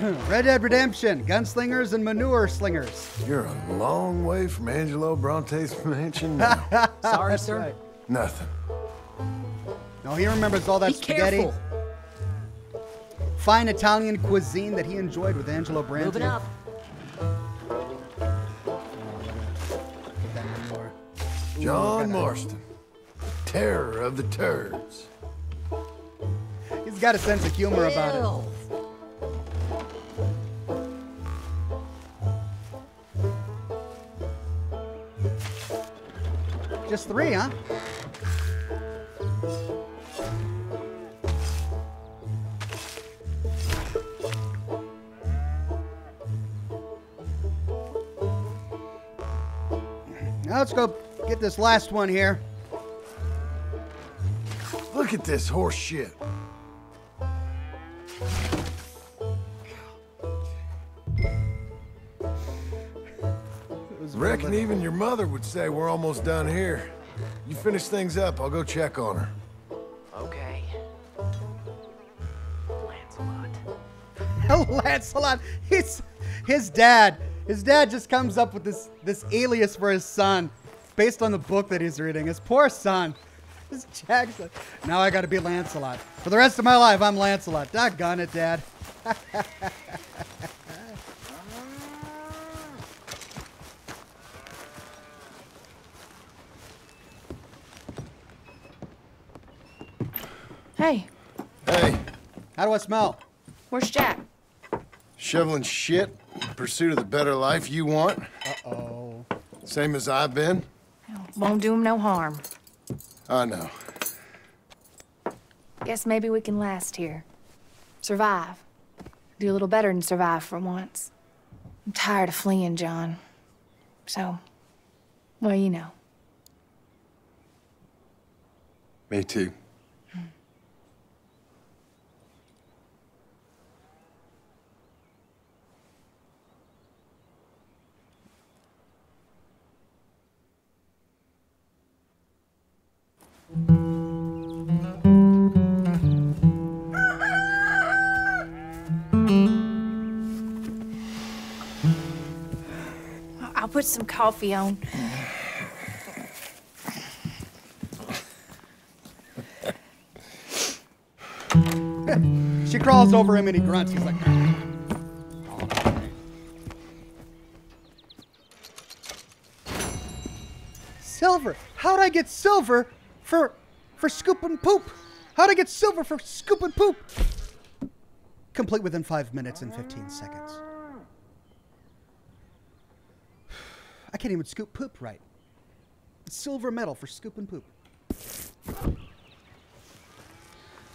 Red Dead Redemption, gunslingers and manure slingers. You're a long way from Angelo Bronte's mansion now. Sorry, That's sir. right. Nothing. No, he remembers all that Be spaghetti. careful. Fine Italian cuisine that he enjoyed with Angelo Bronte. Moving up. John Marston, terror of the turds. He's got a sense of humor about it. Just three, huh? Now let's go get this last one here. Look at this horse shit. Reckon even your mother would say we're almost done here. You finish things up, I'll go check on her. Okay. Lancelot. He's his dad. His dad just comes up with this this alias for his son, based on the book that he's reading. His poor son. This Jack's like, now I got to be Lancelot for the rest of my life. I'm Lancelot. Doggone it, Dad. Hey, Hey, How do I smell? where's Jack? shoveling shit in pursuit of the better life you want? Uh-oh. Same as I've been? Won't do him no harm. I know. Guess maybe we can last here. Survive. Do a little better than survive for once. I'm tired of fleeing, John. So, well, you know. Me too. I'll put some coffee on. She crawls over him and he grunts. He's like, silver. How'd I get silver for for scooping poop? How'd I get silver for scooping poop? Complete within five minutes and 15 seconds. I can't even scoop poop right. Silver medal for scooping poop.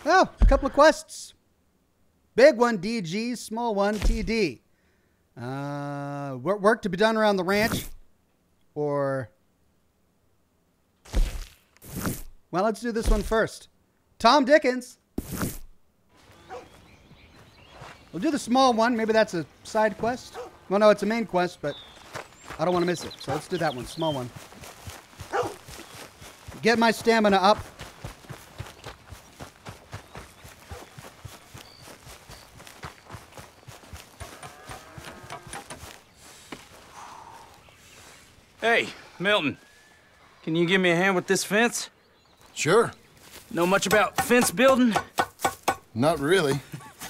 Oh, a couple of quests. Big one, DG. Small one, TD. Uh, wor- work to be done around the ranch, or well, let's do this one first. Tom Dickens. We'll do the small one. Maybe that's a side quest. Well, no, it's a main quest, but I don't want to miss it. So let's do that one, small one. Get my stamina up. Hey, Milton. Can you give me a hand with this fence? Sure. Know much about fence building? Not really.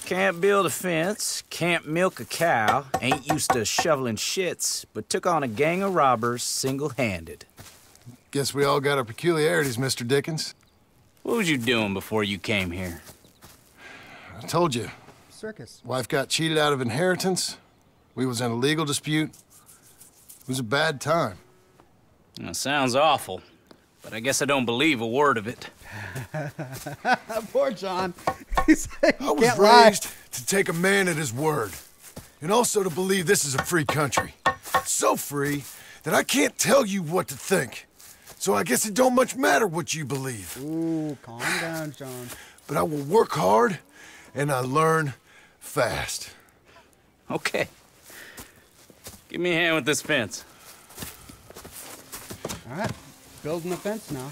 Can't build a fence, can't milk a cow, ain't used to shoveling shits, but took on a gang of robbers single-handed. Guess we all got our peculiarities, Mr. Dickens. What was you doing before you came here? I told you. Circus. Wife got cheated out of inheritance. We was in a legal dispute. It was a bad time. That sounds awful, but I guess I don't believe a word of it. Poor John. He's like, I was can't lie. raised to take a man at his word, and also to believe this is a free country. So free that I can't tell you what to think. So I guess it don't much matter what you believe. Ooh, calm down, John. But I will work hard, and I learn fast. Okay. Give me a hand with this fence. All right, building a fence now.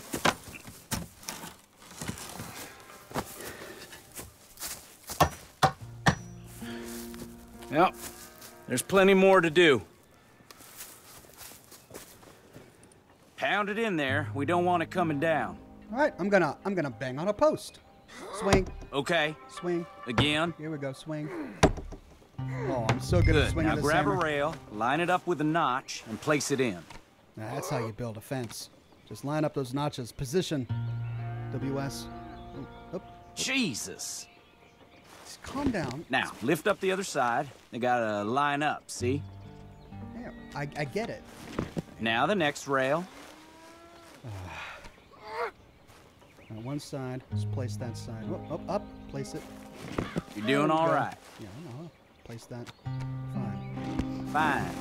Yep. There's plenty more to do. Pound it in there. We don't want it coming down. All right, I'm gonna I'm gonna bang on a post. Swing, Okay. swing. Again. Here we go, swing. Oh, I'm so good, at Good. swinging Now grab hammer. a rail, line it up with a notch, and place it in. Now, that's how you build a fence. Just line up those notches. Position. WS. Oh, oh, Jesus. just calm down. Now, lift up the other side. They gotta line up, see? Yeah, I, I get it. Now the next rail. On one side, just place that side. Oh, up, up, place it. You're doing all go. right. Yeah, I know. Place that. Fine. Fine.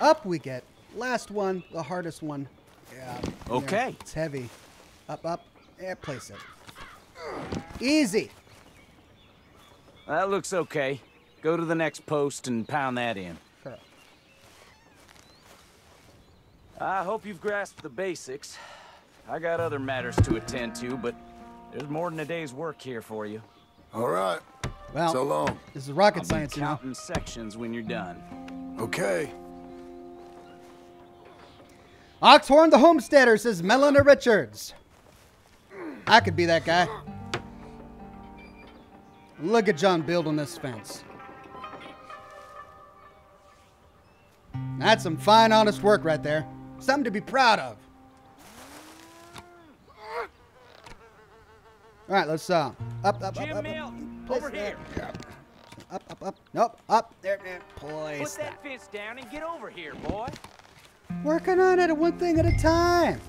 Up we get. Last one, the hardest one. Yeah. there. Okay. It's heavy. Up, up. Yeah, place it. Easy. That looks okay. Go to the next post and pound that in. Correct. I hope you've grasped the basics. I got other matters to attend to, but there's more than a day's work here for you. All right. Well, So long. This is rocket I'll be science, you know. counting sections when you're done. Okay. Oxhorn the Homesteader says Melina Richards. I could be that guy. Look at John building this fence. That's some fine, honest work right there. Something to be proud of. All right, let's uh, up, up, up, Jim up, up. Milton, Place over that. here. Up, up, up. Nope, up. There, there. Place Put that fence down and get over here, boy. Working on it one thing at a time.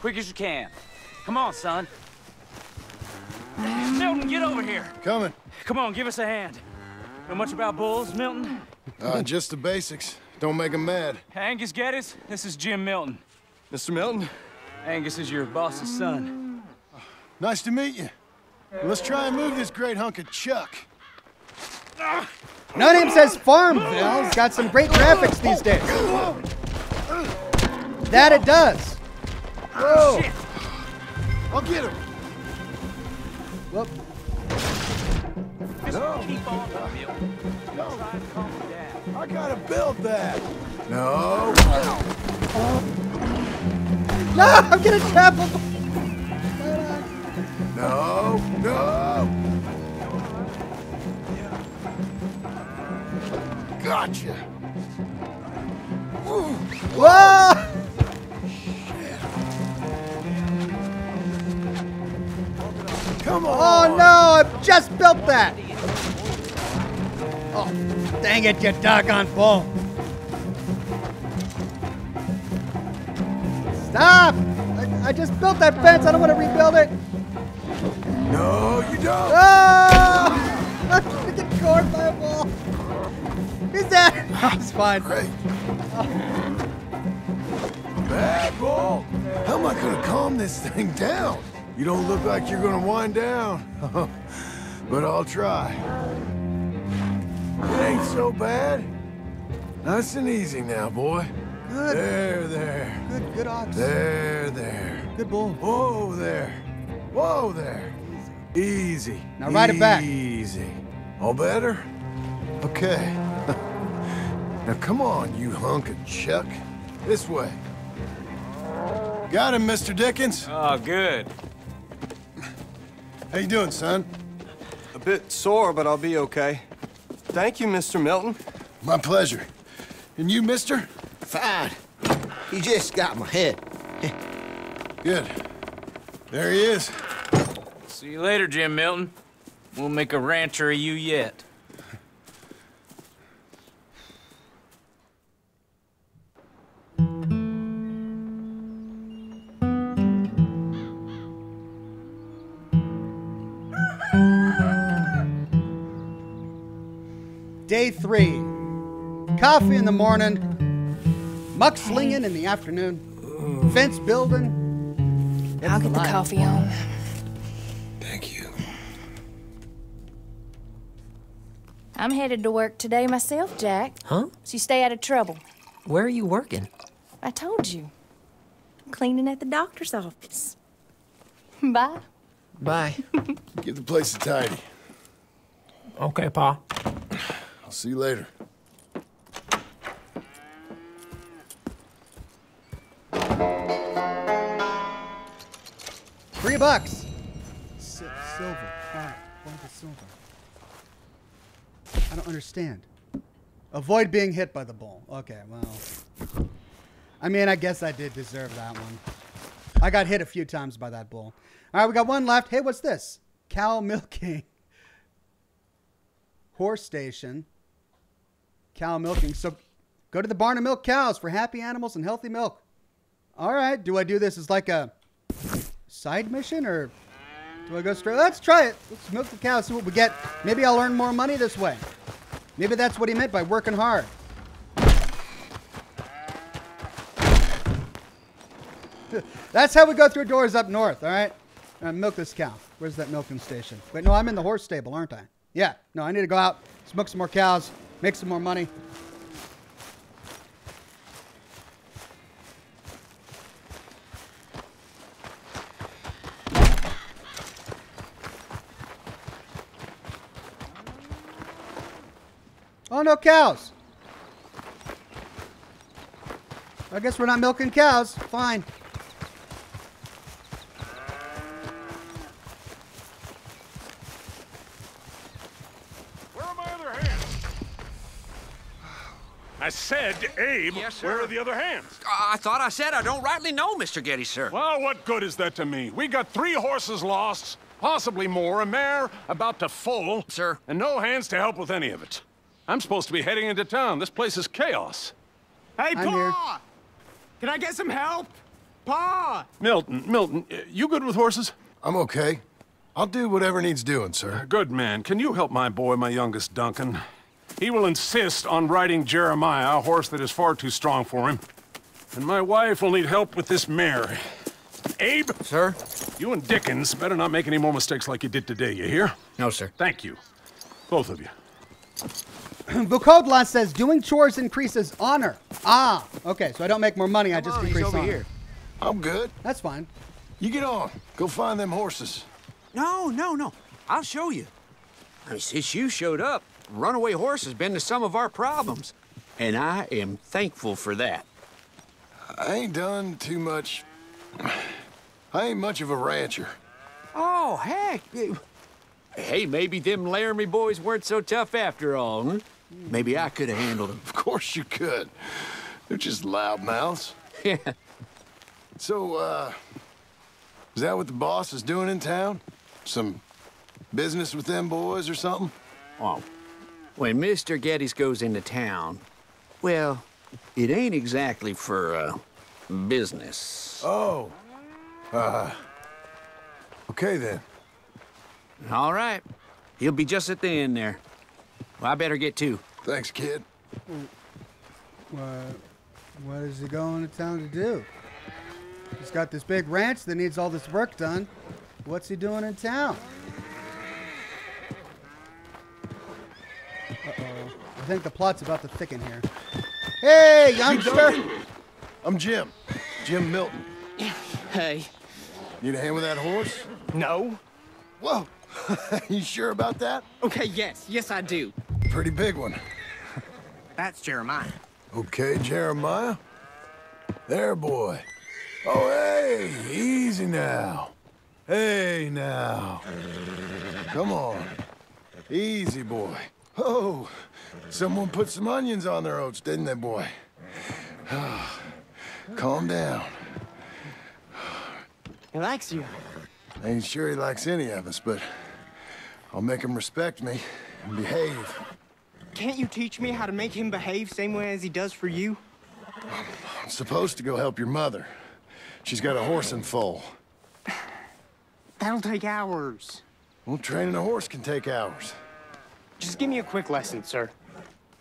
Quick as you can. Come on, son. Milton, get over here. Coming. Come on, give us a hand. Know much about bulls, Milton? Uh, just the basics. Don't make 'em mad. Angus Geddes, this is Jim Milton. Mr. Milton? Angus is your boss's son. Nice to meet you. Let's try and move this great hunk of chuck. No name says Farmville. It's got some great graphics these days. That it does. Oh, Whoa. I'll get him. Whoop. Just keep on, Milton. We'll try and calm him down. I gotta build that. No. No, I'm gonna trap him. No. No. Gotcha. Whoa! Come oh, on. Oh no, I've just built that. Oh, dang it, you doggone bull. Stop! I, I just built that fence. I don't want to rebuild it. No, you don't. Oh! I'm gonna get gored by a bull. He's dead. It's fine. Great. Bad bull. How am I gonna calm this thing down? You don't look like you're gonna wind down. but I'll try. It ain't so bad. Nice and easy now, boy. Good. There, there. Good, good ox. There, there. Good bull. Whoa there. Whoa there. Easy. Now ride it back. Easy. All better? Okay. Now come on, you hunk of chuck. This way. Got him, Mr. Dickens. Oh, good. How you doing, son? A bit sore, but I'll be okay. Thank you, Mr. Milton. My pleasure. And you, mister? Fine. He just got my head. Good. There he is. See you later, Jim Milton. We'll make a rancher of you yet. Day three. Coffee in the morning. Muck Mudslinging in the afternoon. Fence building. I'll get the life. coffee on. Thank you. I'm headed to work today myself, Jack. Huh? So you stay out of trouble. Where are you working? I told you. I'm cleaning at the doctor's office. Bye. Bye. Give the place a tidy. Okay, Pa. I'll see you later. Three bucks. Si- silver. All right. One of the silver. I don't understand. Avoid being hit by the bull. Okay, well. I mean, I guess I did deserve that one. I got hit a few times by that bull. All right, we got one left. Hey, what's this? Cow milking. Horse station. Cow milking. So go to the barn and milk cows for happy animals and healthy milk. All right. Do I do this as like a side mission or do I go straight? Let's try it. Let's milk the cow, see what we get. Maybe I'll earn more money this way. Maybe that's what he meant by working hard. that's how we go through doors up north, all right? Uh, milk this cow. Where's that milking station? Wait, no, I'm in the horse stable, aren't I? Yeah, no, I need to go out, smoke some more cows, make some more money. Oh, no cows. I guess we're not milking cows. Fine. I said, Abe, Yes, sir. where are the other hands? I thought I said I don't rightly know, Mr. Geddes, sir. Well, what good is that to me? We got three horses lost, possibly more, a mare about to foal. Sir. And no hands to help with any of it. I'm supposed to be heading into town. This place is chaos. Hey, I'm here. Pa! Can I get some help? Pa! Milton, Milton, uh, you good with horses? I'm okay. I'll do whatever needs doing, sir. Good man. Can you help my boy, my youngest Duncan? He will insist on riding Jeremiah, a horse that is far too strong for him. And my wife will need help with this mare. Abe? Sir? You and Dickens better not make any more mistakes like you did today, you hear? No, sir. Thank you. Both of you. Vukodla says doing chores increases honor. Ah, okay. So I don't make more money. I just on, he's increase over honor. here. I'm good. That's fine. You get on. Go find them horses. No, no, no. I'll show you. I mean, since you showed up, runaway horse has been to some of our problems. And I am thankful for that. I ain't done too much. I ain't much of a rancher. Oh, heck. Hey, maybe them Laramie boys weren't so tough after all, huh? Maybe I could have handled them. Of course you could. They're just loudmouths. Yeah. So, uh, is that what the boss is doing in town? Some business with them boys or something? Oh, when Mr. Geddes goes into town, well, it ain't exactly for, uh, business. Oh. Uh. Okay then. All right. He'll be just at the end there. Well, I better get to. Thanks, kid. What, what is he going to town to do? He's got this big ranch that needs all this work done. What's he doing in town? Uh-oh. I think the plot's about to thicken here. Hey, youngster! I'm Jim. Jim Milton. Hey. Need a hand with that horse? No. Whoa. you sure about that? Okay, yes. Yes, I do. Pretty big one. That's Jeremiah. Okay, Jeremiah. There, boy. Oh, hey, easy now. Hey, now. Come on. Easy, boy. Oh, someone put some onions on their oats, didn't they, boy? Calm down. He likes you. I ain't sure he likes any of us, but I'll make him respect me and behave. Can't you teach me how to make him behave same way as he does for you? I'm supposed to go help your mother. She's got a horse and foal. That'll take hours. Well, training a horse can take hours. Just give me a quick lesson, sir.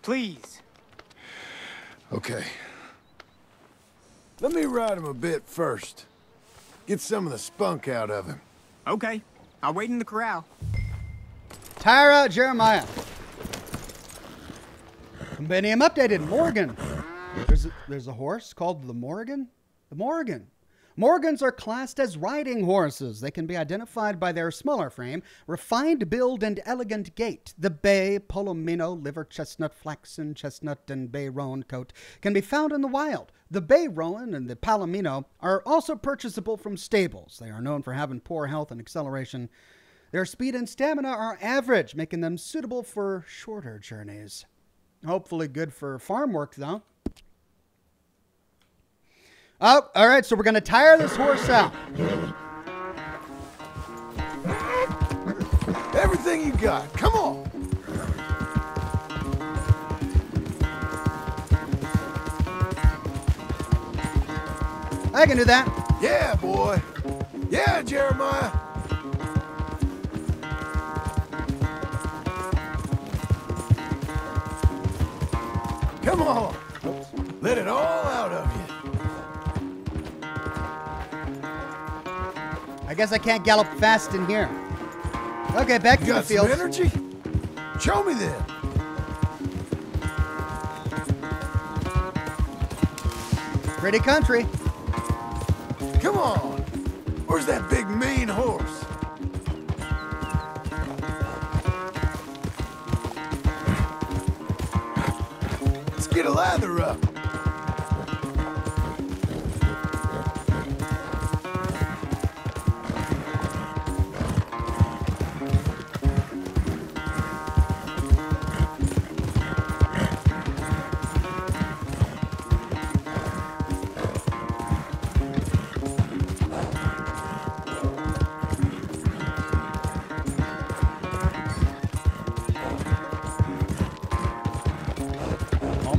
Please. Okay. Let me ride him a bit first. Get some of the spunk out of him. Okay. I'll wait in the corral. Tyra Jeremiah. Compendium updated. Morgan. There's a, there's a horse called the Morgan. The Morgan. Morgans are classed as riding horses. They can be identified by their smaller frame, refined build, and elegant gait. The bay, palomino, liver chestnut, flaxen chestnut, and bay roan coat can be found in the wild. The bay roan and the palomino are also purchasable from stables. They are known for having poor health and acceleration. Their speed and stamina are average, making them suitable for shorter journeys. Hopefully, good for farm work, though. Oh, all right, so we're going to tire this horse out. Everything you got. Come on. I can do that. Yeah, boy. Yeah, Jeremiah. Come on. Let it all out of you. Guess I can't gallop fast in here. Okay, back You to the field. energy? Show me then. Pretty country. Come on. Where's that big mean horse? Let's get a lather up.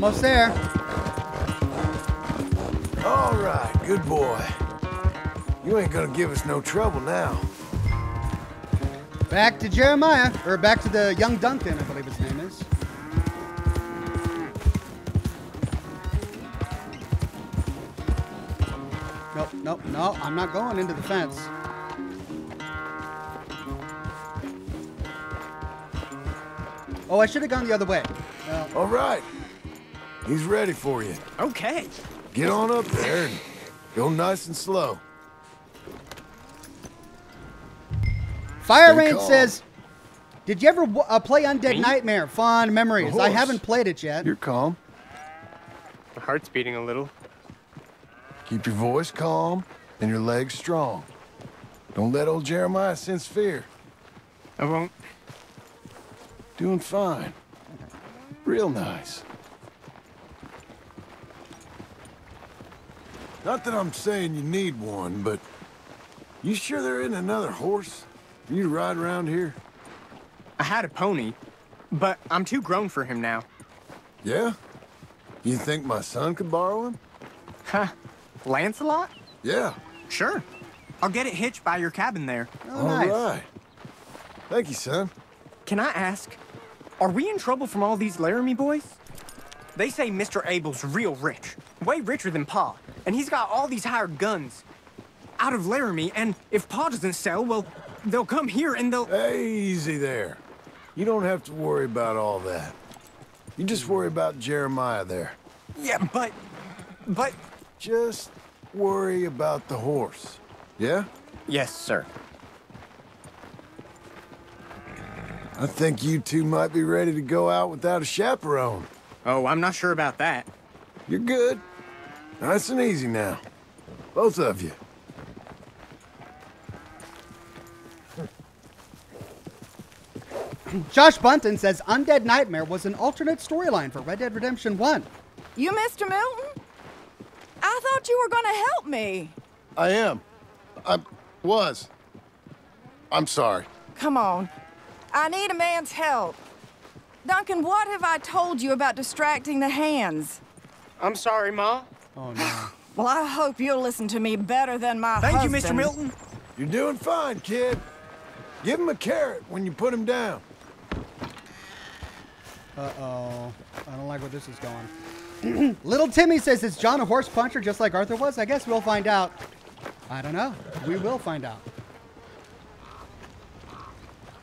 Almost there. All right, good boy. You ain't gonna give us no trouble now. Back to Jeremiah, or back to the young Duncan, I believe his name is. Nope, nope, no, I'm not going into the fence. Oh, I should have gone the other way. All right. He's ready for you. Okay. Get on up there and go nice and slow. Fire Stay Rain calm. says, "Did you ever uh, play Undead Nightmare? Fond memories. I haven't played it yet. You're calm. My heart's beating a little. Keep your voice calm and your legs strong. Don't let old Jeremiah sense fear. I won't. Doing fine. Real nice. Not that I'm saying you need one, but you sure there isn't another horse for you to ride around here? I had a pony. But I'm too grown for him now. Yeah? You think my son could borrow him? Huh. Lancelot? Yeah. Sure. I'll get it hitched by your cabin there. Oh, nice. All right. Thank you, son. Can I ask, are we in trouble from all these Laramie boys? They say Mr. Abel's real rich, way richer than Pa, and he's got all these hired guns out of Laramie, and if Pa doesn't sell, well, they'll come here and they'll... Easy there. You don't have to worry about all that. You just worry about Jeremiah there. Yeah, but... but... Just worry about the horse. Yeah? Yes, sir. I think you two might be ready to go out without a chaperone. Oh, I'm not sure about that. You're good. Nice and easy now. Both of you. Josh Bunton says Undead Nightmare was an alternate storyline for Red Dead Redemption 1. You, Mr. Milton? I thought you were gonna help me. I am. I was. I'm sorry. Come on. I need a man's help. Duncan, what have I told you about distracting the hands? I'm sorry, Ma. Oh, no. Well, I hope you'll listen to me better than my Thank you. Mr. Milton. You're doing fine, kid. Give him a carrot when you put him down. Uh-oh. I don't like where this is going. Little Timmy says, is John a horse puncher just like Arthur was? I guess we'll find out. I don't know. We will find out.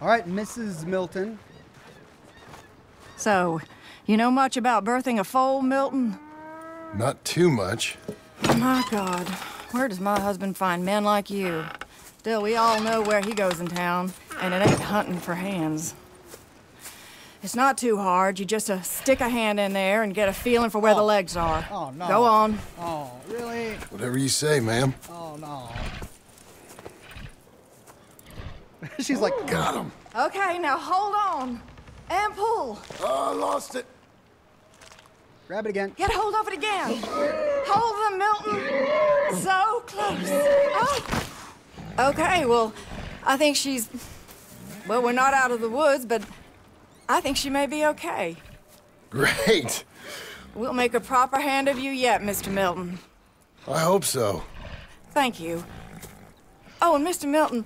All right, Mrs. Milton. So, you know much about birthing a foal, Milton? Not too much. My God, where does my husband find men like you? Still, we all know where he goes in town, and it ain't hunting for hands. It's not too hard. You just uh, stick a hand in there and get a feeling for where the legs are. Oh, no. Go on. Oh, really? Whatever you say, ma'am. Oh, no. She's like, Got him. Okay, now hold on. And pull. Oh, I lost it. Grab it again. Get hold of it again. Hold them, Milton. So close. Oh. Okay, well, I think she's. Well, we're not out of the woods, but I think she may be okay. Great. We'll make a proper hand of you yet, Mr. Milton. I hope so. Thank you. Oh, and Mr. Milton,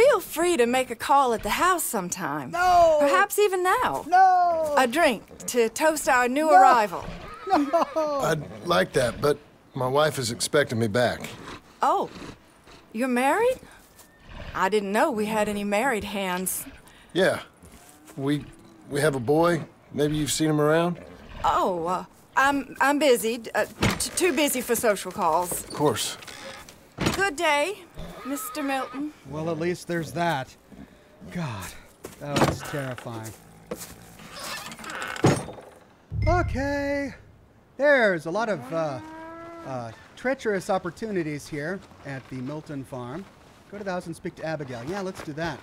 feel free to make a call at the house sometime. No! Perhaps even now. No! A drink to toast our new No! arrival. No! I'd like that, but my wife is expecting me back. Oh, you're married? I didn't know we had any married hands. Yeah. We we have a boy. Maybe you've seen him around? Oh, uh, I'm I'm busy. Uh, t- too busy for social calls. Of course. Good day, Mr. Milton. Well, at least there's that. God, that was terrifying. Okay. There's a lot of uh, uh, treacherous opportunities here at the Milton farm. Go to the house and speak to Abigail. Yeah, let's do that.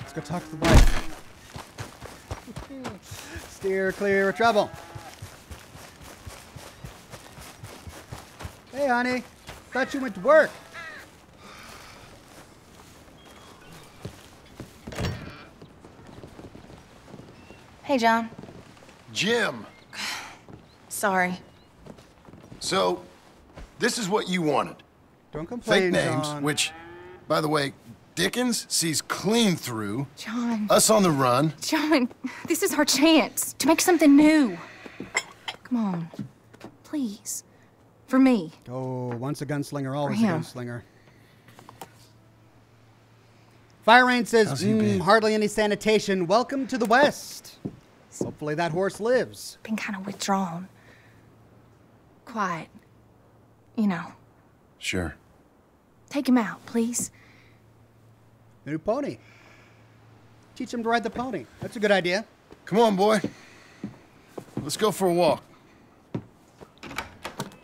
Let's go talk to the wife. Steer clear of trouble. Hey, honey. Thought you went to work. Hey, John. Jim. Sorry. So, this is what you wanted. Don't complain, Fake names, John. which, by the way, Dickens sees clean through. John. Us on the run. John, this is our chance to make something new. Come on. Please. For me. Oh, once a gunslinger, always a him. gunslinger. Fire Rain says, "Mm, hardly any sanitation. Welcome to the West. Hopefully that horse lives. Been kind of withdrawn. Quiet. You know. Sure. Take him out, please. New pony. Teach him to ride the pony. That's a good idea. Come on, boy. Let's go for a walk.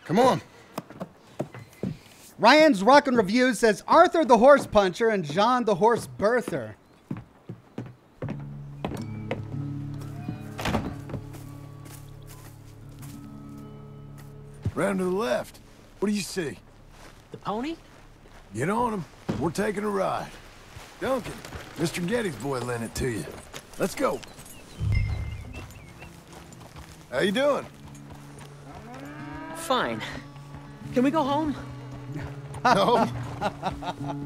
Come on. Ryan's Rockin' Review says Arthur the horse puncher and John the horse birther. Round to the left. What do you see? The pony? Get on him. We're taking a ride. Duncan, Mr. Geddes' boy lent it to you. Let's go. How you doing? Fine. Can we go home? No.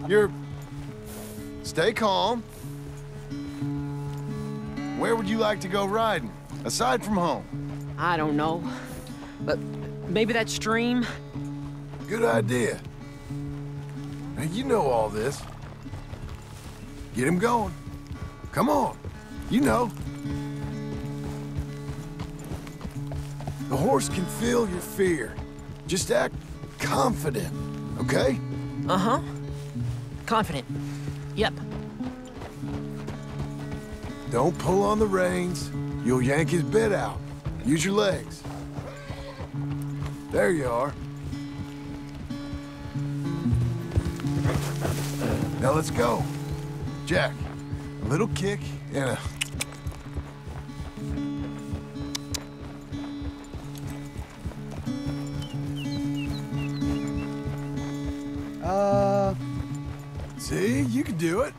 You're... Stay calm. Where would you like to go riding, aside from home? I don't know. But maybe that stream? Good idea. Now, you know all this. Get him going. Come on. You know. The horse can feel your fear. Just act confident, okay? Uh-huh. Confident. Yep. Don't pull on the reins. You'll yank his bit out. Use your legs. There you are. Now let's go. Jack, a little kick and a... you can do it.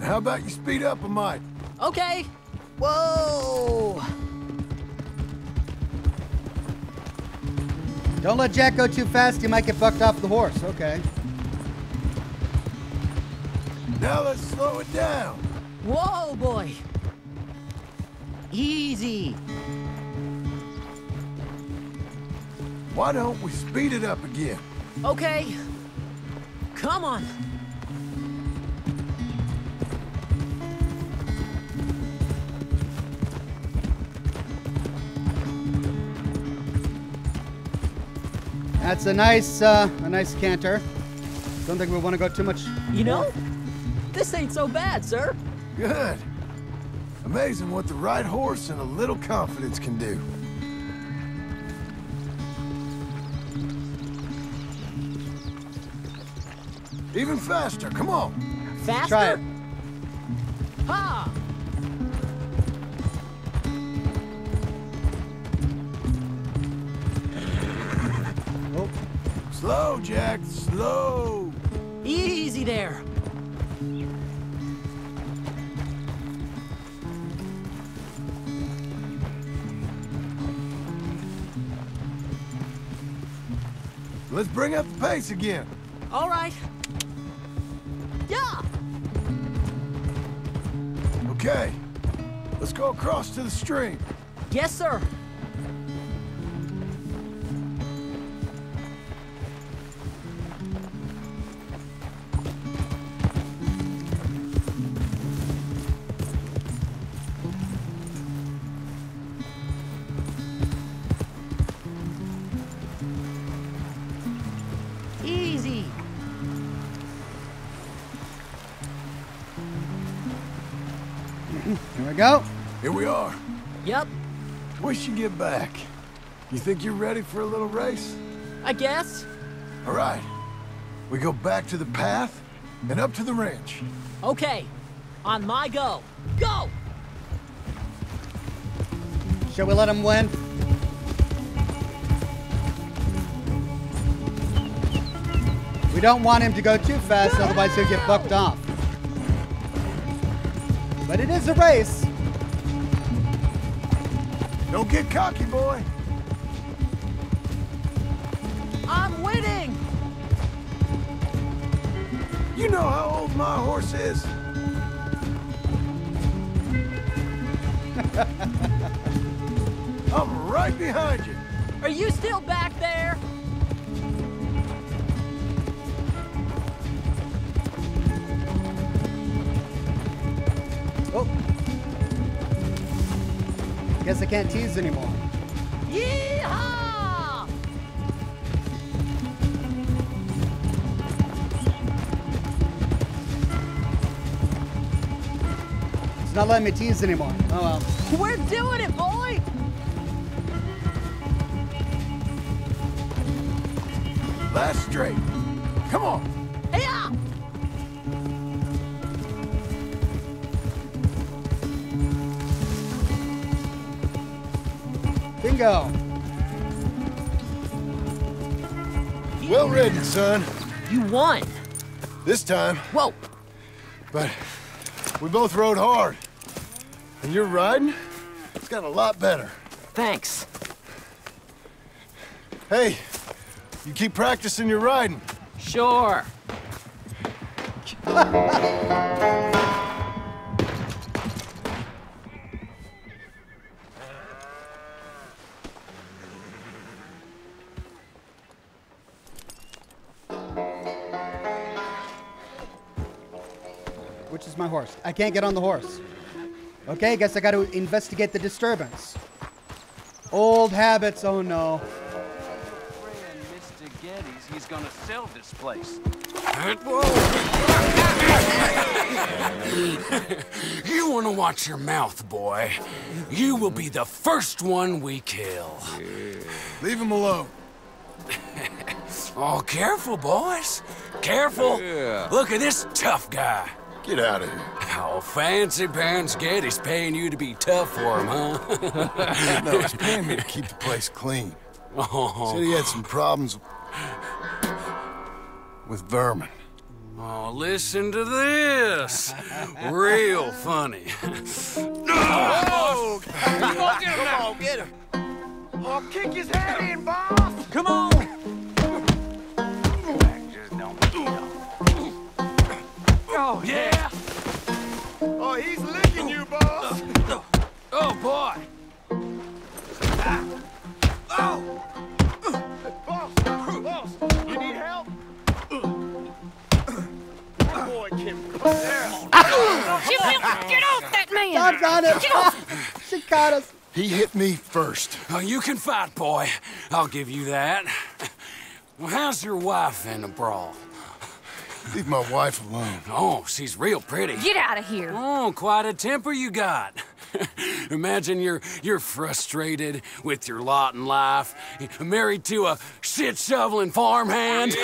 How about you speed up a mite? Okay. Whoa! Don't let Jack go too fast. He might get bucked off the horse. Okay. Now let's slow it down. Whoa, boy! Easy. Why don't we speed it up again? Okay. Come on. That's a nice, uh, a nice canter. Don't think we want to go too much. You know, this ain't so bad, sir. Good. Amazing what the right horse and a little confidence can do. Even faster, come on. Faster? Try it. Ha! Slow, Jack, slow. Easy there. Let's bring up the pace again. All right. Yeah! Okay, let's go across to the stream. Yes, sir. We should get back. You think you're ready for a little race? I guess. All right. We go back to the path and up to the ranch. Okay. On my go. Go! Shall we let him win? We don't want him to go too fast, otherwise he'll get bucked off. But it is a race. Don't get cocky, boy. I'm winning! You know how old my horse is. I'm right behind you. Are you still back there? Guess I can't tease anymore. Yeehaw! It's not letting me tease anymore. Oh well. We're doing it, boy! Last straight. Come on. Bingo. Well ridden, son. You won. This time. Whoa. But we both rode hard. And your riding, it's got a lot better. Thanks. Hey, you keep practicing your riding. Sure. horse? I can't get on the horse. Okay, guess I got to investigate the disturbance. Old habits, oh no. Mr. Geddes, he's gonna sell this place. you want to watch your mouth, boy. You will be the first one we kill. Leave him alone. Oh, careful, boys. Careful. Look at this tough guy. Get out of here. Oh, fancy pants Geddes paying you to be tough for him, huh? no, he's paying me to keep the place clean. Oh. Said he had some problems with vermin. Oh, listen to this. Real funny. Oh! Come on, get him Come on, get him. Oh, kick his head in, boss! Come on! Oh, yeah! Oh, he's licking you, boss! Oh, boy! Oh! Boss! Boss! You need help? Boy, Kim. There. Get off that man! Stop on it! Get off! she caught us. He hit me first. Oh, you can fight, boy. I'll give you that. Well, how's your wife in the brawl? Leave my wife alone. Oh, she's real pretty. Get out of here. Oh, quite a temper you got. Imagine you're you're frustrated with your lot in life, married to a shit shoveling farmhand.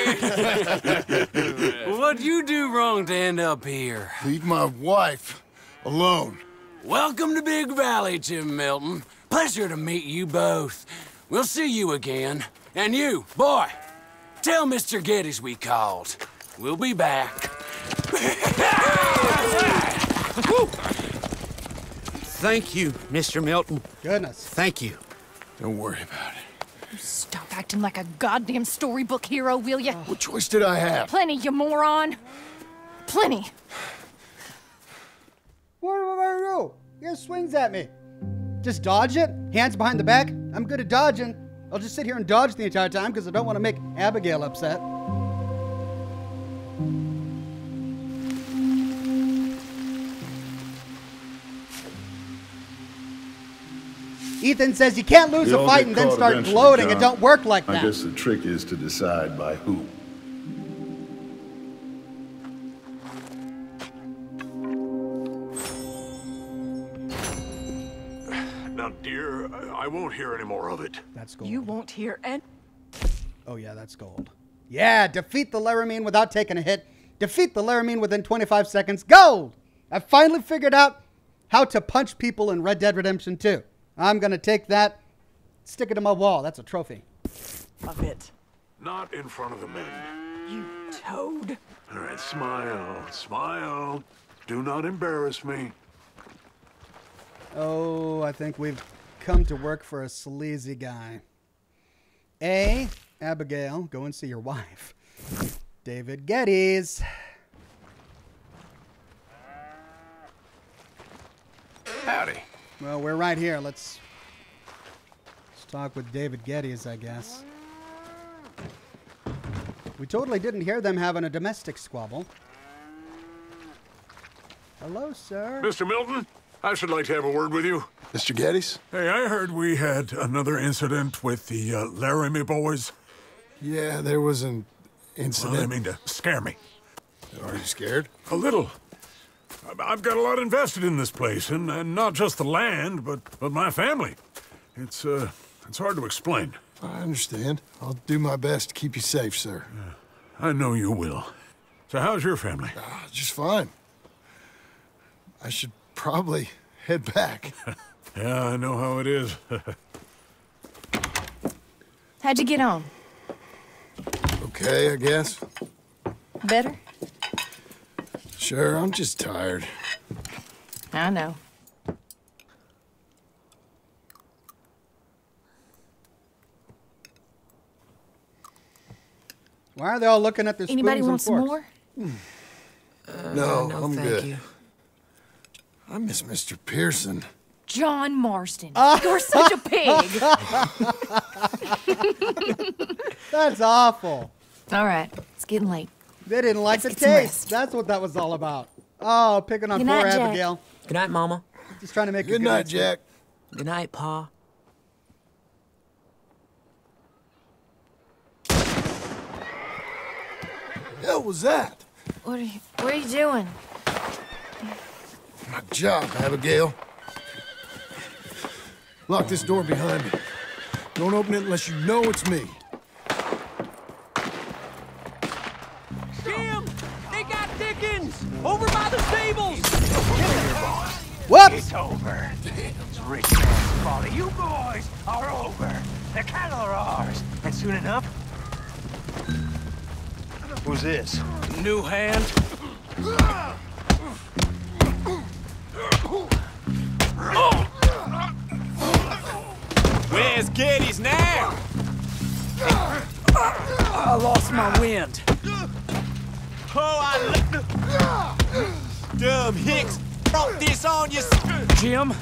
What'd you do wrong to end up here? Leave my wife alone. Welcome to Big Valley, Jim Milton. Pleasure to meet you both. We'll see you again. And you, boy, tell Mr. Geddes we called. We'll be back. Thank you, Mr. Milton. Goodness. Thank you. Don't worry about it. Stop acting like a goddamn storybook hero, will you? What choice did I have? Plenty, you moron. Plenty. What am I gonna do? He just swings at me. Just dodge it? Hands behind the back? I'm good at dodging. I'll just sit here and dodge the entire time because I don't want to make Abigail upset. Ethan says you can't lose We a fight and then start eventually, gloating. It don't work like that. I guess the trick is to decide by who. Now, dear, I, I won't hear any more of it. That's gold. You won't hear any. Oh yeah, that's gold. Yeah, defeat the Laramie without taking a hit. Defeat the Laramie within 25 seconds. Gold! I finally figured out how to punch people in Red Dead Redemption 2. I'm gonna take that, stick it to my wall. That's a trophy. Of it. Not in front of the men. You toad. All right, smile, smile. Do not embarrass me. Oh, I think we've come to work for a sleazy guy. A. Abigail, go and see your wife. David Geddes. Howdy. Well, we're right here. Let's let's talk with David Geddes, I guess. We totally didn't hear them having a domestic squabble. Hello, sir. Mr. Milton, I should like to have a word with you. Mr. Geddes? Hey, I heard we had another incident with the uh, Laramie boys. Yeah, there was an incident. Well, incident. I mean to scare me. Are you scared? A little. I- I've got a lot invested in this place, and, and not just the land, but, but my family. It's, uh, it's hard to explain. I understand. I'll do my best to keep you safe, sir. I know you will. So how's your family? Ah, just fine. I should probably head back. yeah, I know how it is. How'd you get on? okay, I guess. Better? Sure, I'm just tired. I know. Why are they all looking at this? Anybody spoons wants and forks? more? Hmm. Uh, no, no, I'm good. You. I miss Mr. Pearson. John Marston. Ah. You're such a pig. That's awful. All right, it's getting late. They didn't like Let's the taste. That's what that was all about. Oh, picking on Good poor night, Jack. Abigail. Good night, Mama. Just trying to make Good a night, night's sleep. Jack. Good night, Pa. hell was that? What are you, what are you doing? My job, Abigail. Lock this door behind me. Don't open it unless you know it's me. Over by the stables! Whoops! It's over. It's rich man's folly. You boys are over. The cattle are ours. And soon enough... Who's this? New hand. Where's Geddes now? I lost my wind. Oh, I... Dumb Hicks brought this on you... Jim,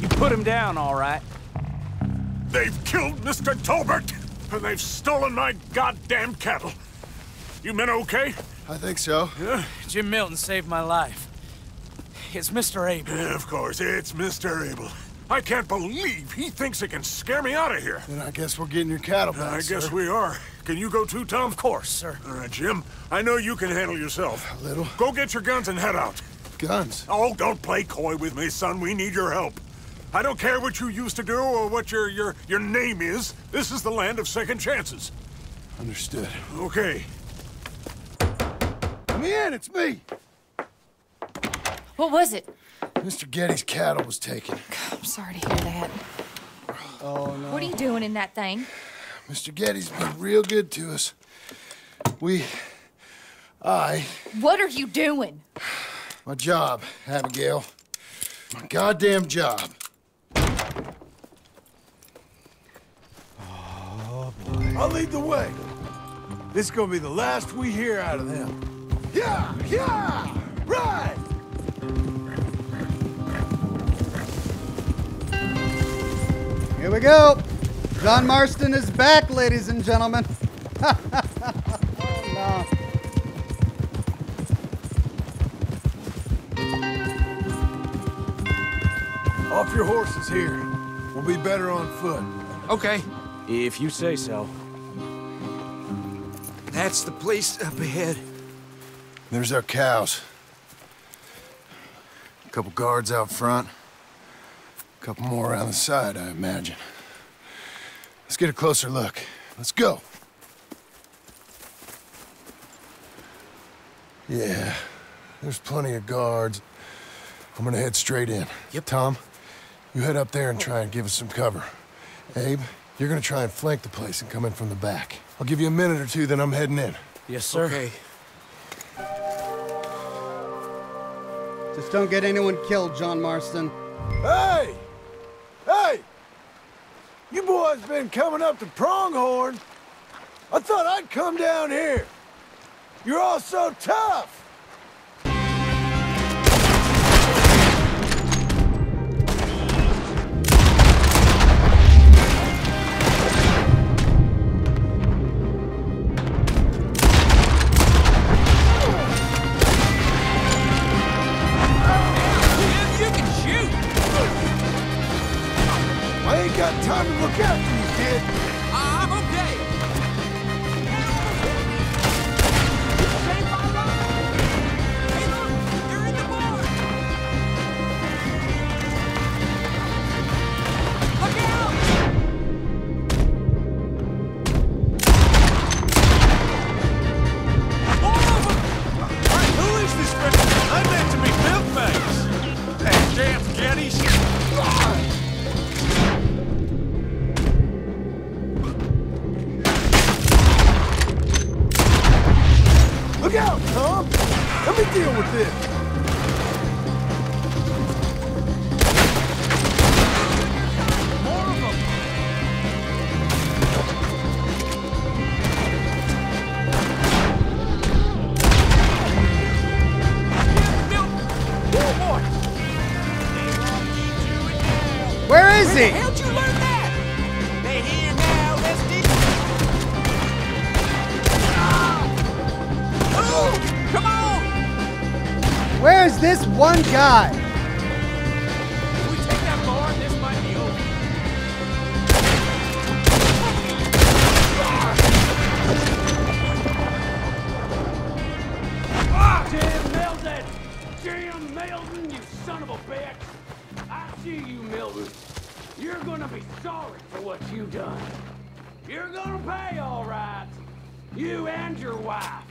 you put him down, all right. They've killed Mr. Tolbert, and they've stolen my goddamn cattle. You men okay? I think so. Jim Milton saved my life. It's Mr. Abel. Yeah, of course, it's Mr. Abel. I can't believe he thinks he can scare me out of here. Then I guess we're getting your cattle back, I guess sir. we are. Can you go too, Tom? Of course, sir. All right, Jim. I know you can handle yourself. A little. Go get your guns and head out. Guns? Oh, don't play coy with me, son. We need your help. I don't care what you used to do or what your your your name is. This is the land of second chances. Understood. Okay. Come in, it's me. What was it? Mr. Geddes' cattle was taken. I'm sorry to hear that. Oh, no. What are you doing in that thing? Mr. Geddes' been real good to us. We... I... What are you doing? My job, Abigail. My goddamn job. Oh, boy. I'll lead the way. This is gonna be the last we hear out of them. Yeah! Yeah! Right! Here we go. John Marston is back, ladies and gentlemen. oh, no. Off your horses here. We'll be better on foot. Okay, if you say so. That's the place up ahead. There's our cows. A couple guards out front. A couple more around the side, I imagine. Let's get a closer look. Let's go. Yeah, there's plenty of guards. I'm gonna head straight in. Yep. Tom, you head up there and try and give us some cover. Abe, you're gonna try and flank the place and come in from the back. I'll give you a minute or two, then I'm heading in. Yes, sir. Okay. Just don't get anyone killed, John Marston. Hey! Hey! You boys been coming up to Pronghorn. I thought I'd come down here. You're all so tough. You can shoot! I ain't got time to is he? How'd you learn that? They're here now. Let's. Oh, come on! Where's this one guy? If we take that bar, this might be over. Jim Milton! Jim Milton, you son of a bitch! I see you, Milton. You're gonna be sorry for what you've done. You're gonna pay, all right. You and your wife.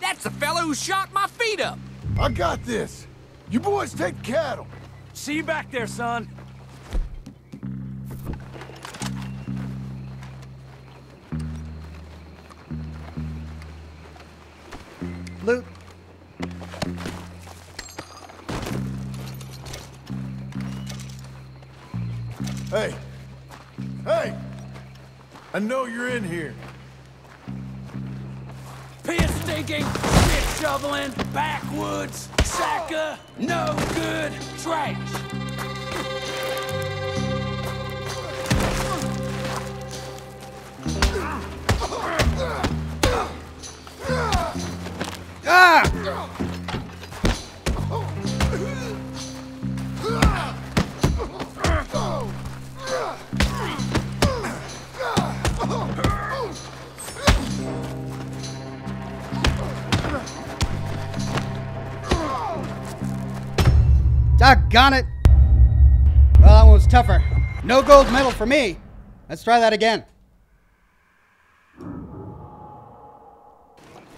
That's the fellow who shot my feet up. I got this. You boys take cattle. See you back there, son. Loot. Hey. Hey! I know you're in here. Piss stinking, shit shoveling, backwoods, sacker, no good, trash. Ah! Doggone it! Well, that one was tougher. No gold medal for me. Let's try that again.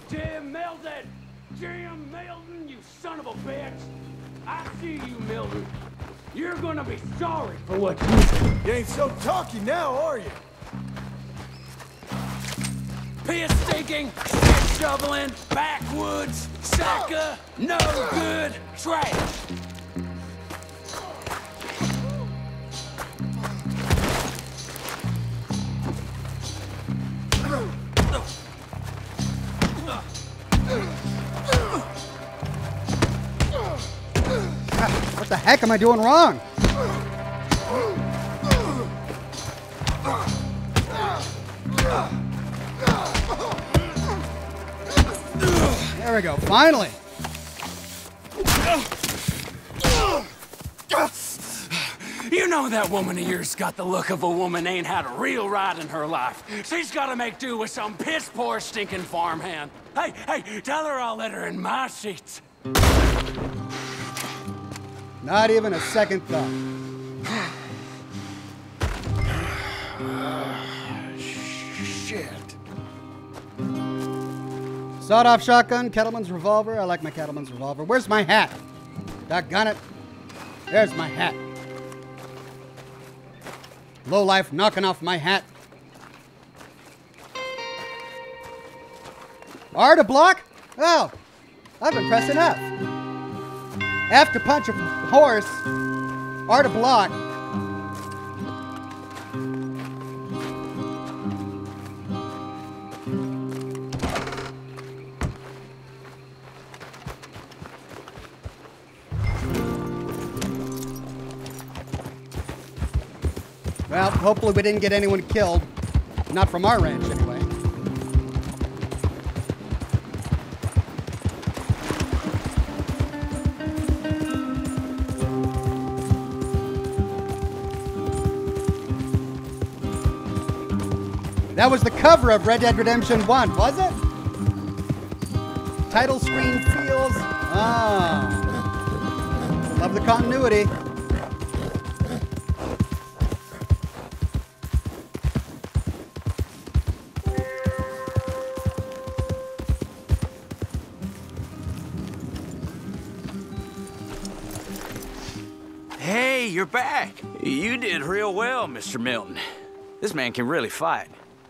Jim Milton! Jim Milton, you son of a bitch! I see you, Milton. You're gonna be sorry for what you did. You ain't so talky now, are you? Piss stinking, shit shoveling, backwoods, sacker, no good, trash. The heck am I doing wrong? There we go, finally. You know that woman of yours got the look of a woman ain't had a real ride in her life. She's gotta make do with some piss poor stinking farmhand. Hey, hey, tell her I'll let her in my seats. Not even a second thought. Shit. Sawed-off shotgun, Cattleman's revolver. I like my Cattleman's revolver. Where's my hat? Doggone it. There's my hat. Low life knocking off my hat. R to block? Oh, I've been pressing F. F to punch a horse. R to block. Well, hopefully we didn't get anyone killed. Not from our ranch, anyway. That was the cover of Red Dead Redemption 1, was it? Title screen feels. Ah. Love the continuity. Hey, you're back. You did real well, Mr. Milton. This man can really fight.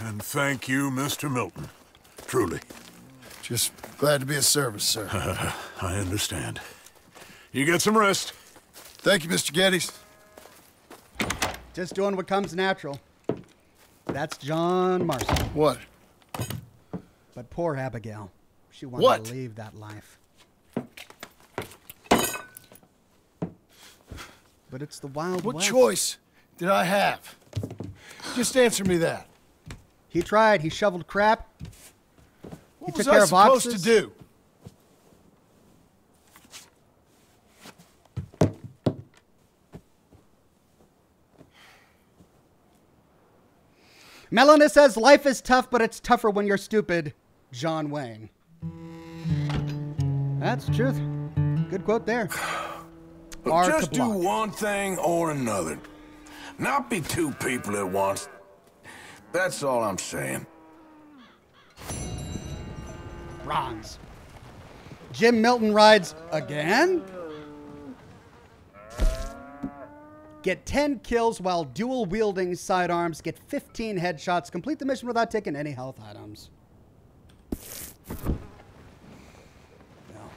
And thank you, Mr. Milton. Truly. Just glad to be of service, sir. I understand. You get some rest. Thank you, Mr. Geddes. Just doing what comes natural. That's John Marston. What? But poor Abigail. She wanted What? to leave that life. But it's the wild What west. choice did I have? Just answer me that. He tried. He shoveled crap. What he was took care I of supposed to do? Melanie says life is tough, but it's tougher when you're stupid. John Wayne. That's the truth. Good quote there. Just do one thing or another. Not be two people at once. That's all I'm saying. Bronze. Jim Milton rides again? Get 10 kills while dual wielding sidearms. Get 15 headshots. Complete the mission without taking any health items. No.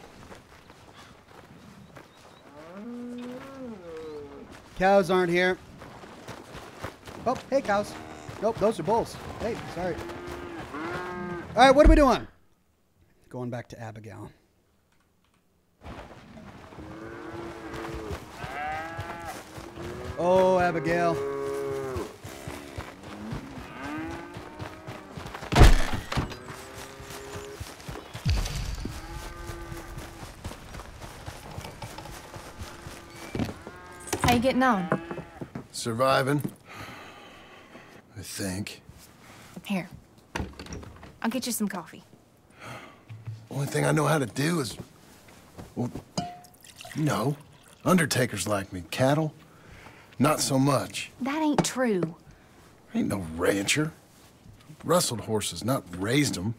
Cows aren't here. Oh, hey, cows. Nope, those are bulls. Hey, sorry. All right, what are we doing? Going back to Abigail. Oh, Abigail. How you getting on? Surviving. I think. Here. I'll get you some coffee. Only thing I know how to do is. Well, you know, undertakers like me. Cattle, not so much. That ain't true. Ain't no rancher. Rustled horses, not raised them.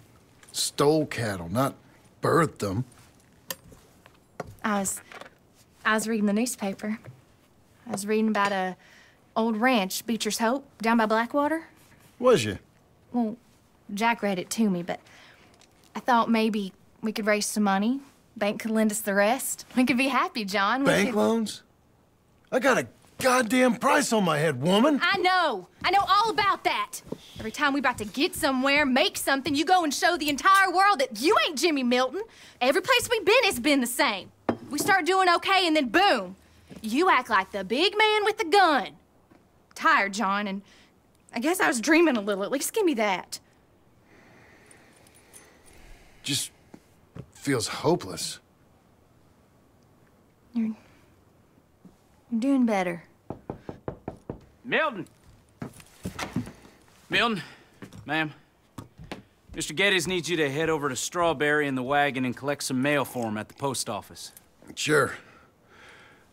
Stole cattle, not birthed them. I was I was reading the newspaper. I was reading about a old ranch, Beecher's Hope, down by Blackwater. Was you? Well, Jack read it to me, but I thought maybe we could raise some money. Bank could lend us the rest. We could be happy, John. We Bank could- loans? I got a goddamn price on my head, woman. I know. I know all about that. Every time we about to get somewhere, make something, you go and show the entire world that you ain't Jimmy Milton. Every place we've been has been the same. We start doing okay, and then boom, you act like the big man with the gun. Tired, John, and I guess I was dreaming a little. At least give me that. Just feels hopeless. You're, you're doing better. Milton! Milton, ma'am. Mr. Geddes needs you to head over to Strawberry in the wagon and collect some mail for him at the post office. Sure.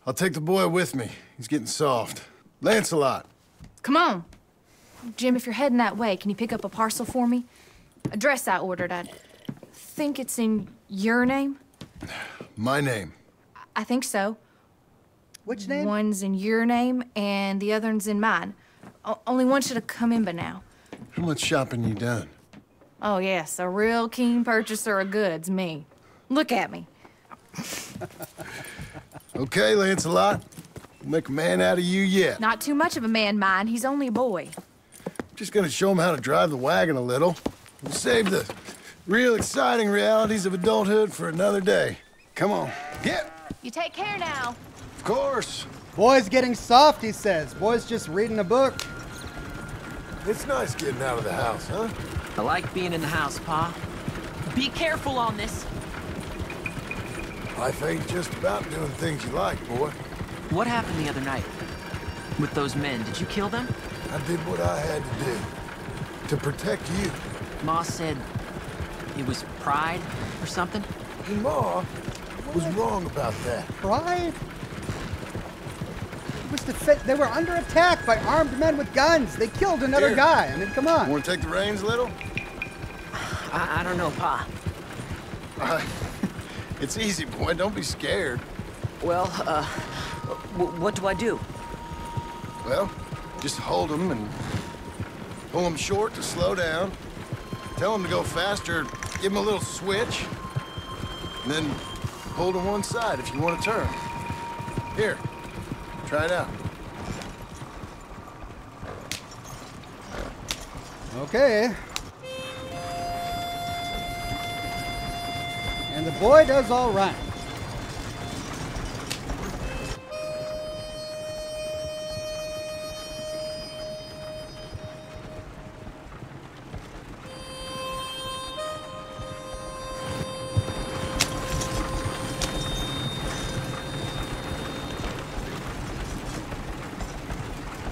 I'll take the boy with me. He's getting soft. Lancelot. Come on. Jim, if you're heading that way, can you pick up a parcel for me? A dress I ordered. I think it's in your name. My name. I think so. Which name? One's in your name and the other one's in mine. O- only one should have come in by now. How much shopping you done? Oh, yes, a real keen purchaser of goods, me. Look at me. Okay, Lancelot. We'll make a man out of you yet. Not too much of a man, mine. He's only a boy. Just gonna show him how to drive the wagon a little. We'll save the real exciting realities of adulthood for another day. Come on, get. You take care now. Of course. Boy's getting soft, he says. Boy's just reading a book. It's nice getting out of the house, huh? I like being in the house, Pa. Be careful on this. Life ain't just about doing things you like, boy. What happened the other night? With those men, did you kill them? I did what I had to do. To protect you. Ma said it was pride or something? And Ma was wrong about that. Pride? It was defe- they were under attack by armed men with guns. They killed another Here. guy. I mean, come on. Want to take the reins, little? I, I don't know, Pa. Uh, it's easy, boy. Don't be scared. Well, uh, w- what do I do? Well, Just hold them and pull them short to slow down. Tell them to go faster, give them a little switch. And then pull to one side if you want to turn. Here, try it out. Okay. And the boy does all right.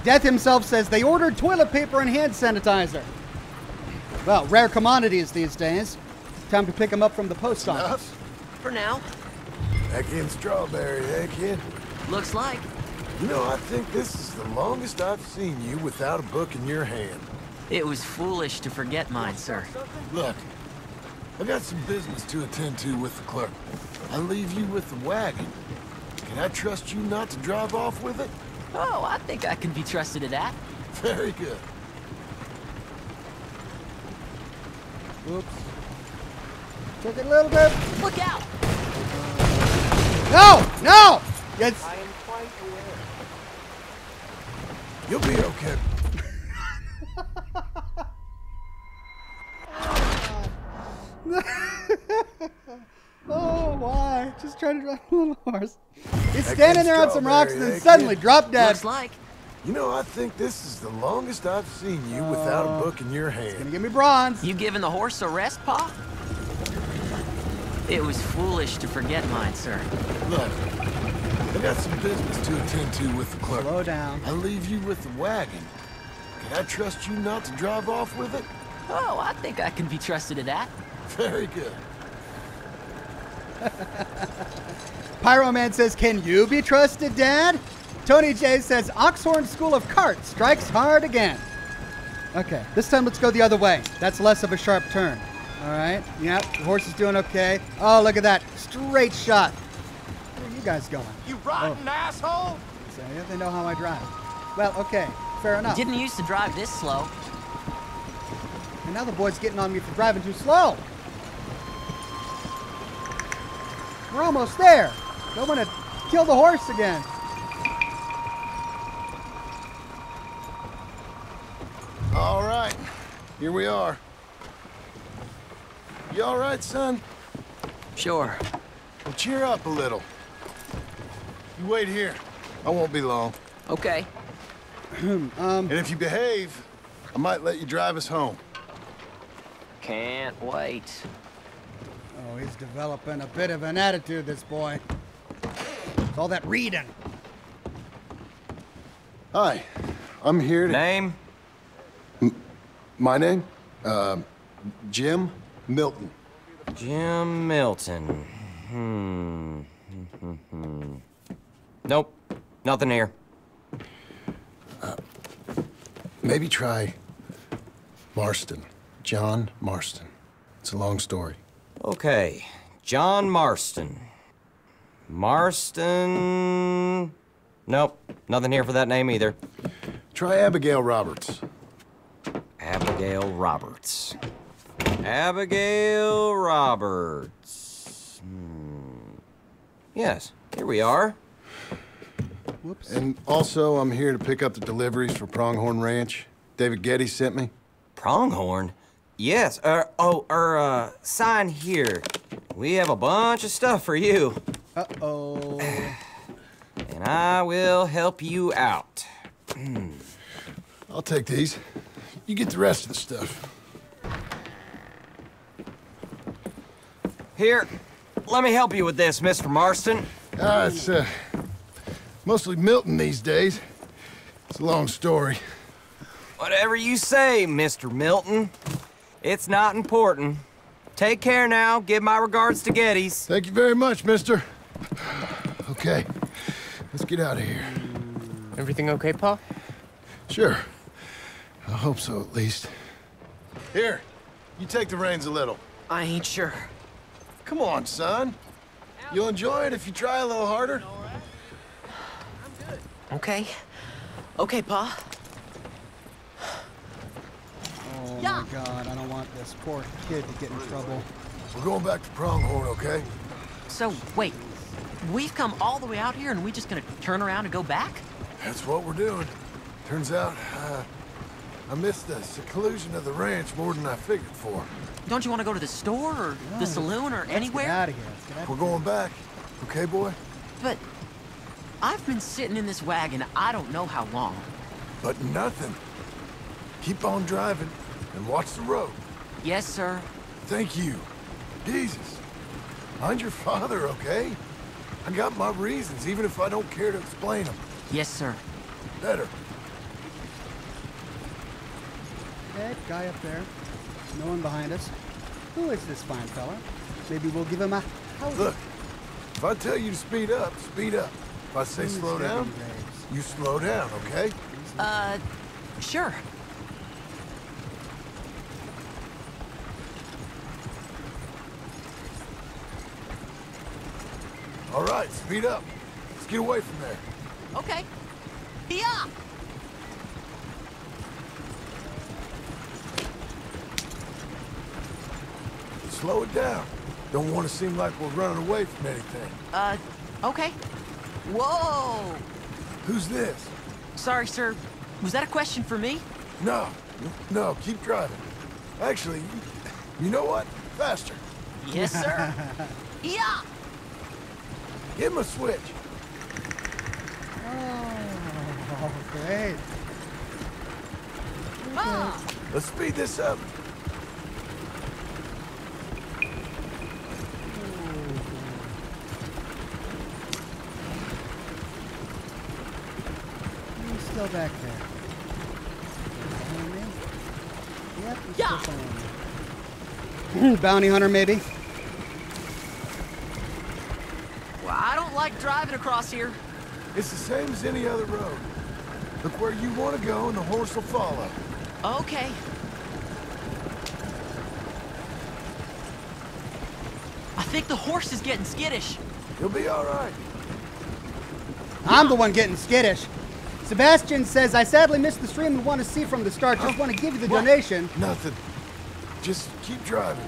Death himself says they ordered toilet paper and hand sanitizer. Well, rare commodities these days. Time to pick them up from the post office. For now. Back in Strawberry, eh, kid? Looks like. You know, I think this is the longest I've seen you without a book in your hand. It was foolish to forget mine, sir. Look, I got some business to attend to with the clerk. I leave you with the wagon. Can I trust you not to drive off with it? Oh, I think I can be trusted to that. Very good. Oops. Took it a little bit. Look out! No! No! It's... I am quite aware. You'll be okay. oh, Oh, why? Just trying to drive a little horse. He's That standing there on some rocks and then suddenly kid? drop dead. Looks like. You know, I think this is the longest I've seen you without a uh, book in your hand. Gonna give me bronze. You giving the horse a rest, Pa? It was foolish to forget mine, sir. Look, I got some business to attend to with the clerk. Slow down. I leave you with the wagon. Can I trust you not to drive off with it? Oh, I think I can be trusted to that. Very good. Pyro Man says, Can you be trusted, Dad? Tony J says, Oxhorn School of Cart strikes hard again. Okay, this time let's go the other way. That's less of a sharp turn. All right, yep, the horse is doing okay. Oh, look at that. Straight shot. Where are you guys going? You rotten oh. asshole! So, yeah, they know how I drive. Well, okay, fair enough. Didn't used to drive this slow. And now the boy's getting on me for driving too slow. We're almost there. Don't want to kill the horse again. All right, here we are. You all right, son? Sure. Well, cheer up a little. You wait here. I won't be long. Okay. um, and if you behave, I might let you drive us home. Can't wait. He's developing a bit of an attitude, this boy. It's all that reading. Hi, I'm here to... Name? My name? Uh, Jim Milton. Jim Milton. Hmm. nope. Nothing here. Maybe try Marston. John Marston. It's a long story. Okay. John Marston. Marston. Nope. Nothing here for that name either. Try Abigail Roberts. Abigail Roberts. Abigail Roberts. Hmm. Yes, here we are. Whoops. And also, I'm here to pick up the deliveries for Pronghorn Ranch. David Getty sent me. Pronghorn? Yes. Uh, oh, er, uh, sign here. We have a bunch of stuff for you. Uh-oh. And I will help you out. Hmm. I'll take these. You get the rest of the stuff. Here, let me help you with this, Mr. Marston. Ah, it's, uh, mostly Milton these days. It's a long story. Whatever you say, Mr. Milton. It's not important. Take care now. Give my regards to Geddes. Thank you very much, mister. Okay, let's get out of here. Everything okay, Pa? Sure. I hope so, at least. Here, you take the reins a little. I ain't sure. Come on, son. You'll enjoy it if you try a little harder. I'm good. Okay. Okay, Pa. Oh Yeah. my god, I don't want this poor kid to get in trouble. We're going back to Pronghorn, okay? So, wait. We've come all the way out here and we just gonna turn around and go back? That's what we're doing. Turns out, uh, I missed the seclusion of the ranch more than I figured for. Don't you want to go to the store or the saloon or anywhere? out of here. Let's get out We're going back, okay, boy? But I've been sitting in this wagon I don't know how long. But nothing. Keep on driving and watch the road. Yes, sir. Thank you. Jesus. Mind your father, okay? I got my reasons, even if I don't care to explain them. Yes, sir. Better. That guy up there. No one behind us. Who is this fine fella? Maybe we'll give him a howdy. Look, if I tell you to speed up, speed up. If I say Who's slow down, you slow down, okay? Uh, sure. All right, speed up. Let's get away from there. Okay. Yeah. Slow it down. Don't want to seem like we're running away from anything. Uh, okay. Whoa! Who's this? Sorry, sir. Was that a question for me? No, no, keep driving. Actually, you know what? Faster. Yes, sir. yeah. Give him a switch. Oh, great. Ah. Let's speed this up. He's still back there. Yep, Yeah. still following me. Bounty hunter, maybe? Well, I don't like driving across here. It's the same as any other road. Look where you want to go and the horse will follow. Okay. I think the horse is getting skittish. You'll be all right. I'm the one getting skittish. Sebastian says, I sadly missed the stream and want to see from the start. Just want to give you the What? donation Nothing. Just keep driving.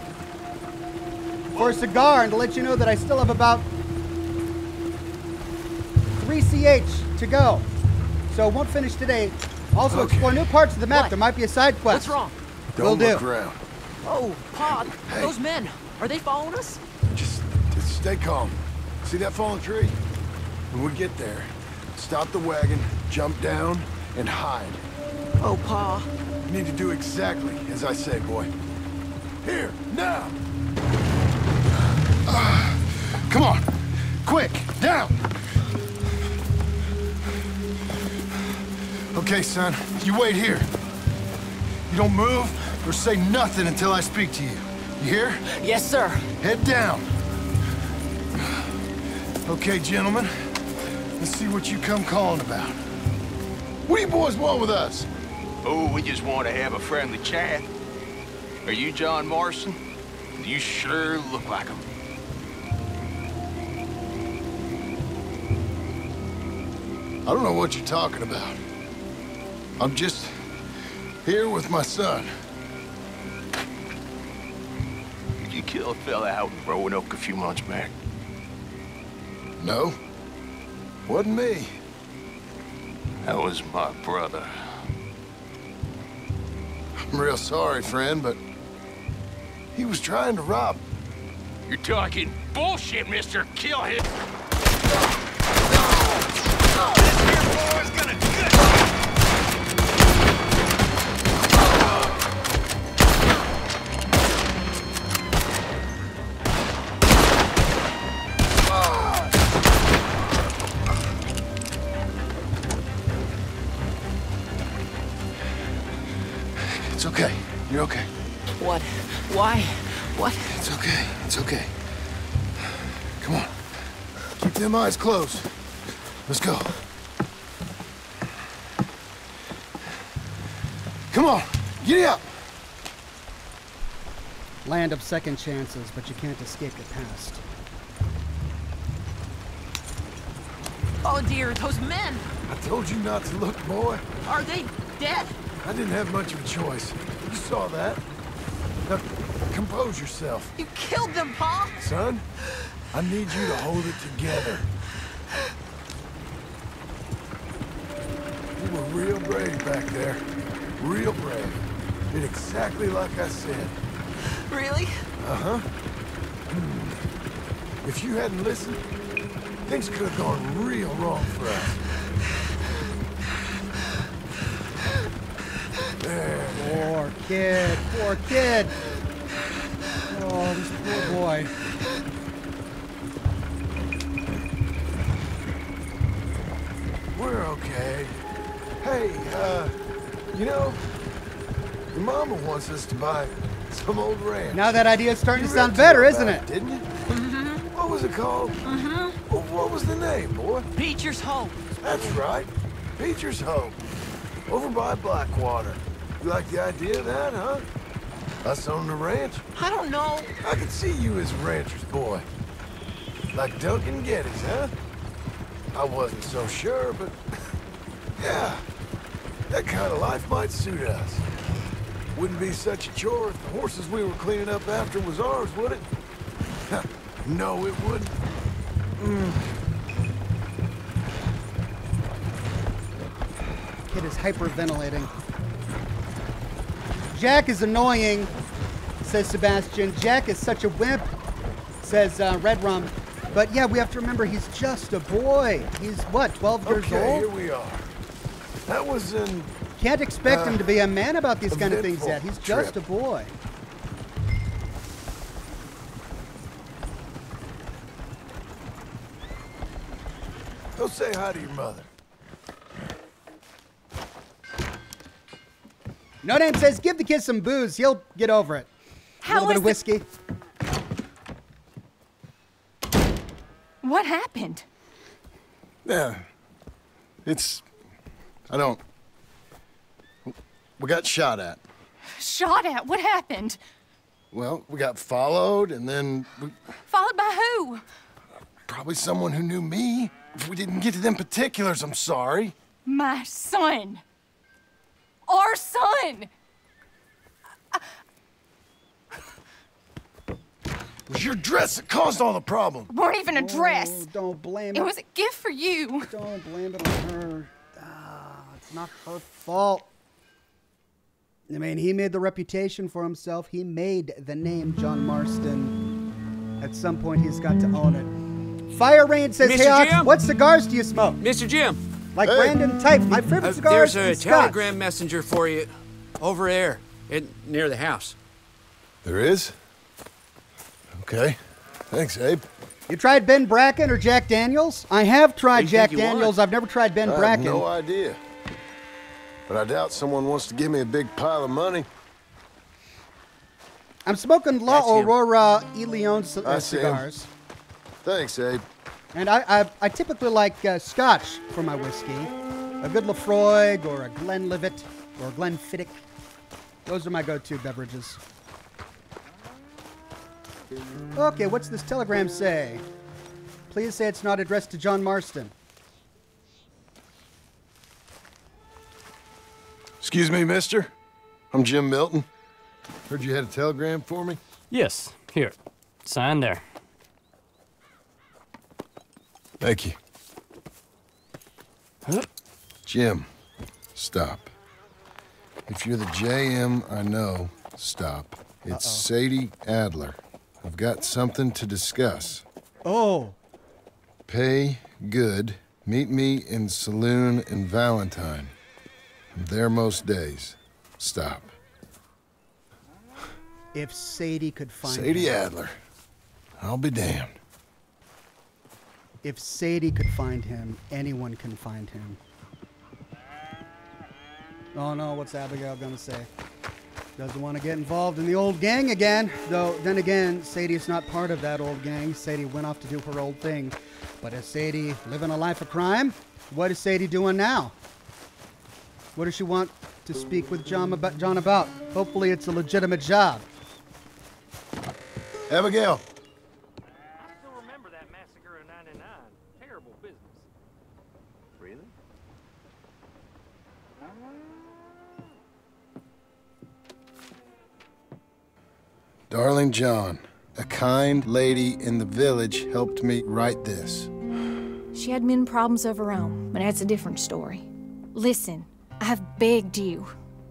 for a cigar and to let you know that I still have about 3 CH to go. So won't finish today. Also Okay. explore new parts of the map. What? There might be a side quest. What's wrong? Will Don't do. around. Oh, Pa, Hey. those men, are they following us? Just, just stay calm. See that fallen tree? When we get there, stop the wagon, jump down, and hide. Oh, Pa. You need to do exactly as I say, boy. Here, now! Ah, come on! Quick, down! Okay, son, you wait here. You don't move or say nothing until I speak to you. You hear? Yes, sir. Head down. Okay, gentlemen. Let's see what you come calling about. What do you boys want with us? Oh, we just want to have a friendly chat. Are you John Marston? You sure look like him. I don't know what you're talking about. I'm just here with my son. Did you kill a fella out in Roanoke a few months back? No, wasn't me. That was my brother. I'm real sorry, friend, but he was trying to rob. You're talking bullshit, mister. Kill him. It's okay. You're okay. What? Why? What? It's okay. It's okay. Come on. Keep them eyes closed. Let's go. Come on. Get up. Land of second chances, but you can't escape the past. Oh, dear, those men. I told you not to look, boy. Are they dead? I didn't have much of a choice. You saw that. Now, compose yourself. You killed them, Pa! Son, I need you to hold it together. You were real brave back there. Real brave. Did exactly like I said. Really? Uh-huh. Hmm. If you hadn't listened, things could have gone real wrong for us. There, there. Poor kid, poor kid. Oh, this poor boy. We're okay. Hey, uh, you know, your mama wants us to buy some old ranch. Now that idea is starting You to sound better, isn't it, it? Didn't you? What was it called? Mm-hmm. Wh- What was the name, boy? Beecher's Hope. That's right. Beecher's Hope. Over by Blackwater. You like the idea of that, huh? Us on the ranch? I don't know. I could see you as a rancher's boy. Like Duncan Geddes, huh? I wasn't so sure, but... yeah. That kind of life might suit us. Wouldn't be such a chore if the horses we were cleaning up after was ours, would it? no, it wouldn't. Mm. Kid is hyperventilating. Jack is annoying, says Sebastian. Jack is such a wimp, says uh, Red Rum. But yeah, we have to remember he's just a boy. He's what, 12 years Okay, old? here we are. That was in... Can't expect him uh, to be a man about these kind of things yet. He's just a boy. Go say hi to your mother. No Name says, give the kid some booze. He'll get over it. a little bit of whiskey. What happened? Yeah. It's... I don't... We got shot at. Shot at? What happened? Well, we got followed, and then we, Followed by who? probably someone who knew me. If we didn't get to them particulars, I'm sorry. My son. Our son. It was your dress that caused all the problem. Weren't even a dress. Oh, don't blame It it. was a gift for you. Don't blame it on her. Ah, it's not her fault. I mean, he made the reputation for himself. He made the name John Marston. At some point, he's got to own it. Fire Rain says, Mr. "Hey, Ox, Jim? what cigars do you smoke?" Mr. Jim. Like Brandon type. My favorite Uh, cigars. there's a and Scotch. telegram messenger for you over there, in, near the house. There is? Okay. Thanks, Abe. You tried Ben Bracken or Jack Daniels? I have tried Jack think you Daniels. I've never tried Ben I Bracken. have no idea. But I doubt someone wants to give me a big pile of money. I'm smoking La That's him. Aurora E Leon c- I see him. cigars. Thanks, Abe. And I, I, I typically like uh, Scotch for my whiskey. A good Laphroaig or a Glenlivet or a Glenfiddich. Those are my go-to beverages. Okay, what's this telegram say? Please say it's not addressed to John Marston. Excuse me, mister. I'm Jim Milton. Heard you had a telegram for me? Yes, here. Sign there. Thank you. Huh? Jim, stop. If you're the JM I know, stop. It's Sadie Adler. I've got something to discuss. Oh, Pay good. Meet me in saloon in Valentine. I'm there most days. Stop. if Sadie could find Sadie. Adler. I'll be damned. If Sadie could find him, anyone can find him. Oh no, what's Abigail gonna say? Doesn't want to get involved in the old gang again. Though, then again, Sadie's not part of that old gang. Sadie went off to do her old thing. But is Sadie living a life of crime? What is Sadie doing now? What does she want to speak with John about? John about? Hopefully, it's a legitimate job. Abigail. still remember that massacre of 99. Terrible business. Really? Darling John, a kind lady in the village helped me write this. She had men problems of her own, but that's a different story. Listen, I've begged you,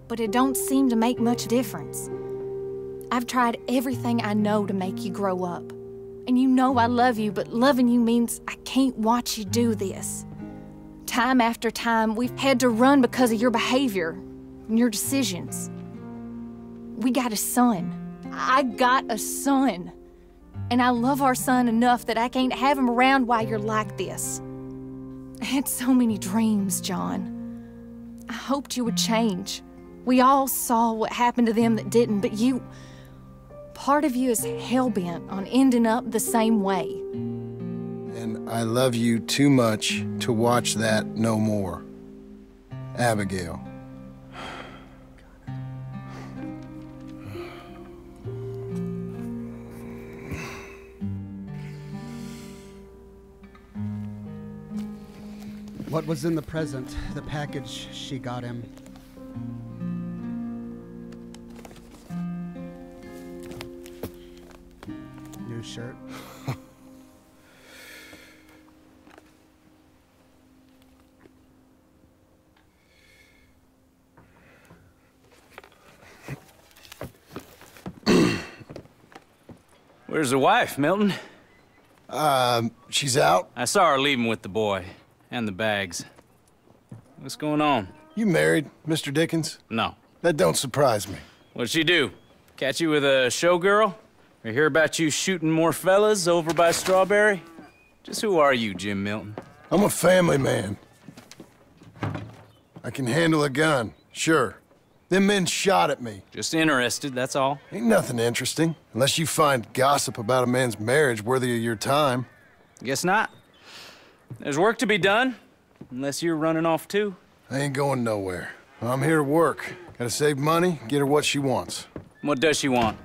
but it don't seem to make much difference. I've tried everything I know to make you grow up. And you know I love you, but loving you means I can't watch you do this. Time after time, we've had to run because of your behavior and your decisions. We got a son. I got a son. And I love our son enough that I can't have him around while you're like this. I had so many dreams, John. I hoped you would change. We all saw what happened to them that didn't, but you. Part of you is hell bent on ending up the same way. And I love you too much to watch that no more. Abigail. What was in the present? The package she got him. New shirt. Where's the wife, Milton? Um, she's out. I saw her leaving with the boy and the bags. What's going on? You married, Mr. Dickens? No. That don't surprise me. What'd she do? Catch you with a showgirl? Or hear about you shooting more fellas over by Strawberry? Just who are you, Jim Milton? I'm a family man. I can handle a gun, sure. Them men shot at me. Just interested, that's all. Ain't nothing interesting, unless you find gossip about a man's marriage worthy of your time. Guess not. There's work to be done, unless you're running off too. I ain't going nowhere. I'm here to work. Gotta save money, get her what she wants. What does she want?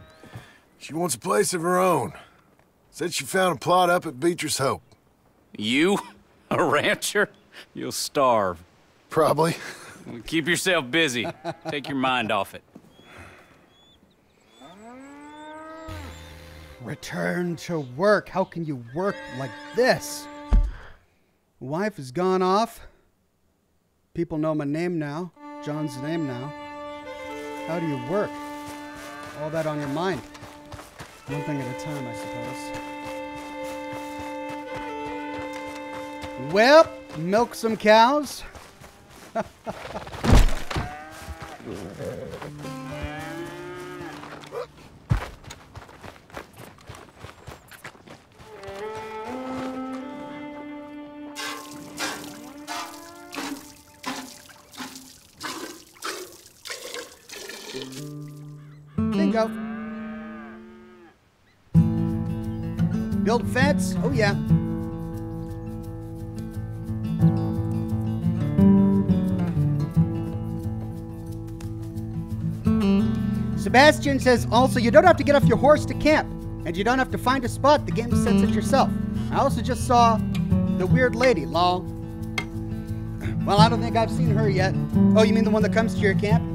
She wants a place of her own. Said she found a plot up at Beecher's Hope. You? A rancher? You'll starve. Probably. Keep yourself busy. Take your mind off it. Return to work. How can you work like this? Wife has gone off. People know my name now. John's name now. How do you work? All that on your mind. One thing at a time, I suppose. Well, milk some cows. Bingo. Build fence? Oh, yeah. Sebastian says also, you don't have to get off your horse to camp, and you don't have to find a spot. The game sets it yourself. I also just saw the weird lady, lol. Well, I don't think I've seen her yet. Oh, you mean the one that comes to your camp?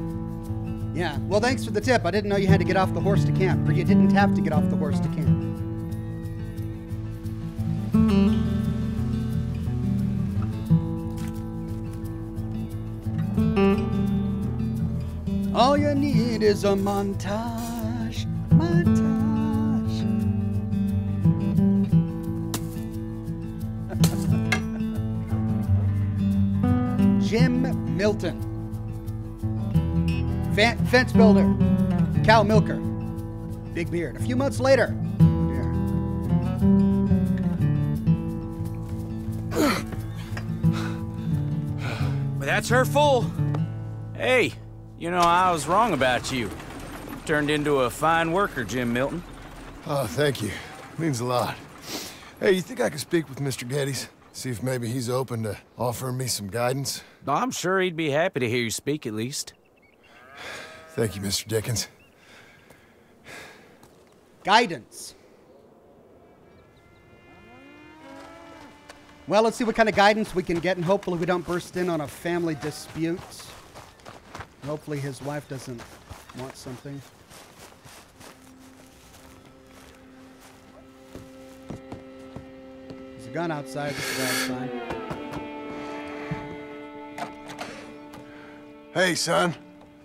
Yeah. Well, thanks for the tip. I didn't know you had to get off the horse to camp, or you didn't have to get off the horse to camp. All you need is a montage. Montage. Jim Milton. Fan- fence builder. Cow milker. Big beard. A few months later. Well, that's her full. Hey, you know, I was wrong about you. Turned into a fine worker, Jim Milton. Oh, thank you. Means a lot. Hey, you think I could speak with Mr. Geddes? See if maybe he's open to offering me some guidance? I'm sure he'd be happy to hear you speak at least. Thank you, Mr. Dickens. Guidance. Well, let's see what kind of guidance we can get, and hopefully we don't burst in on a family dispute. Hopefully his wife doesn't want something. There's a gun outside. Outside. Hey, son.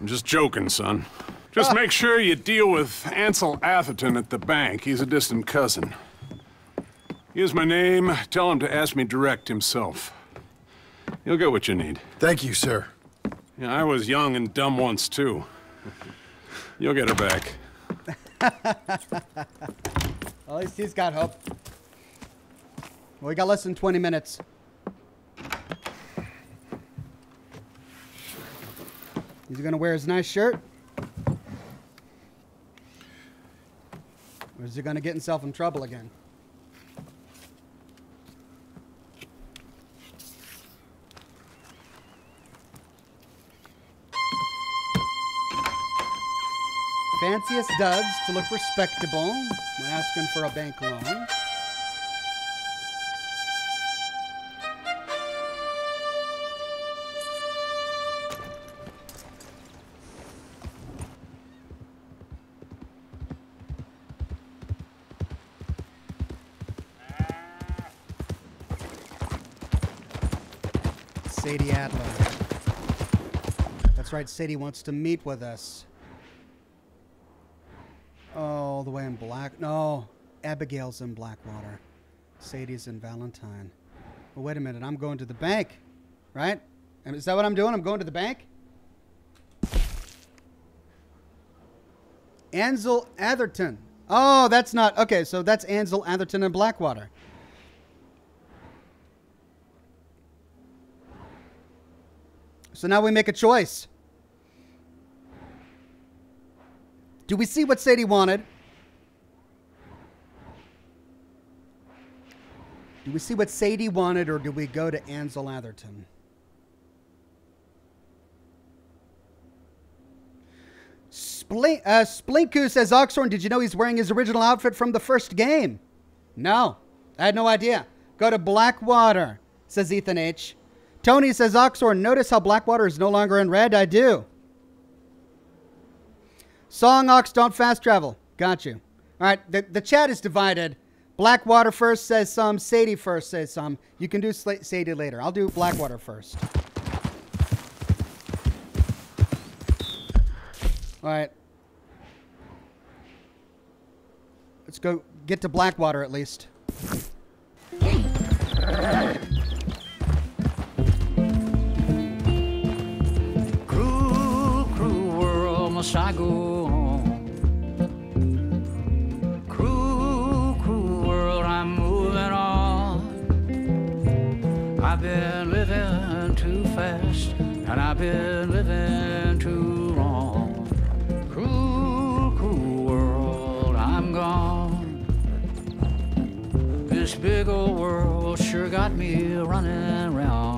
I'm just joking, son. Just make sure you deal with Ansel Atherton at the bank. He's a distant cousin. Here's my name. Tell him to ask me direct himself. You'll get what you need. Thank you, sir. Yeah, I was young and dumb once, too. You'll get her back. At least he's got hope. Well, we got less than 20 minutes. He's gonna wear his nice shirt. Or is he gonna get himself in trouble again? Fanciest duds to look respectable when asking for a bank loan. Sadie Adler. That's right, Sadie wants to meet with us. Oh, all the way in Black. No, Abigail's in Blackwater. Sadie's in Valentine. Wait a minute. I'm going to the bank, right? Is that what I'm doing? I'm going to the bank? Ansel Atherton. Oh, that's not. Okay, so that's Ansel Atherton in Blackwater. So now we make a choice. Do we see what Sadie wanted? Do we see what Sadie wanted, or do we go to Ansel Atherton? Splink, uh, Splinku says, Oxhorn, did you know he's wearing his original outfit from the first game? No, I had no idea. Go to Blackwater, says Ethan H. Tony says, Oxor, notice how Blackwater is no longer in red? I do. Song Ox, don't fast travel. Got you. All right, the, the chat is divided. Blackwater first says some, Sadie first says some. You can do Sadie later. I'll do Blackwater first. All right. Let's go get to Blackwater at least. Must I go on. Cruel, cruel world, I'm moving on. I've been living too fast, and I've been living too long. Cruel, cruel world, I'm gone. This big old world sure got me running round.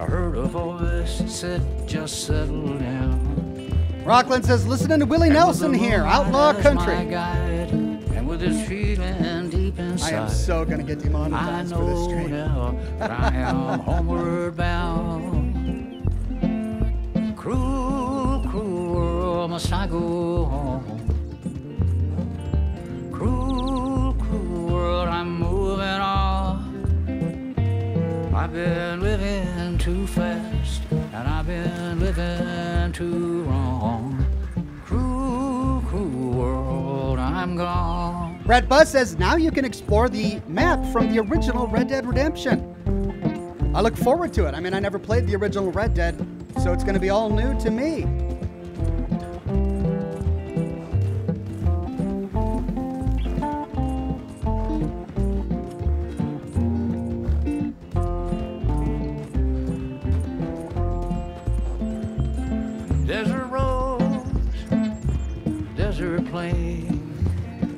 I heard a voice said, just settle down. Rockland says, listening to Willie Nelson here, Outlaw Country. guide, and with this feeling deep inside. I am so gonna get demonetized for this know stream. now I am homeward bound. Cruel, cruel world, must I go home? Cruel, cruel world, I'm moving on. I've been living too fast, and I've been living too wrong. Cruel, cruel world, I'm gone. Buzz says now you can explore the map from the original Red Dead Redemption. I look forward to it. I mean, I never played the original Red Dead, so it's going to be all new to me.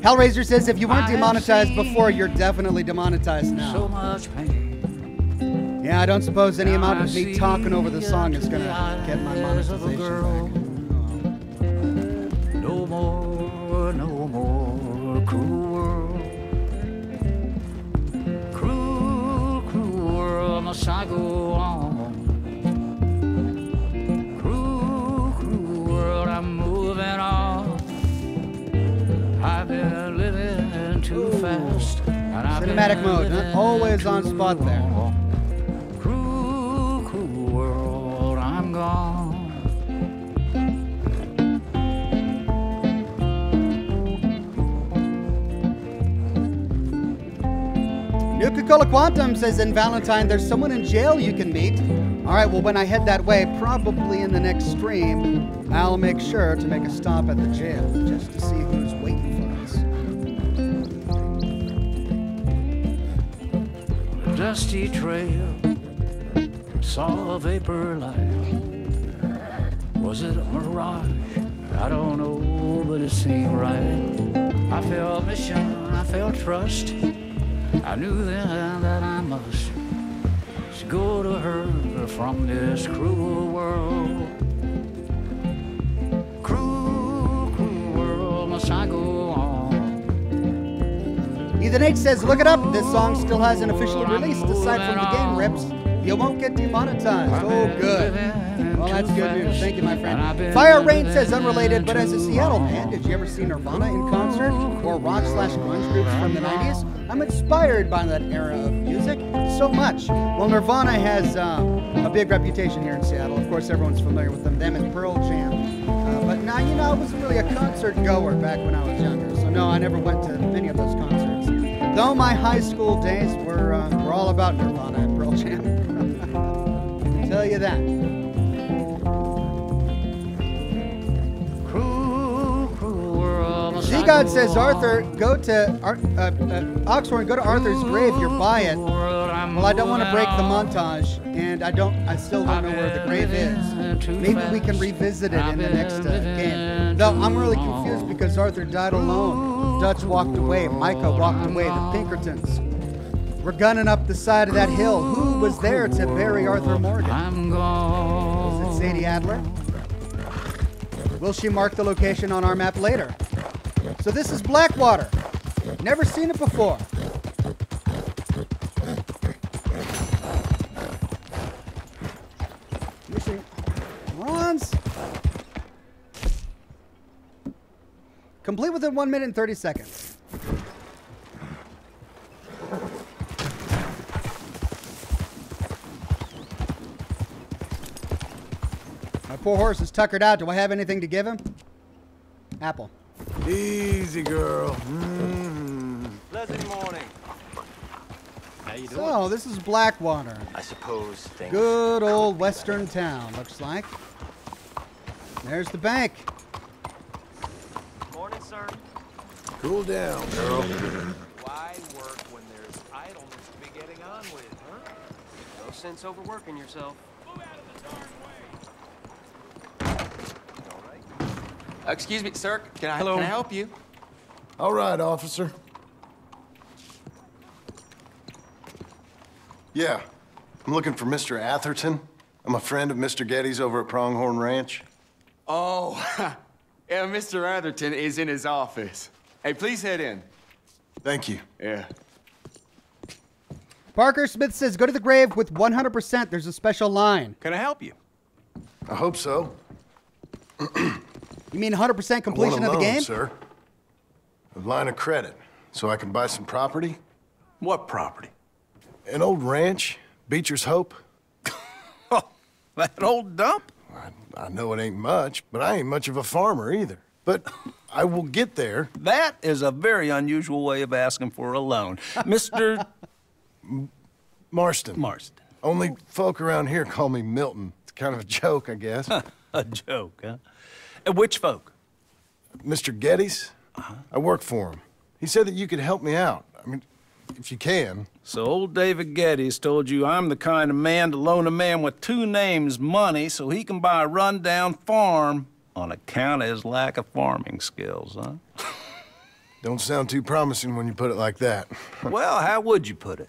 Hellraiser says if you weren't demonetized before, you're definitely demonetized now. So much pain. Yeah, I don't suppose any amount of me talking over the song is gonna get my eyes of a monetization girl. back. Cinematic mode, huh? always on spot there. Cruel, cruel world, I'm gone. Nuka Cola Quantum says in Valentine, there's someone in jail you can meet. All right, well, when I head that way, probably in the next stream, I'll make sure to make a stop at the jail just to see dusty trail. Saw a vapor light. Was it a mirage? I don't know, but it seemed right. I felt mission, I felt trust. I knew then that I must go to her from this cruel world. Ethan H says, look it up. This song still hasn't officially released. Aside from the game rips, you won't get demonetized. Oh, good. Well, that's good news. Thank you, my friend. Fire Rain says, unrelated, but as a Seattle man, did you ever see Nirvana in concert or rock slash grunge groups from the 90s? I'm inspired by that era of music so much. Well, Nirvana has um, a big reputation here in Seattle. Of course, everyone's familiar with them. Them and Pearl Jam. Uh, but now, you know, I wasn't really a concert goer back when I was younger. So, no, I never went to many of those concerts. Though my high school days were, uh, were all about Nirvana and Pearl Jam. i Tell you that. Z God says, Arthur, go to Ar- uh, uh, Oxford, go to Arthur's grave. You're by it. Well, I don't want to break the montage, and I don't. I still don't know where the grave is. Maybe we can revisit it in the next uh, game. Though I'm really confused because Arthur died alone. Dutch walked away. Micah walked away. The Pinkertons. We're gunning up the side of that hill. Who was there to bury Arthur Morgan? Was it Sadie Adler? Will she mark the location on our map later? So this is Blackwater. Never seen it before. Mission runs. Complete within one minute and 30 seconds. My poor horse is tuckered out. Do I have anything to give him? Apple. Easy, girl. Mm-hmm. Pleasant morning. How you doing? So, this is Blackwater. I suppose things. Good old western town, looks like. There's the bank. Morning, sir. Cool down, girl. Why work when there's idleness to be getting on with, huh? No sense overworking yourself. Excuse me, sir. Can I, Hello. can I help you? All right, officer. Yeah, I'm looking for Mr. Atherton. I'm a friend of Mr. Geddes' over at Pronghorn Ranch. Oh, Uh, yeah, Mr. Atherton is in his office. Hey, please head in. Thank you. Yeah. Parker Smith says, "Go to the grave with 100%. There's a special line." Can I help you? I hope so. You mean 100% completion I of want the a loan, game? sir. A line of credit, so I can buy some property. What property? An old ranch, Beecher's Hope. Oh, that old dump? I, know it ain't much, but I ain't much of a farmer either. But I will get there. That is a very unusual way of asking for a loan. Mr. Marston. Marston. Only folk around here call me Milton. It's kind of a joke, I guess. a joke, huh? And which folk? Mr. Geddes. Uh-huh. I work for him. He said that you could help me out. If you can. So old David Geddes told you I'm the kind of man to loan a man with two names money so he can buy a rundown farm on account of his lack of farming skills, huh? Don't sound too promising when you put it like that. well, how would you put it?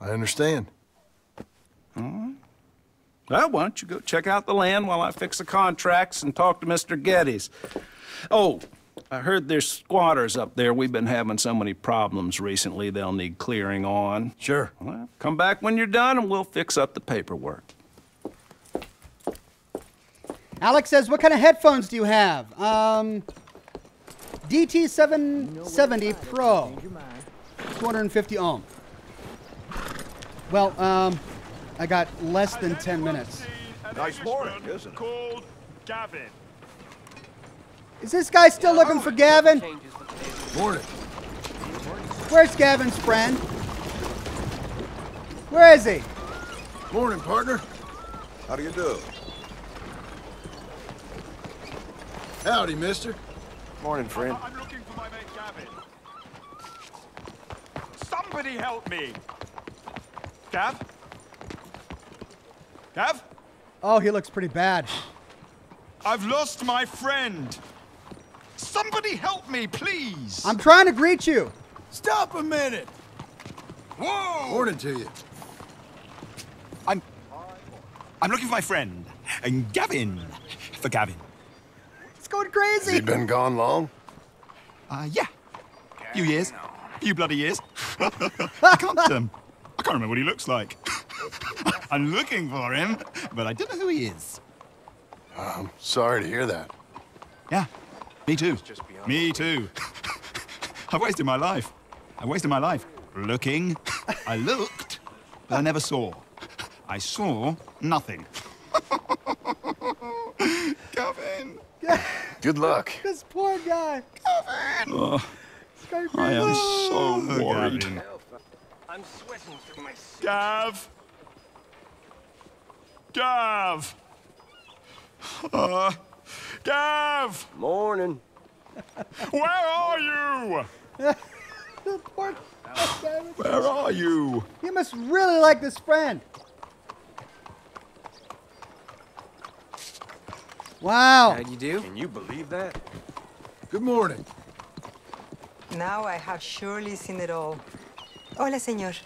I understand. All right. Well, why don't you go check out the land while I fix the contracts and talk to Mr. Geddes? Oh, I heard there's squatters up there. We've been having so many problems recently, they'll need clearing on. Sure. Well, come back when you're done and we'll fix up the paperwork. Alex says, "What kind of headphones do you have?" Um, DT770 Pro, 250 ohm. Well, um, I got less than 10 minutes. Nice morning, isn't it? Called Gavin. Is this guy still looking for Gavin? Morning. Where's Gavin's friend? Where is he? Morning, partner. How do you do? Howdy, mister. Morning, friend. I'm looking for my mate Gavin. Somebody help me! Gav? Gav? Oh, he looks pretty bad. I've lost my friend. Somebody help me, please. I'm trying to greet you. Stop a minute. Whoa! Morning to you. I'm. I'm looking for my friend, and Gavin. For Gavin. It's going Has crazy. he been gone long? Uh, yeah. Few years. Few bloody years. I can't, um, I can't remember what he looks like. I'm looking for him, but I don't know who he is. I'm sorry to hear that. Yeah, me too. Me too. I've wasted my life. I've wasted my life looking. I looked, but I never saw. I saw nothing. Gavin. Good luck. This poor guy. Oh, I am so worried. Gavin. I'm sweating through my suit. Gav. Gav. Uh, Gav. Morning. Where are you? The poor. Where are you? You must really like this friend. Wow. How'd you do? Can you believe that? Good morning. Now I have surely seen it all. Hola, señor.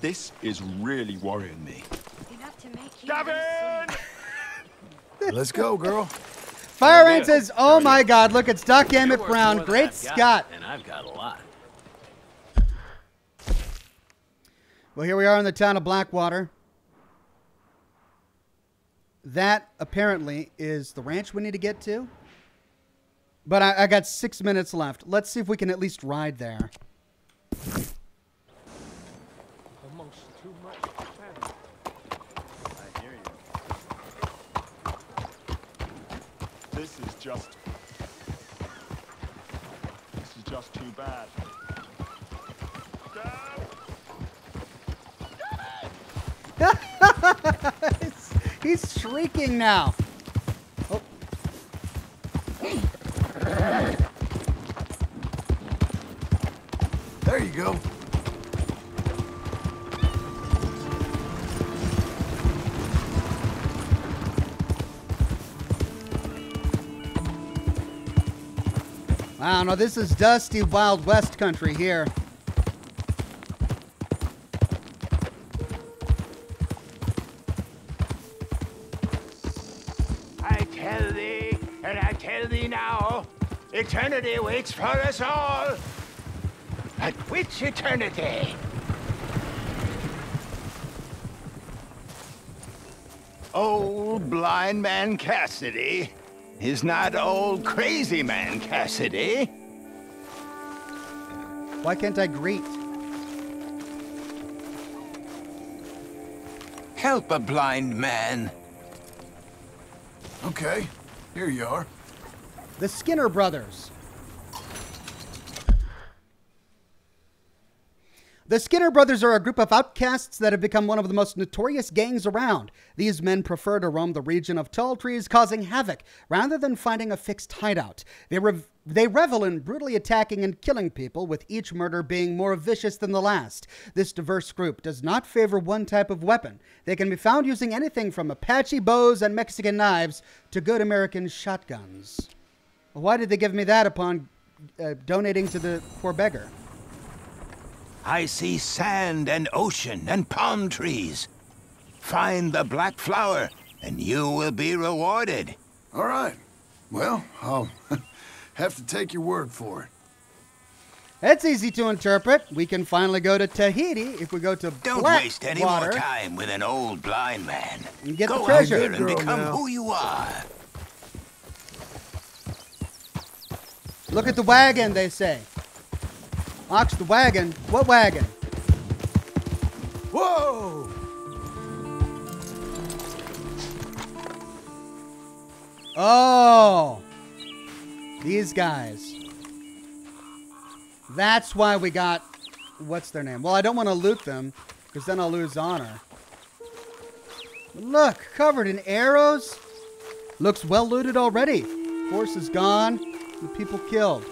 This is really worrying me. Enough to make you Gavin! Let's go, girl. Fire Ant says, "Oh my God! Look, it's Doc Emmett Brown. Great Scott." And I've got a lot. Well, here we are in the town of Blackwater. That apparently is the ranch we need to get to. But I, I got six minutes left. Let's see if we can at least ride there. This is just. This is just too bad. He's- He's shrieking now. You go. Wow, no, this is dusty Wild West country here. I tell thee, and I tell thee now, eternity waits for us all. But which eternity? Old blind man Cassidy is not old crazy man Cassidy. Why can't I greet? Help a blind man. Okay, here you are. The Skinner brothers. The Skinner brothers are a group of outcasts that have become one of the most notorious gangs around. These men prefer to roam the region of tall trees, causing havoc, rather than finding a fixed hideout. They, rev- they revel in brutally attacking and killing people, with each murder being more vicious than the last. This diverse group does not favor one type of weapon. They can be found using anything from Apache bows and Mexican knives to good American shotguns. Why did they give me that upon uh, donating to the poor beggar? I see sand and ocean and palm trees. Find the black flower, and you will be rewarded. All right. Well, I'll have to take your word for it. It's easy to interpret. We can finally go to Tahiti if we go to Don't Black waste any water more time with an old blind man. and get Go the treasure. out there and become who you are. Look at the wagon, they say. Ox the wagon. What wagon? Whoa! Oh, these guys. That's why we got. What's their name? Well, I don't want to loot them because then I'll lose honor. Look, covered in arrows. Looks well looted already. Horse is gone. The people killed.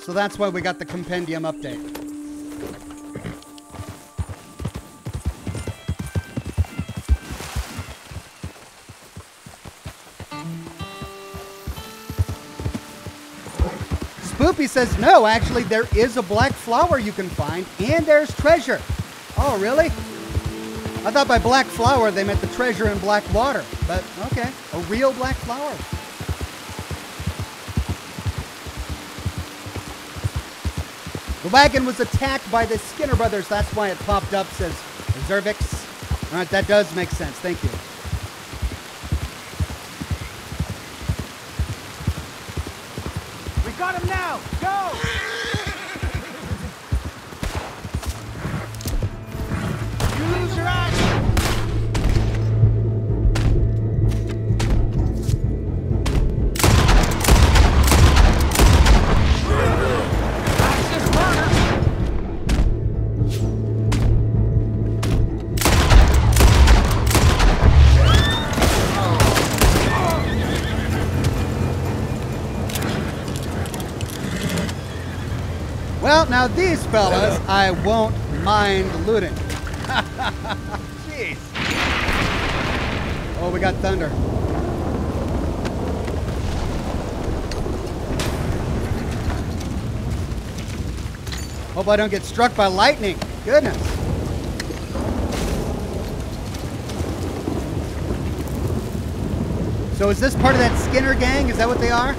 So that's why we got the compendium update. Spoopy says no, actually, there is a black flower you can find, and there's treasure. Oh, really? I thought by black flower they meant the treasure in black water, but okay, a real black flower. The wagon was attacked by the Skinner brothers. That's why it popped up, says Zervix. All right, that does make sense. Thank you. We got him now! Go! you lose your eyes! Well, now these fellas, I won't mind looting. Jeez. Oh, we got thunder. Hope I don't get struck by lightning. Goodness. So is this part of that Skinner gang? Is that what they are?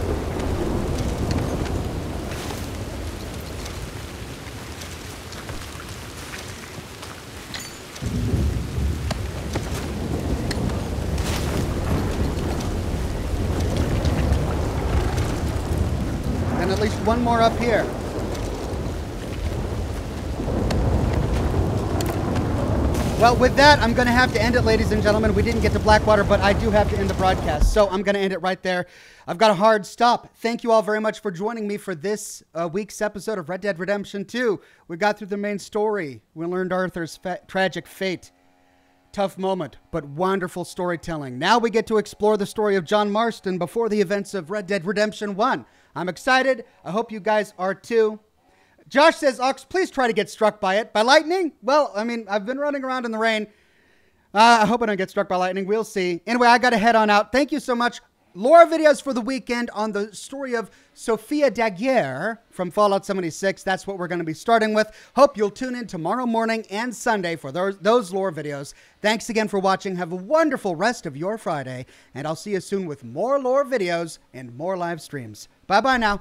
One more up here. Well, with that, I'm going to have to end it, ladies and gentlemen. We didn't get to Blackwater, but I do have to end the broadcast. So I'm going to end it right there. I've got a hard stop. Thank you all very much for joining me for this uh, week's episode of Red Dead Redemption 2. We got through the main story. We learned Arthur's fa- tragic fate. Tough moment, but wonderful storytelling. Now we get to explore the story of John Marston before the events of Red Dead Redemption 1. I'm excited. I hope you guys are too. Josh says, Ox, please try to get struck by it. By lightning? Well, I mean, I've been running around in the rain. Uh, I hope I don't get struck by lightning. We'll see. Anyway, I got to head on out. Thank you so much. Laura videos for the weekend on the story of Sofia Daguerre from Fallout 76. That's what we're going to be starting with. Hope you'll tune in tomorrow morning and Sunday for those, those lore videos. Thanks again for watching. Have a wonderful rest of your Friday, and I'll see you soon with more lore videos and more live streams. Bye bye now.